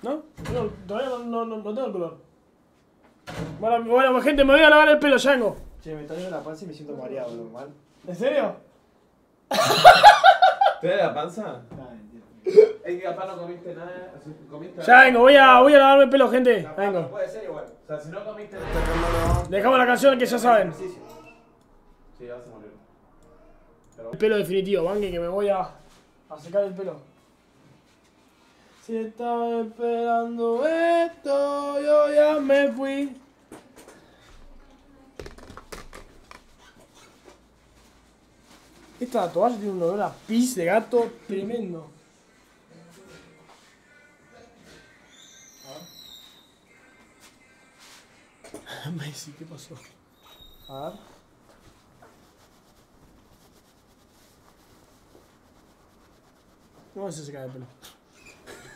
¿No? No, Todavía no, no, no, no tengo el color. Bueno, bueno, gente, me voy a lavar el pelo, ya vengo. Che, me está yendo la panza y me siento mareado, normal. ¿En serio? ¿Te da la panza? Es que capaz no comiste nada. ¿Comiste Ya vengo, voy a, voy a lavarme el pelo, gente. Ya vengo. puede ser igual. O sea, si no comiste nada. Dejamos la canción que ya saben. Sí, vas a morir. Pero El pelo definitivo, banque que me voy a, a secar el pelo. Si estaba esperando esto, yo ya me fui. Esta toalla tiene un olor a pis de gato tremendo. Messi, ¿qué pasó? A ver. No se seca el pelo.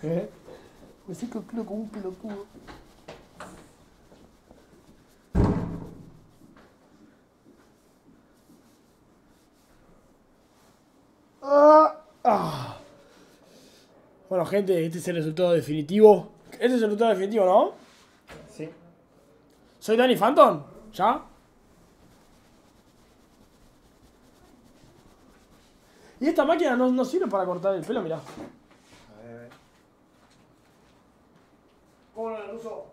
Me seco el pelo como un pelotudo. Bueno, gente, este es el resultado definitivo. Este es el resultado definitivo, ¿no? Sí. ¿Soy Danny Phantom? ¿Ya? Y esta máquina no, no sirve para cortar el pelo, mirá. A ver, a ver. ¿Cómo no la uso?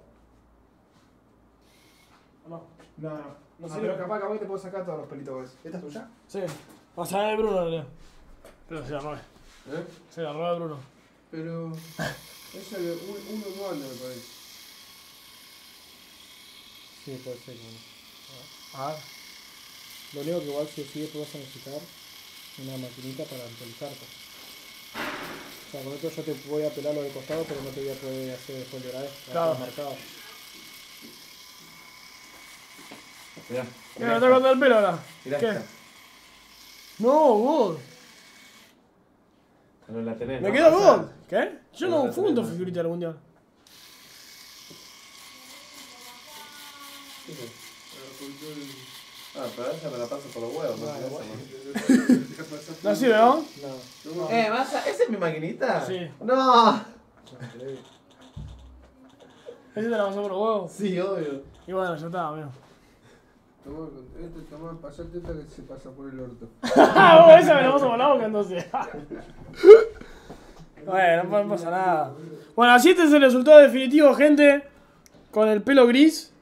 ¿O no? No, no. No Ah, sirve. pero capaz, que te puedo sacar todos los pelitos. vos. ¿Esta es tuya? Sí. Vas a ver Bruno, realidad. Pero se robé. ¿Eh? Se robé a Bruno. Pero. Esa de un- uno no anda, me parece. Sí, puede ser. Bueno. A ver. Lo único que igual si sigue vas a necesitar una maquinita para actualizarte. O sea, con esto yo te voy a pelar lo de costado, pero no te voy a poder hacer después de. Claro. marcado. Mirá. ¿Qué? ¿Me está cortando el pelo ahora? Mirá ¿Qué? esta. No, God. No la tenés. Me Pasá. God. ¿Qué? Yo No fundo figurita del mundial. Ah, pero esa me la paso por los huevos. ¿no? Esa. ¿No sirve, no? No. ¿no? Eh, ¿vas a... ¿esa es mi maquinita? Sí. No. ¿Ese te la pasó por los huevos? Sí, obvio. Y bueno, ya está, amigo. Toma, este, toma, pasate esta que se pasa por el orto. Ah, vos esa me la paso por la boca entonces. bueno, no, pasa nada. Bueno, así este es el resultado definitivo, gente. Con el pelo gris.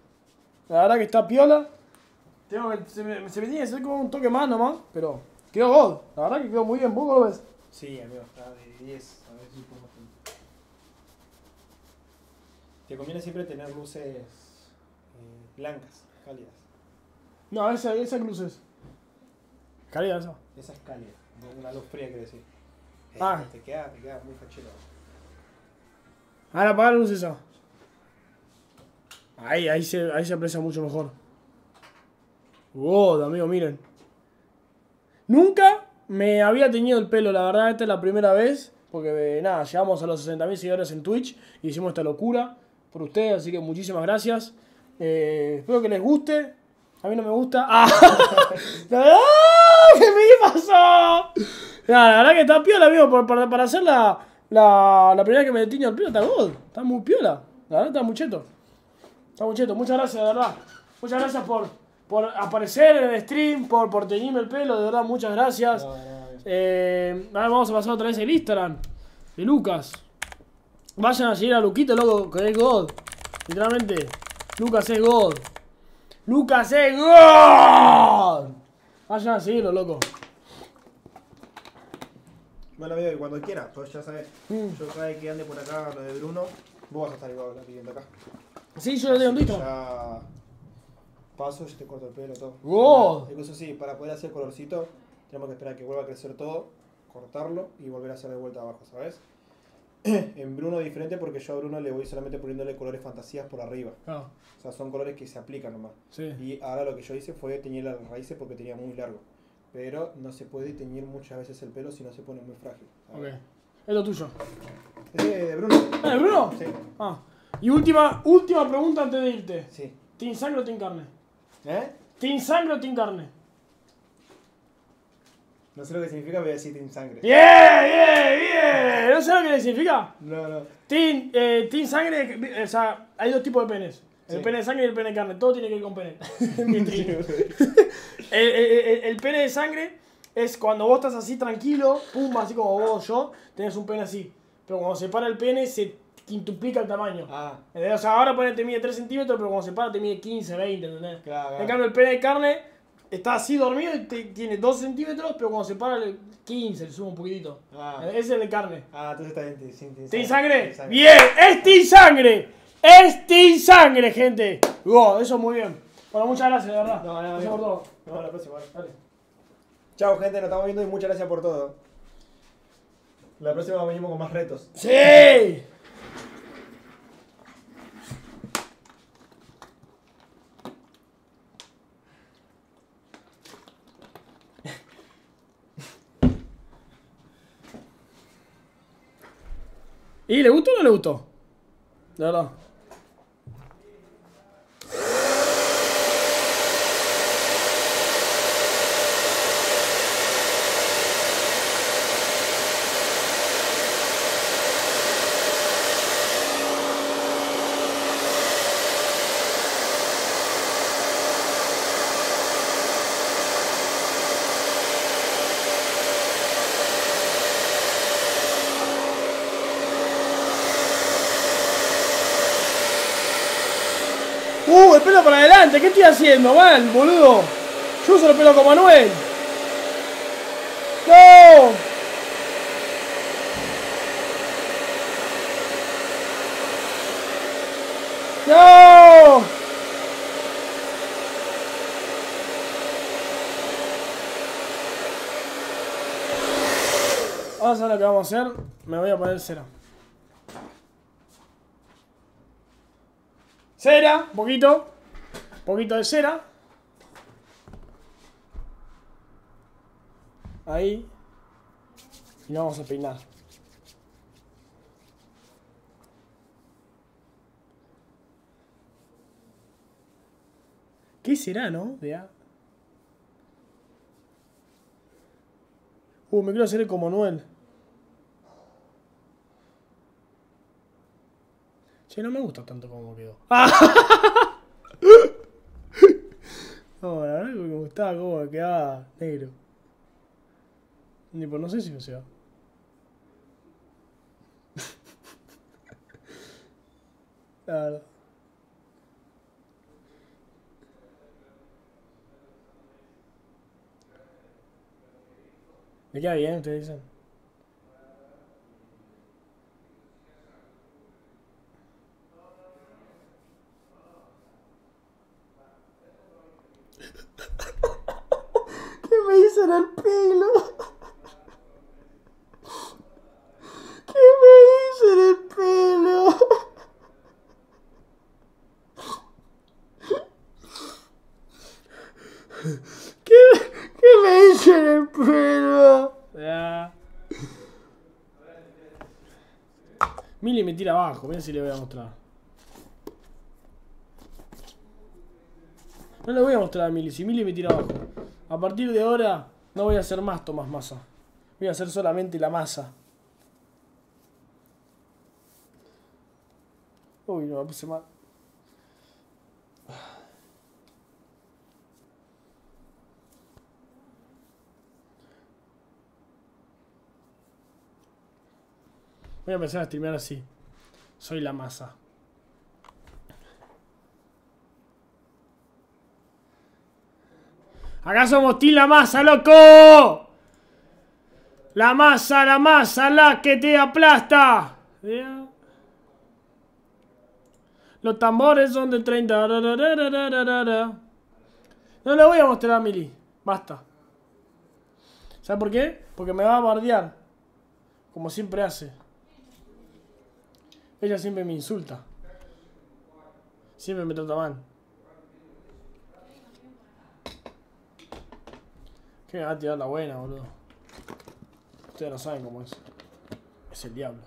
La verdad que está piola. Tengo que, se, me, se me tiene que hacer como un toque más nomás, pero quedó God. La verdad que quedó muy bien. ¿Vos cómo lo ves? Sí, amigo, está de 10. A ver si tener. Te conviene siempre tener luces eh, blancas, cálidas. No, esa, esa es. Calidad esa. Esa es cálida, una luz fría quiere decir. Eh, Ah. Te queda, te queda muy fachero. Ahora apagar la luz esa. Ahí, ahí se, ahí se aprecia mucho mejor. God, amigo, miren. Nunca me había teñido el pelo, la verdad, esta es la primera vez. Porque nada, llegamos a los 60.000 seguidores en Twitch y hicimos esta locura por ustedes, así que muchísimas gracias. Eh, espero que les guste. A mí no me gusta. ¡Ah! ¡Ah! ¿Qué me pasó? La verdad que está piola, amigo. por- para, para hacer la, la, la primera que me tiño el pelo, está god. Está muy piola. La verdad está muy cheto. Está muy cheto. Muchas gracias, de verdad. Muchas gracias por, por aparecer en el stream, por, por teñirme el pelo. De verdad, muchas gracias. No, no, no. Eh, ahora vamos a pasar otra vez el Instagram de Lucas. Vayan a seguir a Luquito, loco, que es God. Literalmente. Lucas es God. Lucas es God. Vayan a seguirlo, loco. Bueno, amigo, y cuando quiera, pues ya sabes. Mm. Yo cada vez que ande por acá lo de Bruno, vos vas a estar igual viviendo acá. Sí, yo lo tengo Instagram. Ya paso, yo te corto el pelo, todo. God. Incluso sí, para poder hacer colorcito, tenemos que esperar a que vuelva a crecer todo, cortarlo y volver a hacer de vuelta abajo, ¿sabes? en Bruno es diferente porque yo a Bruno le voy solamente poniéndole colores fantasías por arriba. Claro, O sea, son colores que se aplican nomás. sí. Y ahora lo que yo hice fue teñir las raíces porque tenía muy largo. Pero no se puede teñir muchas veces el pelo si no se pone muy frágil. Ok. ¿sabes? Es lo tuyo. Ese de Bruno. Ah, ¿de Bruno? Sí. Ah. Y última, última pregunta antes de irte. Sí. ¿Team sangre o team carne? ¿Eh? ¿Team sangre o team carne? No sé lo que significa, voy a decir team sangre. ¡Bien! ¡Bien! ¡Bien! ¿No sabes lo que significa? No, no. Team, eh, team sangre, o sea, hay dos tipos de penes. El Sí. pene de sangre y el pene de carne. Todo tiene que ir con pene. El, el- el- el pene de sangre es cuando vos estás así tranquilo, pum, así como vos yo, tenés un pene así. Pero cuando se para el pene, se quintuplica el tamaño. Ah. O sea, ahora pone te mide 3 centímetros, pero cuando se para te mide 15, 20, ¿entendés? claro. En claro. cambio, el pene de carne está así dormido y te- tiene 2 centímetros, pero cuando se para el 15, le sube un poquitito. Ah. Ese es el de carne. Ah, entonces está bien, team, team, ¿Team sangre? Bien, es Team sangre. Es Team sangre, gente. Go, eso muy bien. Bueno, muchas gracias, de verdad. No, no, Gracias por todo. Nos vemos la próxima. vale. Dale. Chao, gente, nos estamos viendo y muchas gracias por todo. La próxima venimos con más retos. ¡Sí! ¿Y le gustó o no le gustó? De verdad. Para adelante. ¿Qué estoy haciendo, mal, boludo? Yo uso los pelos como Manuel. ¡No! ¡No! Vamos a ver lo que vamos a hacer. Me voy a poner cera. Cera, un poquito. Poquito de cera. Ahí. Y nos vamos a peinar. ¿Qué será, no? Vea. Uh, me quiero hacer como Noel. Che, no me gusta tanto como quedó. No, me gustaba cómo quedaba negro. Ni por no sé si me sea. La verdad. Me queda bien, ustedes dicen. ¿Qué me hice en el pelo? ¿Qué me hice en el pelo? ¿Qué, qué me hice en el pelo? Mili me tira abajo, mira si le voy a mostrar. No le voy a mostrar a Mili, si Mili me tira abajo. A partir de ahora no voy a hacer más Tomás Masa. Voy a hacer solamente la masa. Uy, no, me puse mal. Voy a empezar a streamear así. Soy la masa. Acá somos La Masa, loco. La masa, la masa, la que te aplasta. Los tambores son de 30. No le voy a mostrar a Mili. Basta. ¿Sabe por qué? Porque me va a bardear. Como siempre hace. Ella siempre me insulta. Siempre me trata mal. Que me va a tirar la buena, boludo. Ustedes no saben cómo es. Es el diablo.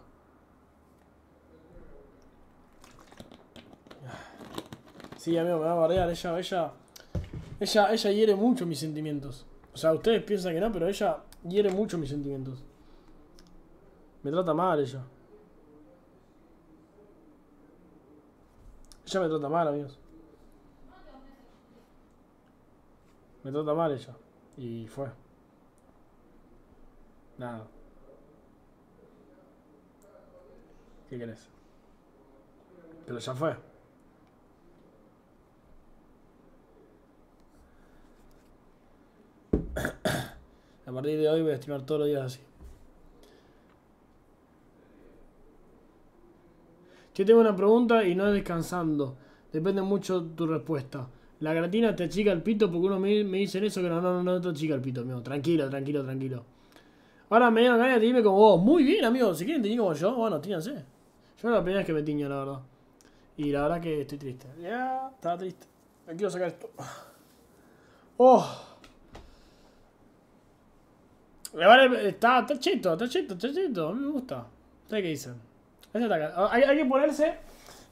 Sí, amigo, me va a bardear. Ella, ella, ella, ella hiere mucho mis sentimientos. O sea, ustedes piensan que no, pero ella hiere mucho mis sentimientos. Me trata mal ella. Ella me trata mal, amigos. Me trata mal ella. Y fue. Nada. ¿Qué querés? Pero ya fue. A partir de hoy voy a estimar todos los días así. Yo tengo una pregunta y no es descansando. Depende mucho tu respuesta. La gratina te achica el pito porque uno me, me dicen eso que no, no, no, no te achica el pito, amigo. Tranquilo, tranquilo, tranquilo. Ahora me dieron ganas de como vos. Muy bien, amigo. Si quieren teñir como yo, bueno, tíñanse. Yo la primera vez que me tiño, la verdad. Y la verdad que estoy triste. Ya, estaba triste. Me quiero sacar esto. Oh. Vale, está, está cheto, está cheto, está cheto. A mí me gusta. ¿Ustedes qué dicen? Hay, hay que ponerse.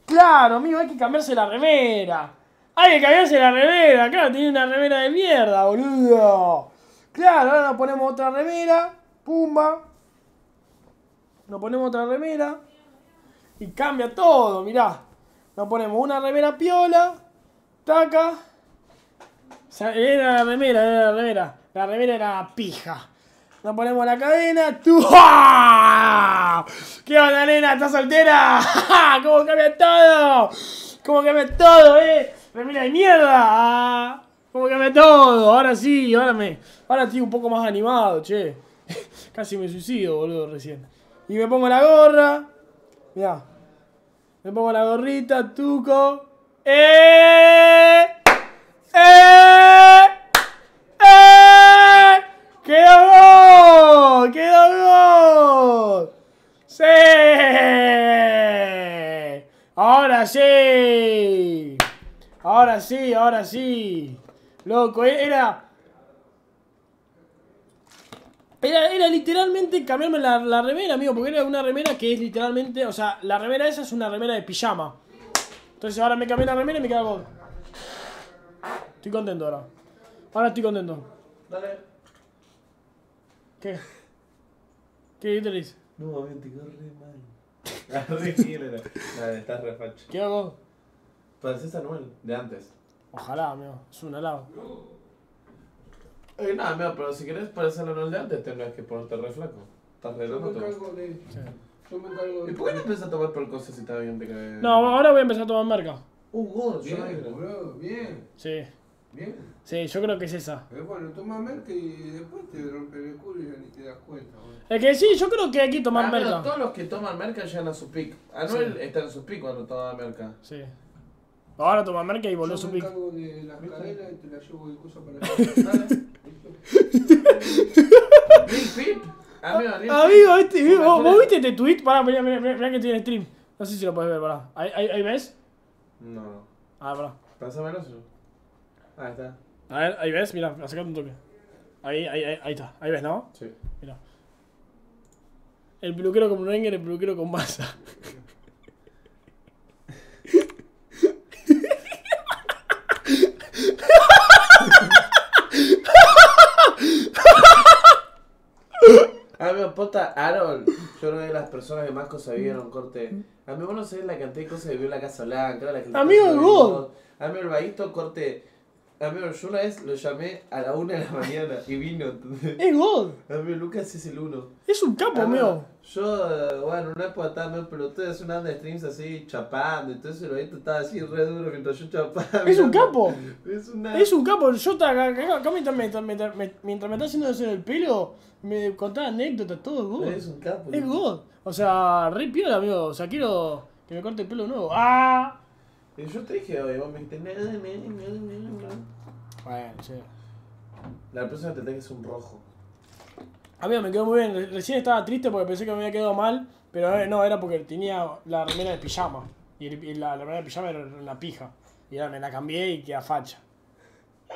Claro, amigo, hay que cambiarse la remera. Hay que cambiarse la remera. Claro, tiene una remera de mierda, boludo. Claro, ahora nos ponemos otra remera. Pumba. Nos ponemos otra remera. Y cambia todo, mirá. Nos ponemos una remera piola. Taca. Era la remera, era la remera. La remera era pija. Nos ponemos la cadena. ¡Tú! ¿Qué onda, nena? ¿Estás soltera? ¿Cómo cambia todo? ¿Cómo cambia todo, eh? Remera de mierda. Ah, Como me todo. Ahora sí, ahora me. Ahora estoy un poco más animado, che. Casi me suicido, boludo, recién. Y me pongo la gorra. Mirá. Me pongo la gorrita, tuco. ¡Eh! ¡Eh! ¡Eh! ¡Quedó gol! ¡Quedó gol! ¡Sí! ¡Ahora sí! Ahora sí, ahora sí. Loco, e- era. Era, era literalmente cambiarme la, la remera, amigo, porque era una remera que es literalmente. O sea, la remera esa es una remera de pijama. Entonces ahora me cambié la remera y me gol. Estoy contento ahora. Ahora estoy contento. Dale. ¿Qué? ¿Qué te dice? No, ven, te quedó re mal. Ah, re gil era. Dale, estás re facho. ¿Qué hago? Pareces a Noel, de antes. Ojalá, amigo. Es un halago. Eh, nada, amigo, pero si querés parecer a Noel de antes, tendrás que ponerte re flaco. Estás re Yo me encargo de. Sí. Yo me encargo de. ¿Y por qué no empiezas a tomar por cosas si está bien? Te cae... No, ahora voy a empezar a tomar marca. Uh, gol, yo Bien, boludo, bien. Sí. Bien. Sí, yo creo que es esa. Pero bueno, toma merca y después te rompe el culo y ya ni te das cuenta, boludo. Es que sí, yo creo que hay que tomar Ah, pero merca. todos los que toman merca llegan a su pick. Anuel está en su pick cuando toma merca. Sí. Ahora toma merca y volvió Yo su me pick. encargo de las ¿Viste? cadenas y te las llevo de cosa para Peep. Amigo, Amigo, este, ¿vos, vos viste este tweet? Pará, mirá, mirá, mirá, mirá que tiene stream. No sé si lo puedes ver, pará. ¿Ahí, ahí, ahí ves? No. Ah, pará. Pásamelo, yo. Ahí está. A ver, ahí ves, mira, acércate un toque. Ahí, ahí, ahí, ahí está. Ahí ves, ¿no? Sí. Mira. El peluquero con Wenger, el peluquero con masa. Amigo, posta, Harold. Yo que de las personas que más cosas vieron, corte. Amigo, vos no sabés la cantidad de cosas que vio en la Casa Blanca. la cantidad de Amigo, cosas que vos. vio. Amigo, el vaguito, corte. Amigo, yo una vez lo llamé a la una de la mañana y vino. ¿entendés? Es God. Amigo, Lucas es el uno. Es un capo, Amigo, amigo. Yo, eh, bueno, en una época estaba medio pelotudo, hace una banda de streams así, chapando, entonces el vaguito estaba así re duro mientras yo chapaba. Es un capo. Es una... Es un capo. Yo estaba acá, mientras, mientras, mientras, mientras me está haciendo eso el pelo, me contaba anécdotas, todo es God. Es un capo. Es God. O sea, re piola, amigo. O sea, quiero que me corte el pelo nuevo. ¡Ah! Y yo te dije, oye, vos me dijiste, "No, no, no, no, no". Bueno, che. La próxima te tenés un rojo. Amigo, me quedó muy bien. Re- Recién estaba triste porque pensé que me había quedado mal, pero no, era porque tenía la remera de pijama. Y, el- y la, la remera de pijama era una pija. Y ahora me la cambié y queda facha.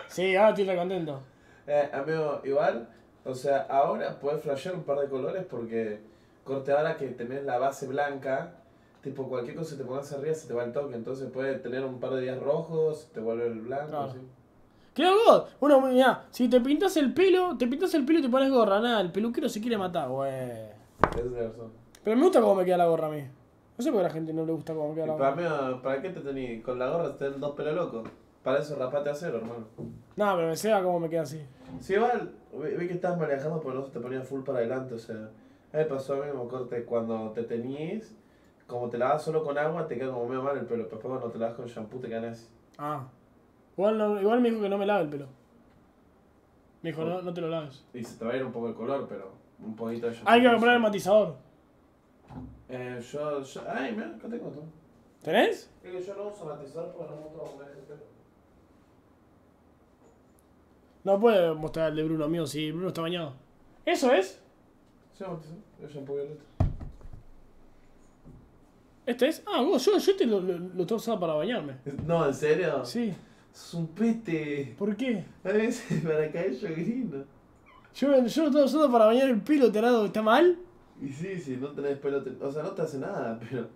Sí, ahora estoy re contento. Eh, amigo, igual, o sea, ahora puedes flashear un par de colores porque corte ahora que tenés la base blanca, tipo cualquier cosa que te pongas arriba se te va el toque, entonces puedes tener un par de días rojos, te vuelve el blanco, Claro. así. Quedó God. Bueno, mira, si te pintas el pelo, te pintas el pelo y te pones gorra, nada, el peluquero se quiere matar, güey. Es de razón. Pero me gusta cómo me queda la gorra a mí. No sé por qué a la gente no le gusta cómo me queda la para, gorra. mí, ¿para qué te tenés con la gorra? Te dos pelos locos. Para eso rapate a cero, hermano. No, pero me sea cómo me queda así. Si igual, vi, que estás manejando pero no se te ponía full para adelante, o sea. A mí me pasó a mí como corte cuando te teñís, como te lavas solo con agua, te queda como medio mal el pelo, pero después cuando te lavas con shampoo te quedan así. Ah. Igual, no- igual me dijo que no me lave el pelo. Me dijo, no, no te lo laves. Y se te va a ir un poco el color, pero un poquito de shampoo. Hay que comprar el matizador. Eh, yo, yo, ay, mira, acá tengo todo. ¿Tenés? Es que yo no uso matizador porque no me gusta comer el pelo. No puede mostrar el de Bruno, amigo, si Bruno está bañado. ¿Eso es? Sí, matizador, es shampoo violeta. ¿Este es? Ah, vos, yo, yo te lo, lo, lo estoy usando para bañarme. No, ¿en serio? Sí. Es un pete. ¿Por qué? A veces para caer yo grino. Yo, yo lo estoy usando para bañar el pelo, tarado. ¿Está mal? Y sí, sí, no tenés pelo, te- o sea, no te hace nada, pero...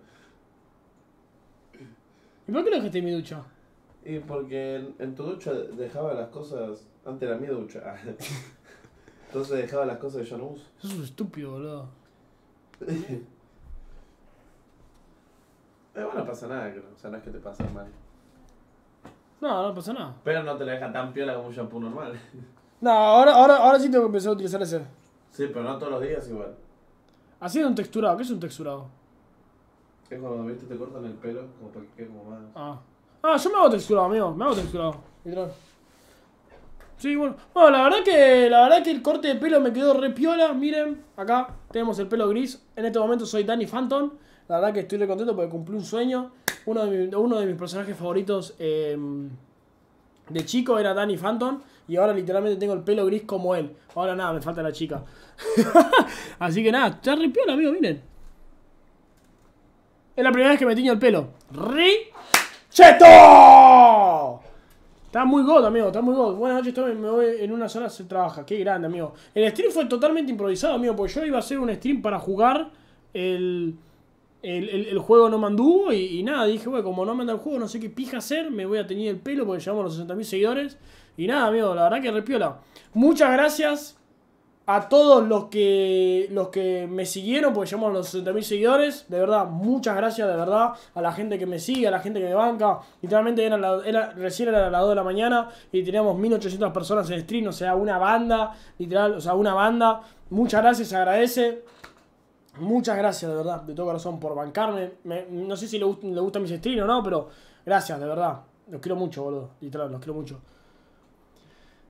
¿Y por qué no dejaste mi ducha? Y porque en, en tu ducha dejaba las cosas, antes era mi ducha, entonces dejaba las cosas que yo no uso. Sos un estúpido, boludo. Eh, bueno, no pasa nada, creo, o sea, no es que te pasa mal. No, no pasa nada. Pero no te la deja tan piola como un shampoo normal. No, ahora, ahora, ahora sí tengo que empezar a utilizar ese. Sí, pero no todos los días igual. Así es un texturado. ¿Qué es un texturado? Es cuando, viste, te cortan el pelo, como para que quede como más... Ah. Ah, yo me hago texturado, amigo. Me hago texturado. Literal. Sí, bueno. Bueno, la verdad que la verdad que el corte de pelo me quedó re piola. Miren, acá tenemos el pelo gris. En este momento soy Danny Phantom. La verdad que estoy re contento porque cumplí un sueño. Uno de, uno de mis personajes favoritos eh, de chico era Danny Phantom. Y ahora literalmente tengo el pelo gris como él. Ahora nada, me falta la chica. Así que nada, está re piola, amigo, miren. Es la primera vez que me tiño el pelo. ¡Ri! ¡Cheto! Está muy god, amigo, está muy god. Buenas noches, Tommy, me voy en una sola se trabaja. Qué grande, amigo. El stream fue totalmente improvisado, amigo, porque yo iba a hacer un stream para jugar el, el, el- el juego no me anduvo y, nada, dije, bueno, como no me anda el juego, no sé qué pija hacer, me voy a teñir el pelo porque llevamos los 60.000 seguidores. Y nada, amigo, la verdad que repiola. Muchas gracias a todos los que los que me siguieron, porque llegamos a los 60.000 seguidores. De verdad, muchas gracias, de verdad. A la gente que me sigue, a la gente que me banca. Literalmente era, la- era- recién era las 2 de la mañana y teníamos 1800 personas en stream, o sea, una banda, literal, o sea, una banda. Muchas gracias, se agradece. Muchas gracias, de verdad, de todo corazón, por bancarme. Me- no sé si le, gust- le gustan mis streams o no, pero gracias, de verdad. Los quiero mucho, boludo. Literal, los quiero mucho.